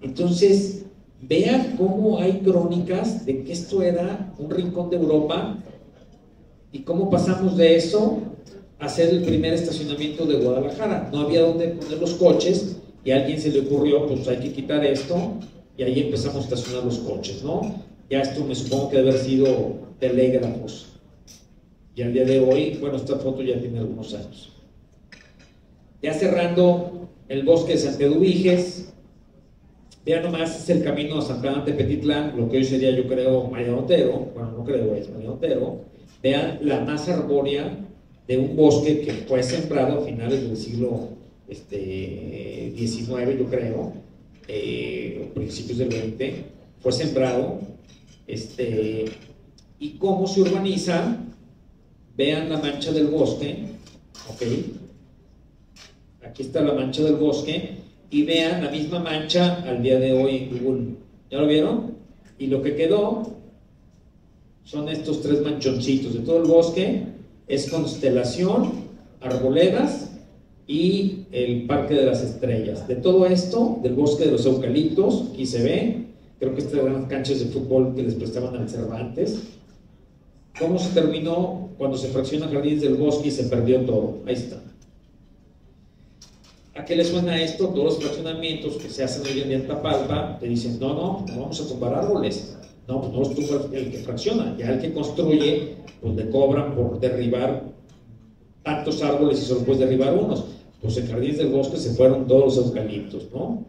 Entonces, vean cómo hay crónicas de que esto era un rincón de Europa y cómo pasamos de eso a ser el primer estacionamiento de Guadalajara. No había dónde poner los coches y a alguien se le ocurrió, pues hay que quitar esto y ahí empezamos a estacionar los coches, ¿no? Ya esto me supongo que debe haber sido telégrafos. Y al día de hoy, bueno, esta foto ya tiene algunos años. Ya cerrando el bosque de Santedubiges, vean nomás, es el camino a San Pedro de Petitlán, lo que hoy sería, yo creo, María Otero, bueno, no creo, es María Otero. Vean la masa arbórea de un bosque que fue sembrado a finales del siglo este, XIX, yo creo, eh, principios del XX, fue sembrado, este, y cómo se urbaniza, vean la mancha del bosque, ok, aquí está la mancha del bosque, y vean la misma mancha al día de hoy en Google, ¿ya lo vieron? Y lo que quedó son estos tres manchoncitos de todo el bosque, es constelación, arboledas y el Parque de las Estrellas. De todo esto, del bosque de los eucaliptos, aquí se ve, creo que estas eran canchas de fútbol que les prestaban al Cervantes. ¿Cómo se terminó cuando se fracciona Jardines del Bosque y se perdió todo? Ahí está. ¿A qué le suena esto? Todos los fraccionamientos que se hacen hoy en día en Tapalpa te dicen, no, no, no vamos a tumbar árboles. No, pues no es tú el que fracciona, ya el que construye, pues le cobran por derribar tantos árboles y solo puedes derribar unos. Pues en Jardines del Bosque se fueron todos los eucaliptos, ¿no?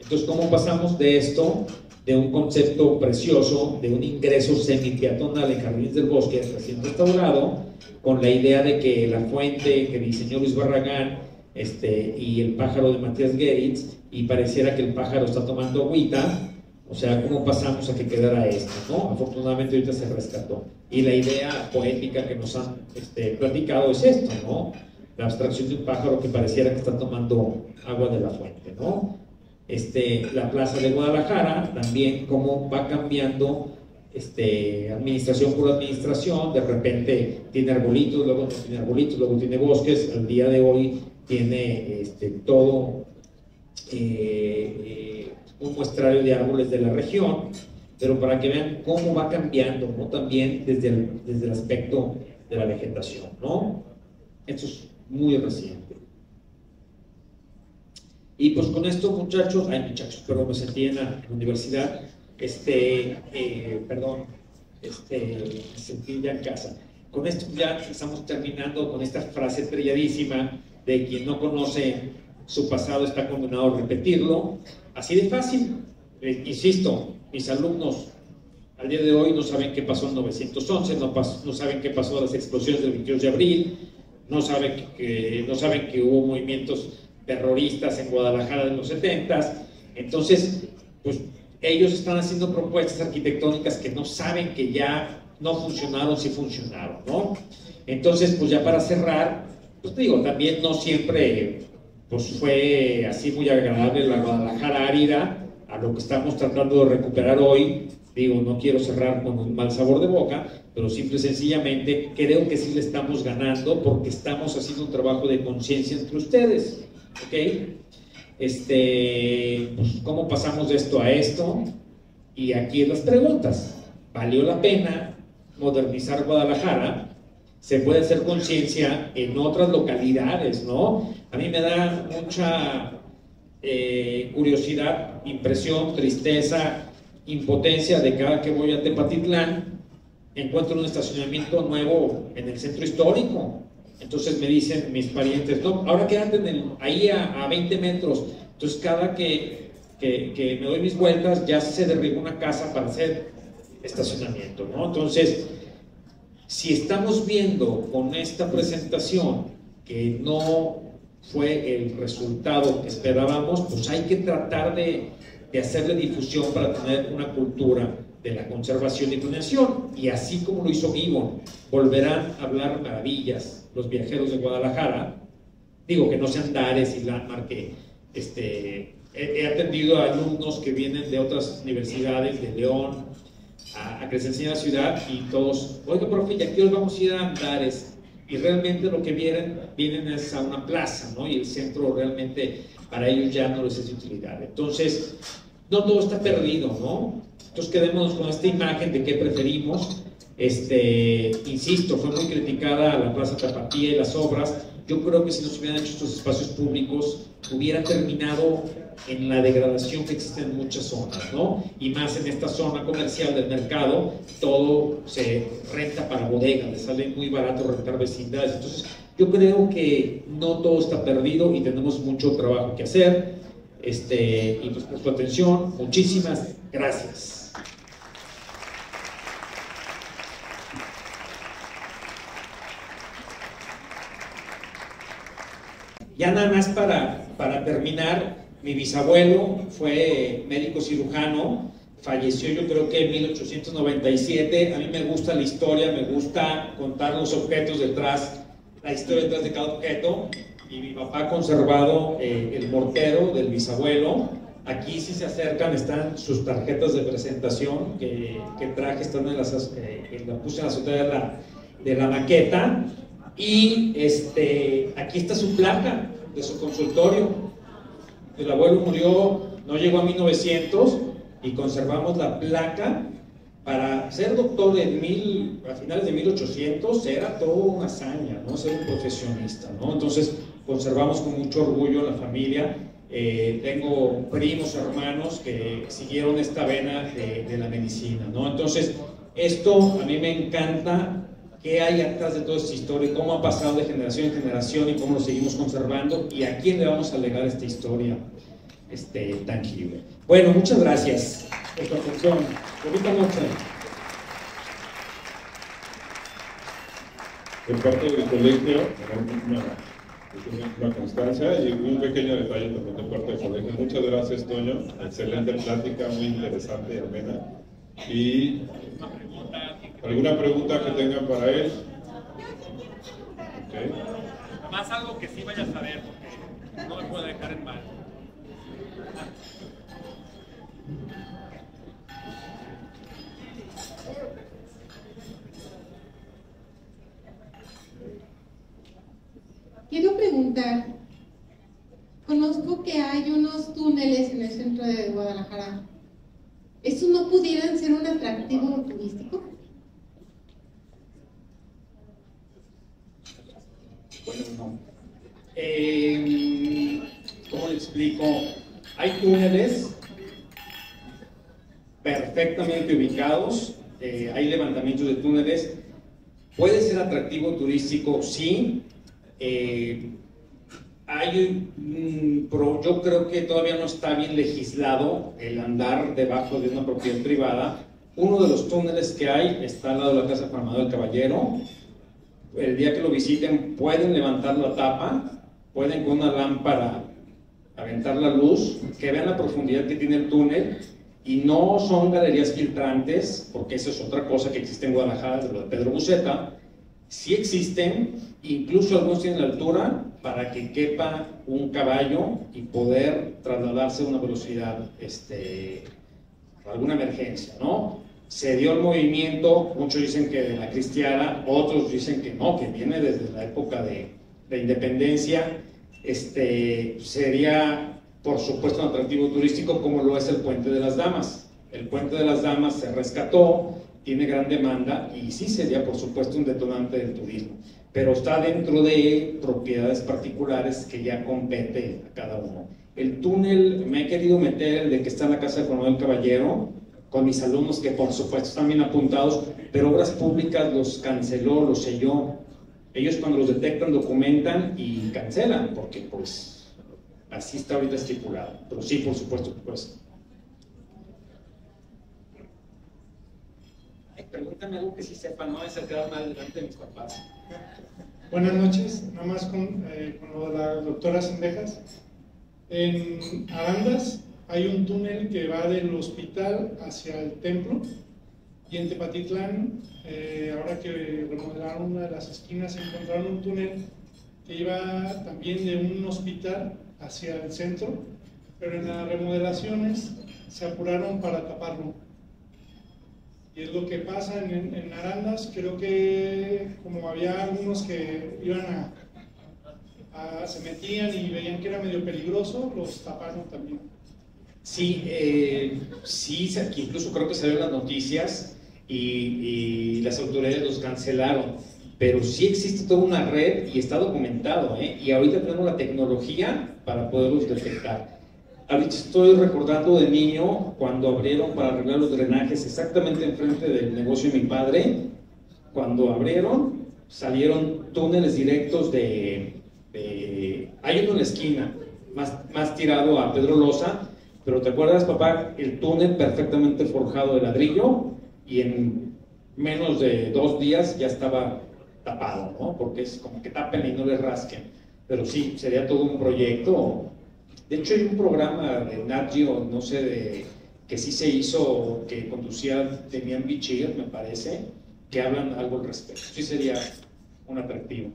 Entonces, ¿cómo pasamos de esto, de un concepto precioso, de un ingreso semi-peatonal en Jardines del Bosque recién restaurado, con la idea de que la fuente que diseñó Luis Barragán este, y el pájaro de Matías Geritz, y pareciera que el pájaro está tomando agüita, o sea, ¿cómo pasamos a que quedara esto? ¿no? Afortunadamente ahorita se rescató. Y la idea poética que nos han este, platicado es esto, ¿no? La abstracción de un pájaro que pareciera que está tomando agua de la fuente, ¿no? Este, la plaza de Guadalajara, también cómo va cambiando este, administración por administración, de repente tiene arbolitos, luego no tiene arbolitos, luego tiene bosques, al día de hoy tiene este, todo eh, eh, un muestrario de árboles de la región, pero para que vean cómo va cambiando, ¿no? También desde el, desde el aspecto de la vegetación, ¿no? Esto es muy reciente. Y pues con esto, muchachos, ay muchachos, perdón, me sentí en la, universidad, este, eh, perdón, este, me sentí ya en casa. Con esto ya estamos terminando con esta frase trilladísima de quien no conoce su pasado está condenado a repetirlo. Así de fácil. Eh, insisto, mis alumnos al día de hoy no saben qué pasó en 911, no, saben qué pasó en las explosiones del 22 de abril, no saben que, no saben que hubo movimientos terroristas en Guadalajara en los 70 Entonces, pues ellos están haciendo propuestas arquitectónicas que no saben que ya no funcionaron, si funcionaron, ¿no? Entonces, pues ya para cerrar, pues te digo, también no siempre pues fue así muy agradable la Guadalajara árida, a lo que estamos tratando de recuperar hoy. Digo, no quiero cerrar con un mal sabor de boca, pero simple y sencillamente creo que sí le estamos ganando porque estamos haciendo un trabajo de conciencia entre ustedes. ¿Ok? Este, pues, ¿cómo pasamos de esto a esto? Y aquí las preguntas. ¿Valió la pena modernizar Guadalajara? se puede hacer conciencia en otras localidades, ¿no? A mí me da mucha eh, curiosidad, impresión, tristeza, impotencia de cada que voy a Tepatitlán, encuentro un estacionamiento nuevo en el centro histórico. Entonces me dicen mis parientes, no, ahora quédate en ahí a, 20 metros. Entonces cada que, que, me doy mis vueltas ya se derriba una casa para hacer estacionamiento, ¿no? Entonces, si estamos viendo con esta presentación que no fue el resultado que esperábamos, pues hay que tratar de, de hacerle difusión para tener una cultura de la conservación y planeación. Y así como lo hizo Gibbon, volverán a hablar maravillas los viajeros de Guadalajara. Digo que no sean Dares y Landmark, que este, he, atendido a alumnos que vienen de otras universidades, de León, a, a que les la ciudad y todos, oiga, profe, ya aquí vamos a ir a Andares. Y realmente lo que vienen, vienen es a una plaza, ¿no? Y el centro realmente para ellos ya no les es de utilidad. Entonces, no todo está perdido, ¿no? Entonces quedémonos con esta imagen de qué preferimos. Este, insisto, fue muy criticada la Plaza Tapatía y las obras. Yo creo que si nos hubieran hecho estos espacios públicos, hubiera terminado en la degradación que existe en muchas zonas, ¿no? Y más en esta zona comercial del mercado, todo se renta para bodegas, le sale muy barato rentar vecindades. Entonces, yo creo que no todo está perdido y tenemos mucho trabajo que hacer. Este, y pues por su atención, muchísimas gracias. Ya nada más para, para terminar, mi bisabuelo fue médico cirujano, falleció yo creo que en 1897. A mí me gusta la historia, me gusta contar los objetos detrás, la historia detrás de cada objeto. Y mi papá ha conservado eh, el mortero del bisabuelo. Aquí si se acercan están sus tarjetas de presentación que, que traje, están en eh, la puse en la azotea de la, de la maqueta. Y este, aquí está su placa de su consultorio. El abuelo murió, no llegó a 1900 y conservamos la placa. Para ser doctor en mil, a finales de 1800 era todo una hazaña, ¿no? Ser un profesionista, ¿no? Entonces conservamos con mucho orgullo la familia. Eh, tengo primos, hermanos que siguieron esta vena de, de la medicina, ¿no? Entonces, esto a mí me encanta qué hay atrás de toda esta historia, cómo ha pasado de generación en generación y cómo lo seguimos conservando y a quién le vamos a legar esta historia este, tangible. Bueno, muchas gracias por su atención. Bonita noche. Por parte del colegio, una, una constancia y un pequeño detalle también de parte del colegio. Muchas gracias, Toño. Excelente plática, muy interesante y amena. Y ¿Alguna pregunta que tengan para él? Okay. Más algo que sí vaya a saber, porque no me puedo dejar en mal. Quiero preguntar, conozco que hay unos túneles en el centro de Guadalajara. ¿Estos no pudieran ser un atractivo turístico? Bueno, eh, ¿Cómo le explico? Hay túneles perfectamente ubicados, eh, hay levantamientos de túneles. ¿Puede ser atractivo turístico? Sí. Eh, hay, yo creo que todavía no está bien legislado el andar debajo de una propiedad privada. Uno de los túneles que hay está al lado de la Casa Juan del Caballero el día que lo visiten pueden levantar la tapa, pueden con una lámpara aventar la luz, que vean la profundidad que tiene el túnel y no son galerías filtrantes, porque esa es otra cosa que existe en Guadalajara, de lo de Pedro Buceta, sí existen, incluso algunos tienen la altura para que quepa un caballo y poder trasladarse a una velocidad, este, alguna emergencia, ¿no? Se dio el movimiento, muchos dicen que de la cristiana, otros dicen que no, que viene desde la época de, la independencia, este, sería por supuesto un atractivo turístico como lo es el Puente de las Damas. El Puente de las Damas se rescató, tiene gran demanda y sí sería por supuesto un detonante del turismo, pero está dentro de propiedades particulares que ya compete a cada uno. El túnel, me he querido meter el de que está en la casa de Juan Caballero, con mis alumnos que por supuesto están bien apuntados, pero Obras Públicas los canceló, los selló. Ellos cuando los detectan documentan y cancelan, porque pues así está ahorita estipulado. Pero sí, por supuesto, pues. pregúntame algo que sí sepa, no es quedar mal delante de mis papás. Buenas noches, nada más con, eh, con lo de la doctora Sendejas. En Arandas hay un túnel que va del hospital hacia el templo y en Tepatitlán, eh, ahora que remodelaron una de las esquinas, encontraron un túnel que iba también de un hospital hacia el centro, pero en las remodelaciones se apuraron para taparlo. Y es lo que pasa en, en Arandas, creo que como había algunos que iban a, a, se metían y veían que era medio peligroso, los taparon también. Sí, eh, sí, incluso creo que ven las noticias y, y, las autoridades los cancelaron, pero sí existe toda una red y está documentado, ¿eh? y ahorita tenemos la tecnología para poderlos detectar. Ahorita estoy recordando de niño cuando abrieron para arreglar los drenajes exactamente enfrente del negocio de mi padre. Cuando abrieron, salieron túneles directos de. de hay uno en la esquina, más, más tirado a Pedro Loza, pero ¿te acuerdas, papá? El túnel perfectamente forjado de ladrillo y en menos de dos días ya estaba tapado, ¿no? Porque es como que tapen y no le rasquen. Pero sí, sería todo un proyecto de hecho, hay un programa de Nat no sé, de, que sí se hizo, que conducía Demian Bichir, me parece, que hablan algo al respecto. Sí sería un atractivo.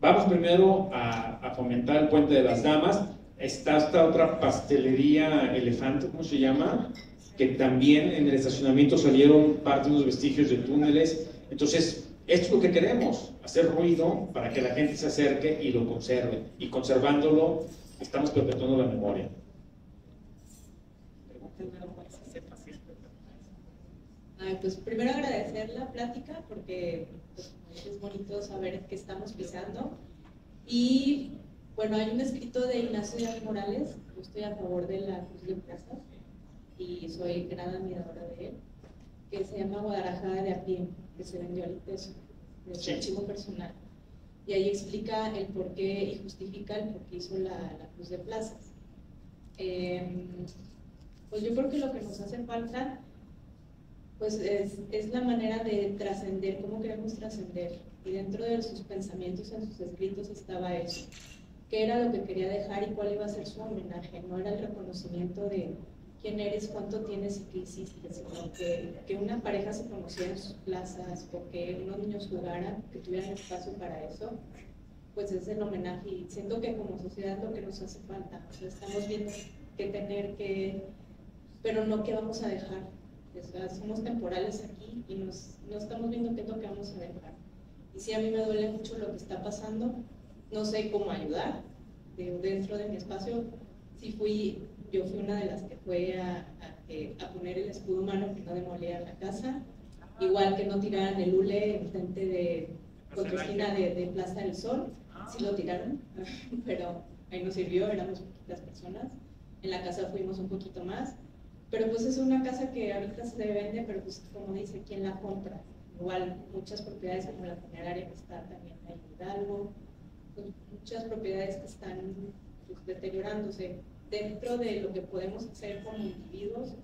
Vamos primero a, fomentar el Puente de las Damas. Está esta otra pastelería elefante, ¿cómo se llama? Que también en el estacionamiento salieron parte de los vestigios de túneles. Entonces, esto es lo que queremos, hacer ruido para que la gente se acerque y lo conserve. Y conservándolo, estamos perpetuando la memoria. pues primero agradecer la plática porque pues, es bonito saber que estamos pisando. Y bueno, hay un escrito de Ignacio Díaz Morales, yo estoy a favor de la Cruz de Plazas y soy gran admiradora de él, que se llama Guadalajara de a pie, que se vendió al ITESO, de su archivo personal y ahí explica el por qué y justifica el por qué hizo la, Cruz de Plazas. Em, pues yo creo que lo que nos hace falta pues es, es la manera de trascender, cómo queremos trascender. Y dentro de sus pensamientos, en sus escritos estaba eso, qué era lo que quería dejar y cuál iba a ser su homenaje, no era el reconocimiento de quién eres, cuánto tienes y qué hiciste, sino que, que una pareja se conociera en sus plazas o que unos niños jugaran, que tuvieran espacio para eso, pues es el homenaje. Y siento que como sociedad lo que nos hace falta, o sea, estamos viendo que tener que, pero no que vamos a dejar, somos temporales aquí y nos, no estamos viendo qué es lo que vamos a dejar. Y sí, a mí me duele mucho lo que está pasando, no sé cómo ayudar, dentro de mi espacio, sí fui yo fui una de las que fue a, a, poner el escudo humano que no demolía la casa, igual que no tiraran el hule en frente de Potosina de, de, Plaza del Sol, sí lo tiraron, [LAUGHS] pero ahí no sirvió, éramos poquitas personas, en la casa fuimos un poquito más, pero pues es una casa que ahorita se vende, pero pues como dice, ¿quién la compra? Igual muchas propiedades como la funeraria que está también ahí en Hidalgo, muchas propiedades que están pues, deteriorándose dentro de lo que podemos hacer como individuos,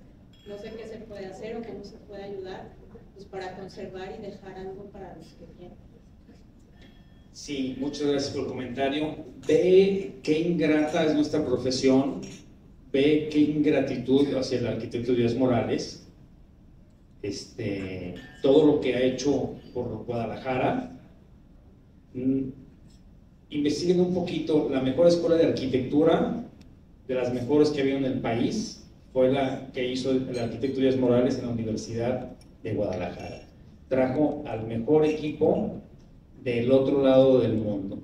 no sé qué se puede hacer o cómo se puede ayudar pues para conservar y dejar algo para los que vienen. Sí, muchas gracias por el comentario. Ve qué ingrata es nuestra profesión, ve qué ingratitud hacia el arquitecto Díaz Morales, este, todo lo que ha hecho por Guadalajara. Investiguen un poquito la mejor escuela de arquitectura de las mejores que había en el país, fue la que hizo el arquitecto Díaz Morales en la Universidad de Guadalajara. Trajo al mejor equipo del otro lado del mundo.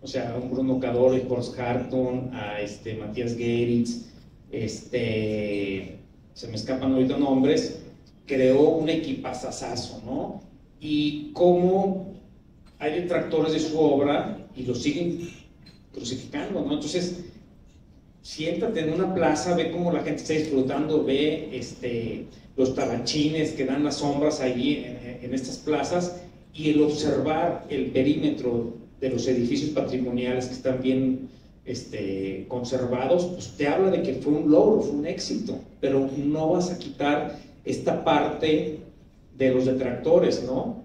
O sea, a un Bruno Cadore, Horst Harton, a este, Matías Geritz, este, se me escapan ahorita nombres, creó un equipazazazo, ¿no? Y cómo hay detractores de su obra y lo siguen crucificando, ¿no? Entonces, siéntate en una plaza, ve cómo la gente está disfrutando, ve este, los tabanchines que dan las sombras allí en, estas plazas y el observar el perímetro de los edificios patrimoniales que están bien este, conservados, pues te habla de que fue un logro, fue un éxito, pero no vas a quitar esta parte de los detractores, ¿no?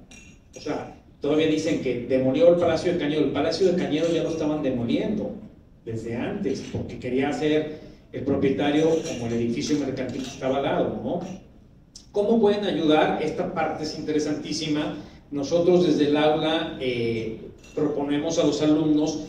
O sea, Todavía dicen que demolió el Palacio de Cañero. El Palacio de Cañero ya lo estaban demoliendo desde antes, porque quería hacer el propietario como el edificio mercantil que estaba al lado, ¿no? ¿Cómo pueden ayudar? Esta parte es interesantísima. Nosotros desde el aula eh, proponemos a los alumnos,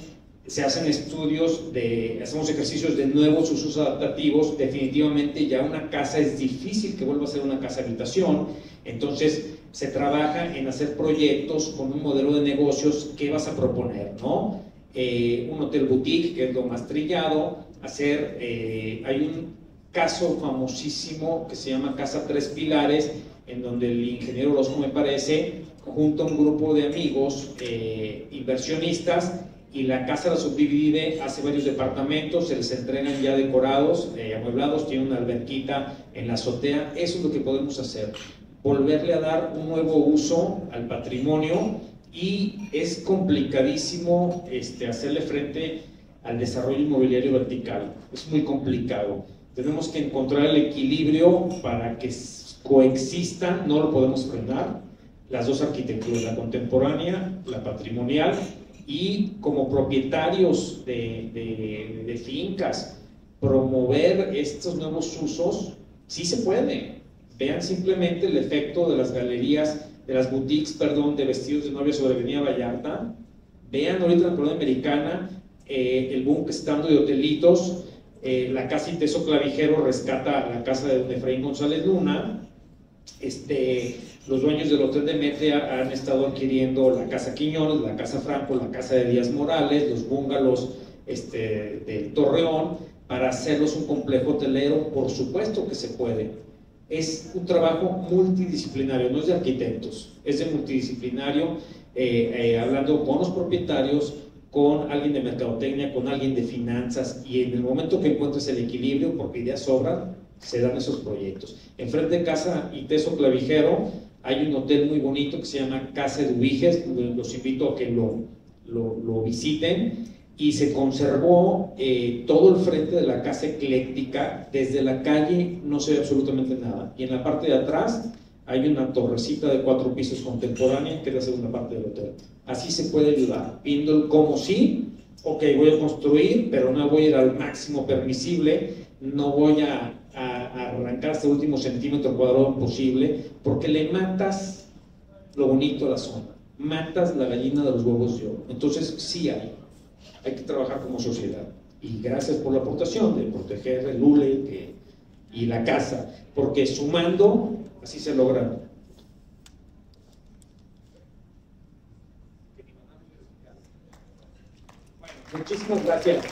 se hacen estudios, de, hacemos ejercicios de nuevos usos adaptativos. Definitivamente ya una casa es difícil que vuelva a ser una casa habitación. Entonces se trabaja en hacer proyectos con un modelo de negocios que vas a proponer, ¿no? Eh, un hotel boutique, que es lo más trillado, hacer, eh, hay un caso famosísimo que se llama Casa Tres Pilares, en donde el ingeniero Losco me parece, junto a un grupo de amigos eh, inversionistas, y la casa la subdivide, hace varios departamentos, se les entregan ya decorados, amueblados, tiene una alberquita en la azotea, eso es lo que podemos hacer, volverle a dar un nuevo uso al patrimonio y es complicadísimo este, hacerle frente al desarrollo inmobiliario vertical. Es muy complicado. Tenemos que encontrar el equilibrio para que coexistan, no lo podemos frenar, las dos arquitecturas, la contemporánea, la patrimonial, y como propietarios de, de, de fincas, promover estos nuevos usos, sí se puede. Vean simplemente el efecto de las galerías de las boutiques, perdón, de vestidos de novia sobre Avenida Vallarta. Vean ahorita en la colonia americana eh, el boom que está dando de hotelitos. Eh, la casa Inteso Clavijero rescata la casa de Efraín González Luna. Este, los dueños del hotel de Mete han estado adquiriendo la casa Quiñones, la casa Franco, la casa de Díaz Morales, los bungalows este, del Torreón, para hacerlos un complejo hotelero. Por supuesto que se puede es un trabajo multidisciplinario, no es de arquitectos, es de multidisciplinario, eh, eh, hablando con los propietarios, con alguien de mercadotecnia, con alguien de finanzas, y en el momento que encuentres el equilibrio, porque ideas sobran, se dan esos proyectos. Enfrente de Casa Iteso Clavijero hay un hotel muy bonito que se llama Casa de Ubiges, los invito a que lo, lo, lo visiten y se conservó eh, todo el frente de la casa ecléctica. Desde la calle no se ve absolutamente nada. Y en la parte de atrás hay una torrecita de cuatro pisos contemporánea, que es la segunda parte del hotel. Así se puede ayudar, viendo el cómo sí, ok, voy a construir, pero no voy a ir al máximo permisible, no voy a, a arrancar hasta el último centímetro cuadrado posible, porque le matas lo bonito a la zona, matas la gallina de los huevos de oro. Entonces sí hay hay que trabajar como sociedad. Y gracias por la aportación de proteger el ULE y la casa, porque sumando así se logra. muchísimas gracias.